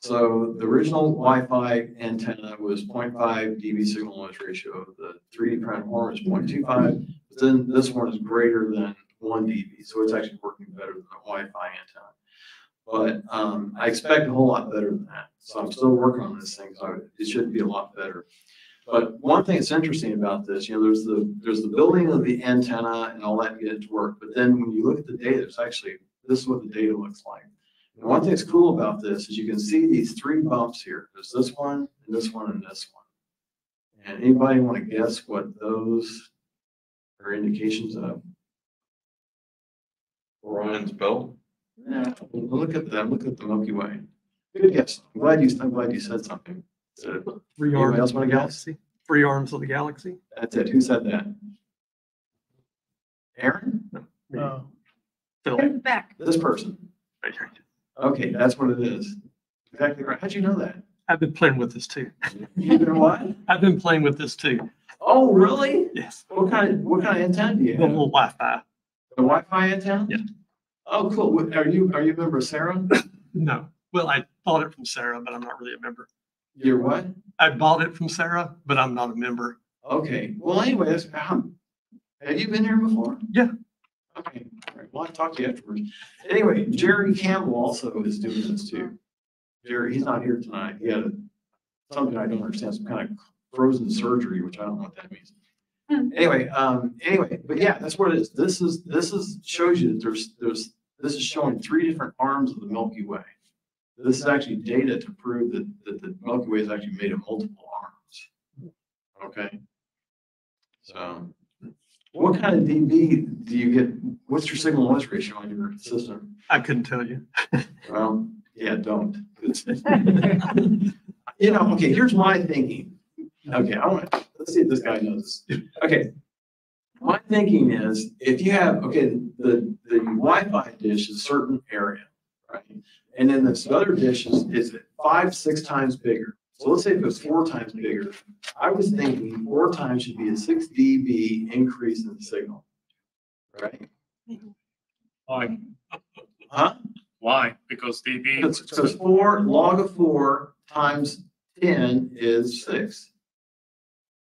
So the original Wi-Fi antenna was 0.5 dB signal noise ratio. The 3D printed horn is 0.25, but then this one is greater than one dB, so it's actually working better than the Wi-Fi antenna. But um, I expect a whole lot better than that. So I'm still working on this thing, so it should be a lot better. But one thing that's interesting about this, you know, there's the, there's the building of the antenna and all that to get it to work. But then when you look at the data, it's actually, this is what the data looks like. And one thing that's cool about this is you can see these three bumps here. There's this one, and this one, and this one. And anybody want to guess what those are indications of? Orion's belt. Yeah, look at them, look at the Milky Way. Good guess. I'm glad you, I'm glad you said something. So, Three Anybody arms else of the wanna guess? galaxy. Three arms of the galaxy. That's it. Who said that? Aaron? Oh. Phil. In back. This person? Okay, that's what it is. Exactly right. How'd you know that? I've been playing with this too. You know what? I've been playing with this too. Oh, really? Yes. What kind of, what kind of antenna do you The have? little Wi-Fi. The Wi-Fi antenna? Yeah. Oh, cool. What- Are you, are you a member of SARA? No. Well, I bought it from SARA, but I'm not really a member. You're what? I bought it from SARA, but I'm not a member. Okay, well, anyway, that's, how, have you been here before? Yeah. Okay, all right, well, I'll talk to you afterwards. Anyway, Jerry Campbell also is doing this too. Jerry, he's not here tonight. He had a- something I don't understand, some kind of frozen surgery, which I don't know what that means. Anyway, um, anyway, but yeah, that's what it is. This is, this is, shows you that there's, there's, this is showing three different arms of the Milky Way. This is actually data to prove that, that the Milky Way is actually made of multiple arms. Okay? So, what kind of dB do you get, what's your signal noise ratio on your system? I couldn't tell you. Well, yeah, don't. You know, okay, here's my thinking. Okay, I want, let's see if this guy knows. Okay. My thinking is, if you have, okay, the, the Wi-Fi dish is a certain area, right? And then this other dish is, is five, six times bigger. So let's say if it was four times bigger, I was thinking four times should be a six dB increase in the signal. Right? Why? Huh? Why? Because DB. Because four, log of four times ten is six.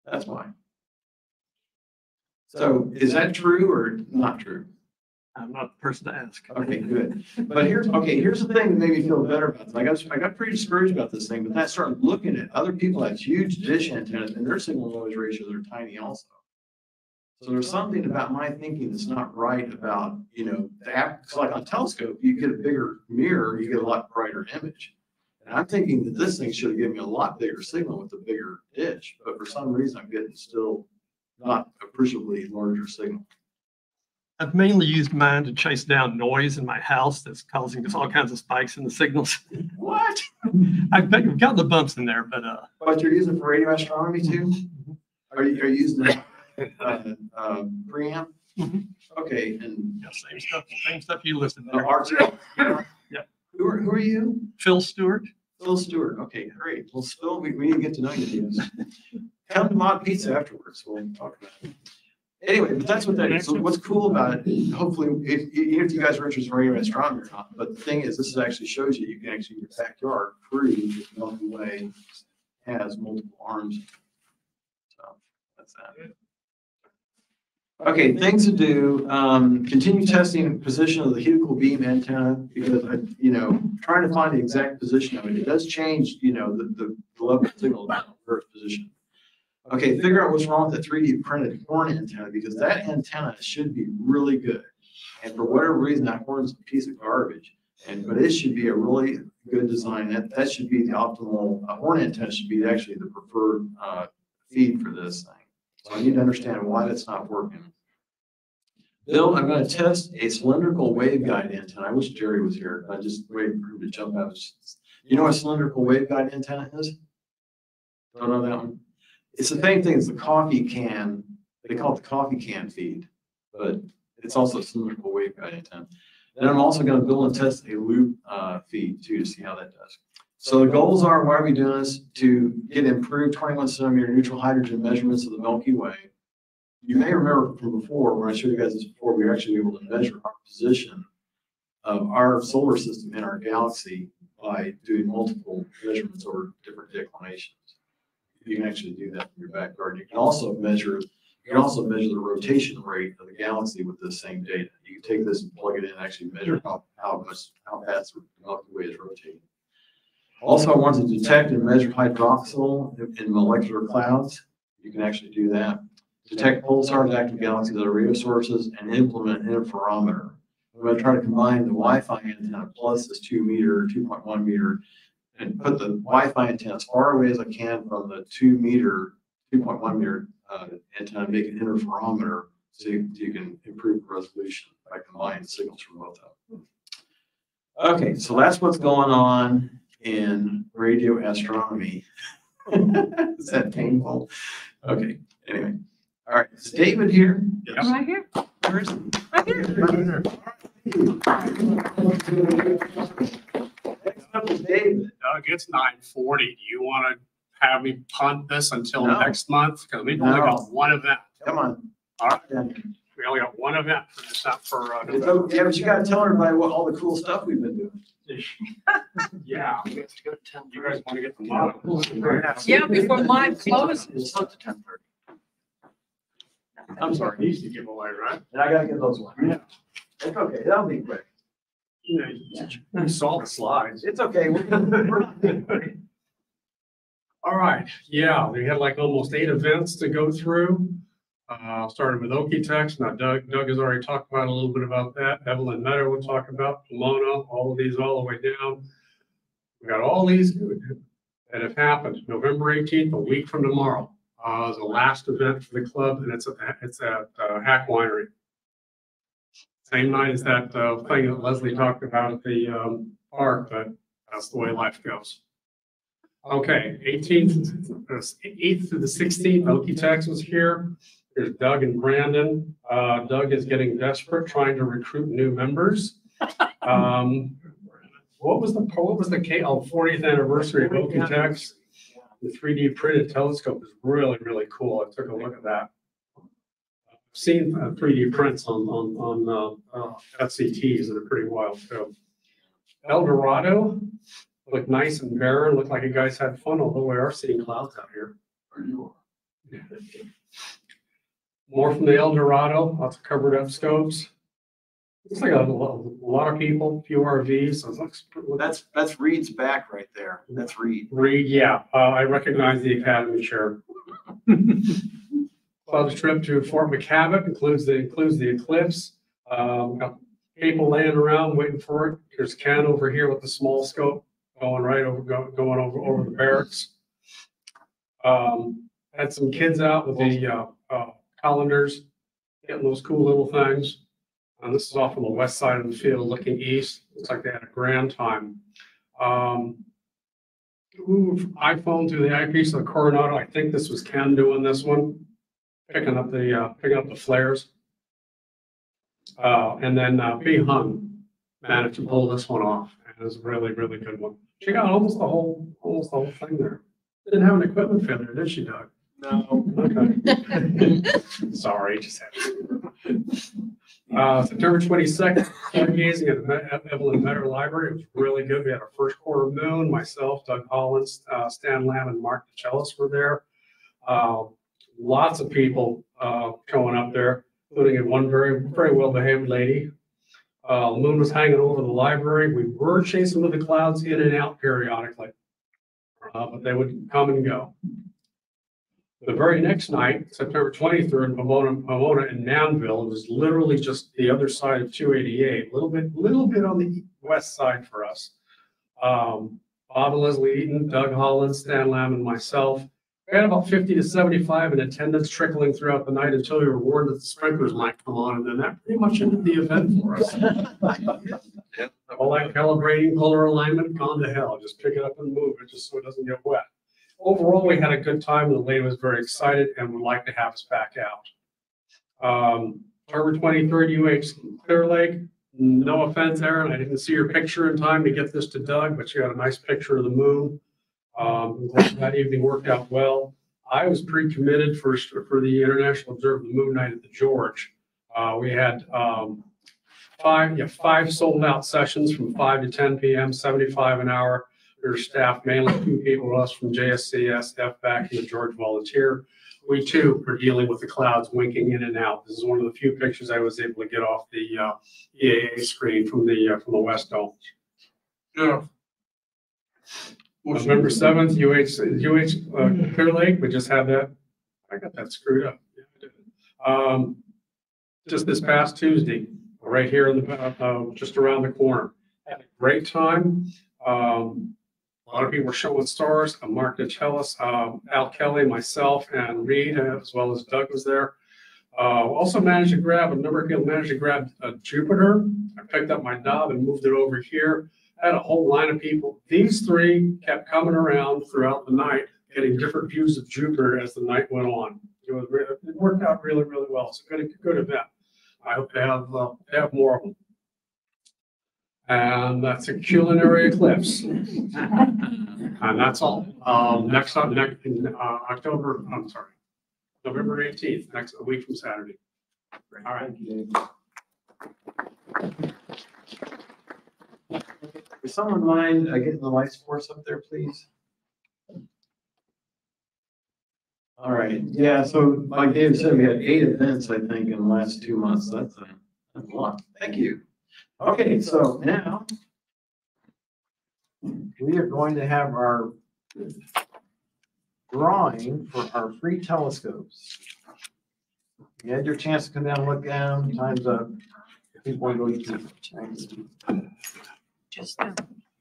That's why. So is that true or not true? I'm not the person to ask. Okay, good. But here's, okay, here's the thing that made me feel better about this. I got, I got pretty discouraged about this thing, but then I started looking at other people that have huge dish antennas and their signal noise ratios are tiny also. So there's something about my thinking that's not right about, you know, like on telescope, you get a bigger mirror, you get a lot brighter image. And I'm thinking that this thing should have given me a lot bigger signal with the bigger dish, but for some reason I'm getting still not appreciably larger signal. I've mainly used mine to chase down noise in my house that's causing us all kinds of spikes in the signals. What? I've got- I've got the bumps in there, but, uh, But you're using for radio astronomy too? Are you, are you using the, uh, um, preamp? Okay, and. yeah, same stuff, same stuff you listed Uh, there. Yeah. Who are, who are you? Phil Stewart. Phil Stewart. Okay, great. Well, Phil, we, we need to get to know you. Come to Mod Pizza afterwards. We'll talk about it. Anyway, but that's what that is. So what's cool about it, hopefully, if, even if you guys are interested in radio astronomy or not, but the thing is, this actually shows you, you can actually in your backyard prove that the Milky Way has multiple arms. So that's that. Okay, things to do, um, continue testing position of the helical beam antenna, because I, you know, trying to find the exact position of it, it does change, you know, the, the the level of signal about Earth position. Okay, figure out what's wrong with the three D printed horn antenna, because that antenna should be really good. And for whatever reason, that horn's a piece of garbage, and, but it should be a really good design, that, that should be the optimal, horn antenna should be actually the preferred, uh, feed for this thing. So I need to understand why that's not working. Bill, I'm gonna test a cylindrical waveguide antenna. I wish Jerry was here. I just waited for him to jump out. You know what a cylindrical waveguide antenna is? Don't know that one? It's the same thing as the coffee can, they call it the coffee can feed, but it's also a cylindrical waveguide antenna. Then I'm also gonna build and test a loop, uh, feed too, to see how that does. So the goals are, why are we doing this? To get improved twenty-one centimeter neutral hydrogen measurements of the Milky Way. You may remember from before, when I showed you guys this before, we were actually able to measure our position of our solar system in our galaxy by doing multiple measurements over different declinations. You can actually do that in your backyard. You can also measure, you can also measure the rotation rate of the galaxy with the same data. You can take this and plug it in, and actually measure how, how much, how fast the Milky Way is rotating. Also, I want to detect and measure hydroxyl in molecular clouds. You can actually do that. Detect pulsars, active galaxies, other radio sources, and implement an interferometer. I'm going to try to combine the Wi-Fi antenna plus this two meter, two point one meter, and put the Wi-Fi antenna as far away as I can from the two meter, two point one meter uh, antenna, make an interferometer so you, you can improve resolution by combining the signals from both of them. Okay, so that's what's going on in radio astronomy. Is that painful? Okay, anyway. All right, is David here? Yes. Right here. Where is he? Right here. Next up is David. Doug, it's nine forty. Do you want to have me punt this until No. next month? Because we've only No. got one event. Come on. All right. We only got one event for this, not for, uh, It's o- Yeah, but you gotta tell everybody what, all the cool stuff we've been doing. Yeah. You guys want to get the model? Yeah, before mine closes. It's not to ten thirty. I'm sorry, these to give away, right? And I gotta get those ones. Yeah. It's okay, that'll be quick. You saw the slides. It's okay. All right, yeah, we had like almost eight events to go through. Uh, started with Okie-Tex. Now Doug, Doug has already talked about a little bit about that. Evelyn Meador will talk about Pomona, all of these all the way down. We got all these that have happened. November eighteenth, a week from tomorrow, uh, is the last event for the club and it's, at- it's at uh, Haak Winery. Same night as that, uh, thing that Leslie talked about at the, um, park, but that's the way life goes. Okay, eighteenth, eighth to the sixteenth, Okie-Tex was here. There's Doug and Brandon. Uh, Doug is getting desperate, trying to recruit new members. Um, what was the, what was the K, oh, fortieth anniversary of Okie-Tex? The three D printed telescope is really, really cool. I took a look at that. Seen uh, three D prints on, on, on, uh, uh, FCTs that are pretty wild too. El Dorado looked nice and barren, looked like you guys had fun, although we are seeing clouds out here. More from the El Dorado, lots of covered up scopes. Looks like a lot, a lot of people, few RVs, so it looks. That's, that's Reed's back right there. That's Reed. Reed, yeah, uh, I recognize the academy chair. Club's trip to Fort McKavett includes the, includes the Eclipse. Um, got people laying around waiting for it. There's Ken over here with the small scope going right over, go- going over, over the barracks. Um, had some kids out with the, uh, uh, colanders, getting those cool little things. And this is off on the west side of the field looking east. Looks like they had a grand time. Um, Ooh, iPhone through the eyepiece of the Coronado. I think this was Ken doing this one, picking up the, uh, picking up the flares. Uh, and then, uh, B Hung managed to pull this one off. And it was a really, really good one. She got almost the whole, almost the whole thing there. Didn't have an equipment failure, did she, Doug? No. Okay. Sorry, just had to. Uh, September twenty-second, stargazing at the Evelyn Meador Library. It was really good. We had our first quarter moon. Myself, Doug Hollins, uh, Stan Lamb and Mark DeCellis were there. Uh, lots of people, uh, showing up there, including one very, very well-behaved lady. Uh, the moon was hanging over the library. We were chasing with the clouds in and out periodically. Uh, but they would come and go. The very next night, September twenty-third, Pomona, Pomona and Manvel, it was literally just the other side of two eighty-eight, a little bit, little bit on the west side for us. Um, Bob and Leslie Eaton, Doug Holland, Stan Lamb and myself. We had about fifty to seventy-five in attendance trickling throughout the night until we were warned that the sprinklers might come on, and then that pretty much ended the event for us. All that calibrating, color alignment, gone to hell. Just pick it up and move it, just so it doesn't get wet. Overall, we had a good time. And the lady was very excited and would like to have us back out. Um, October twenty-third, UH Clear Lake. No offense, Aaron, I didn't see your picture in time to get this to Doug, but you got a nice picture of the moon. Um, that evening worked out well. I was pre-committed for, for the International Observe the Moon Night at the George. Uh, we had, um, five, yeah, five sold out sessions from five to ten PM, seventy-five an hour. There's staff, mainly two people, with us from JSCAS, FBAC, and the George Volunteer. We too are dealing with the clouds winking in and out. This is one of the few pictures I was able to get off the, uh, EAA screen from the, uh, from the West Dome. Yeah. November seventh, UH, UH, uh, Clear Lake, we just had that. I got that screwed up. Yeah, I did. Um, just this past Tuesday, right here in the, uh, uh, just around the corner. Had a great time. Um, a lot of people were showing stars. Uh, Mark DeChellis, um, Al Kelly, myself, and Reed, uh, as well as Doug was there. Uh, also managed to grab, a number of people managed to grab a Jupiter. I picked up my knob and moved it over here. Had a whole line of people. These three kept coming around throughout the night, getting different views of Jupiter as the night went on. It was, it worked out really, really well. It's a good, good event. I hope to have, uh, have more of them. And that's a culinary eclipse. And that's all. Um, next, up next, in, uh, October, I'm sorry, November eighteenth, next, a week from Saturday. All right. Would someone mind uh, getting the lights for us up there, please? All right, yeah, so like Dave said, we had eight events, I think, in the last two months. That's a, that's a lot. Thank you. Okay, so now we are going to have our drawing for our free telescopes. You had your chance to come down and look down, time's up. People want to go eat. Just, uh,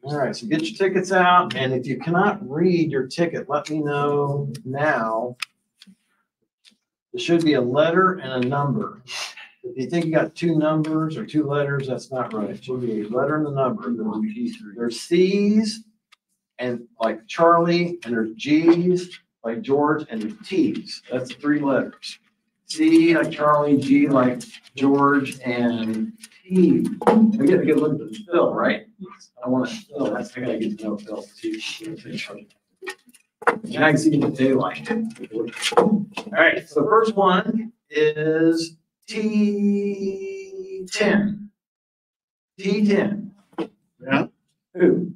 All right, so get your tickets out, and if you cannot read your ticket, let me know now. There should be a letter and a number. If you think you got two numbers or two letters, that's not right. It should be a letter and a number. There's- There's Cs and like Charlie, and there's Gs like George, and there's Ts. That's three letters. C like Charlie, G like George, and T. We get to get a look at the bill, right? I want to, Phil, that's, I gotta get to know Phil. see- And I can see the daylight. All right, so the first one is T ten. T ten. Yeah. Who?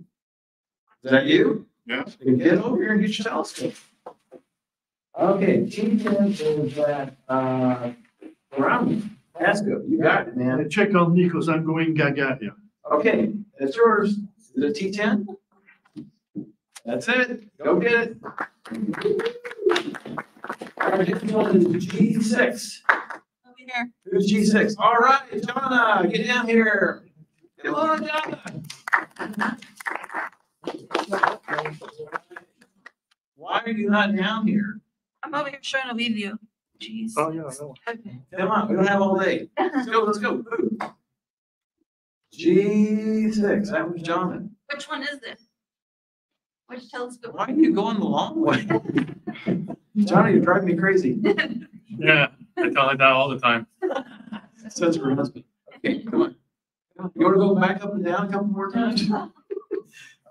Is that you? Yeah. Get over here and get your telescope. Okay, ten is that, uh, around, Pasco, you got it, man. Check on Nichols, I'm going gaga here. Okay, that's yours. Is it a T ten? That's it. Go get it. All right, next one is G six. over here. Who's G six? All right, Jonna, get down here. Come on, Jonna. Why are you not down here? I'm over here showing a video. Jeez. Oh, yeah, I know. Okay. Come on, we don't have all day. Let's go, let's go. G six, that was Jonna. Which one is this? Which telescope? Why are you going the long way? Johnny, you're driving me crazy. Yeah, I tell her that all the time. Says her husband. Okay, come on. You wanna go back up and down a couple more times? All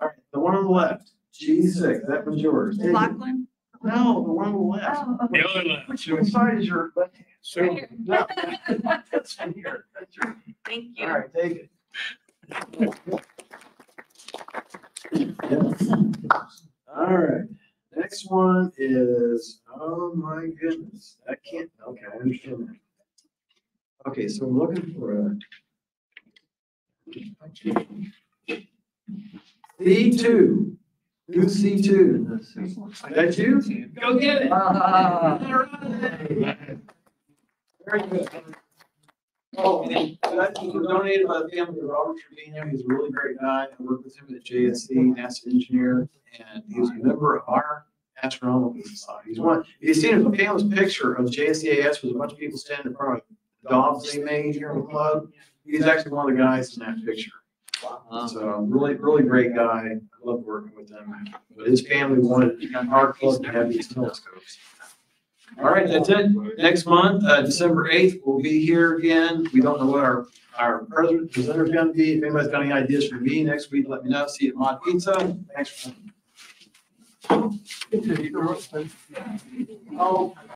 right, the one on the left, G six, that was yours. The black one? No, the one on the left. Oh, okay. The other left. Which which side is your left? hand? So, No, that's from here. That's your- Thank All you. right, take it. All right, next one is, oh my goodness, I can't, okay, I understand that. Okay, so I'm looking for a. C two, who's C two? That you? Go get it. All right. Very good. Oh, and that was donated by the family of Robert Trevino. He's a really great guy. I worked with him at JSC, NASA engineer, and he was a member of our astronomical society. He's one, if you've seen a famous picture of JSCAS with a bunch of people standing in front of the dobs they made here in the club. He's actually one of the guys in that picture. So really, really great guy. I love working with him. But his family wanted our club to have these telescopes. All right, that's it. Next month, uh, December eighth, we'll be here again. We don't know what our, our president, presenter's gonna be. If anybody's got any ideas for me next week, let me know. See you at Mod Pizza. Thanks for. Oh,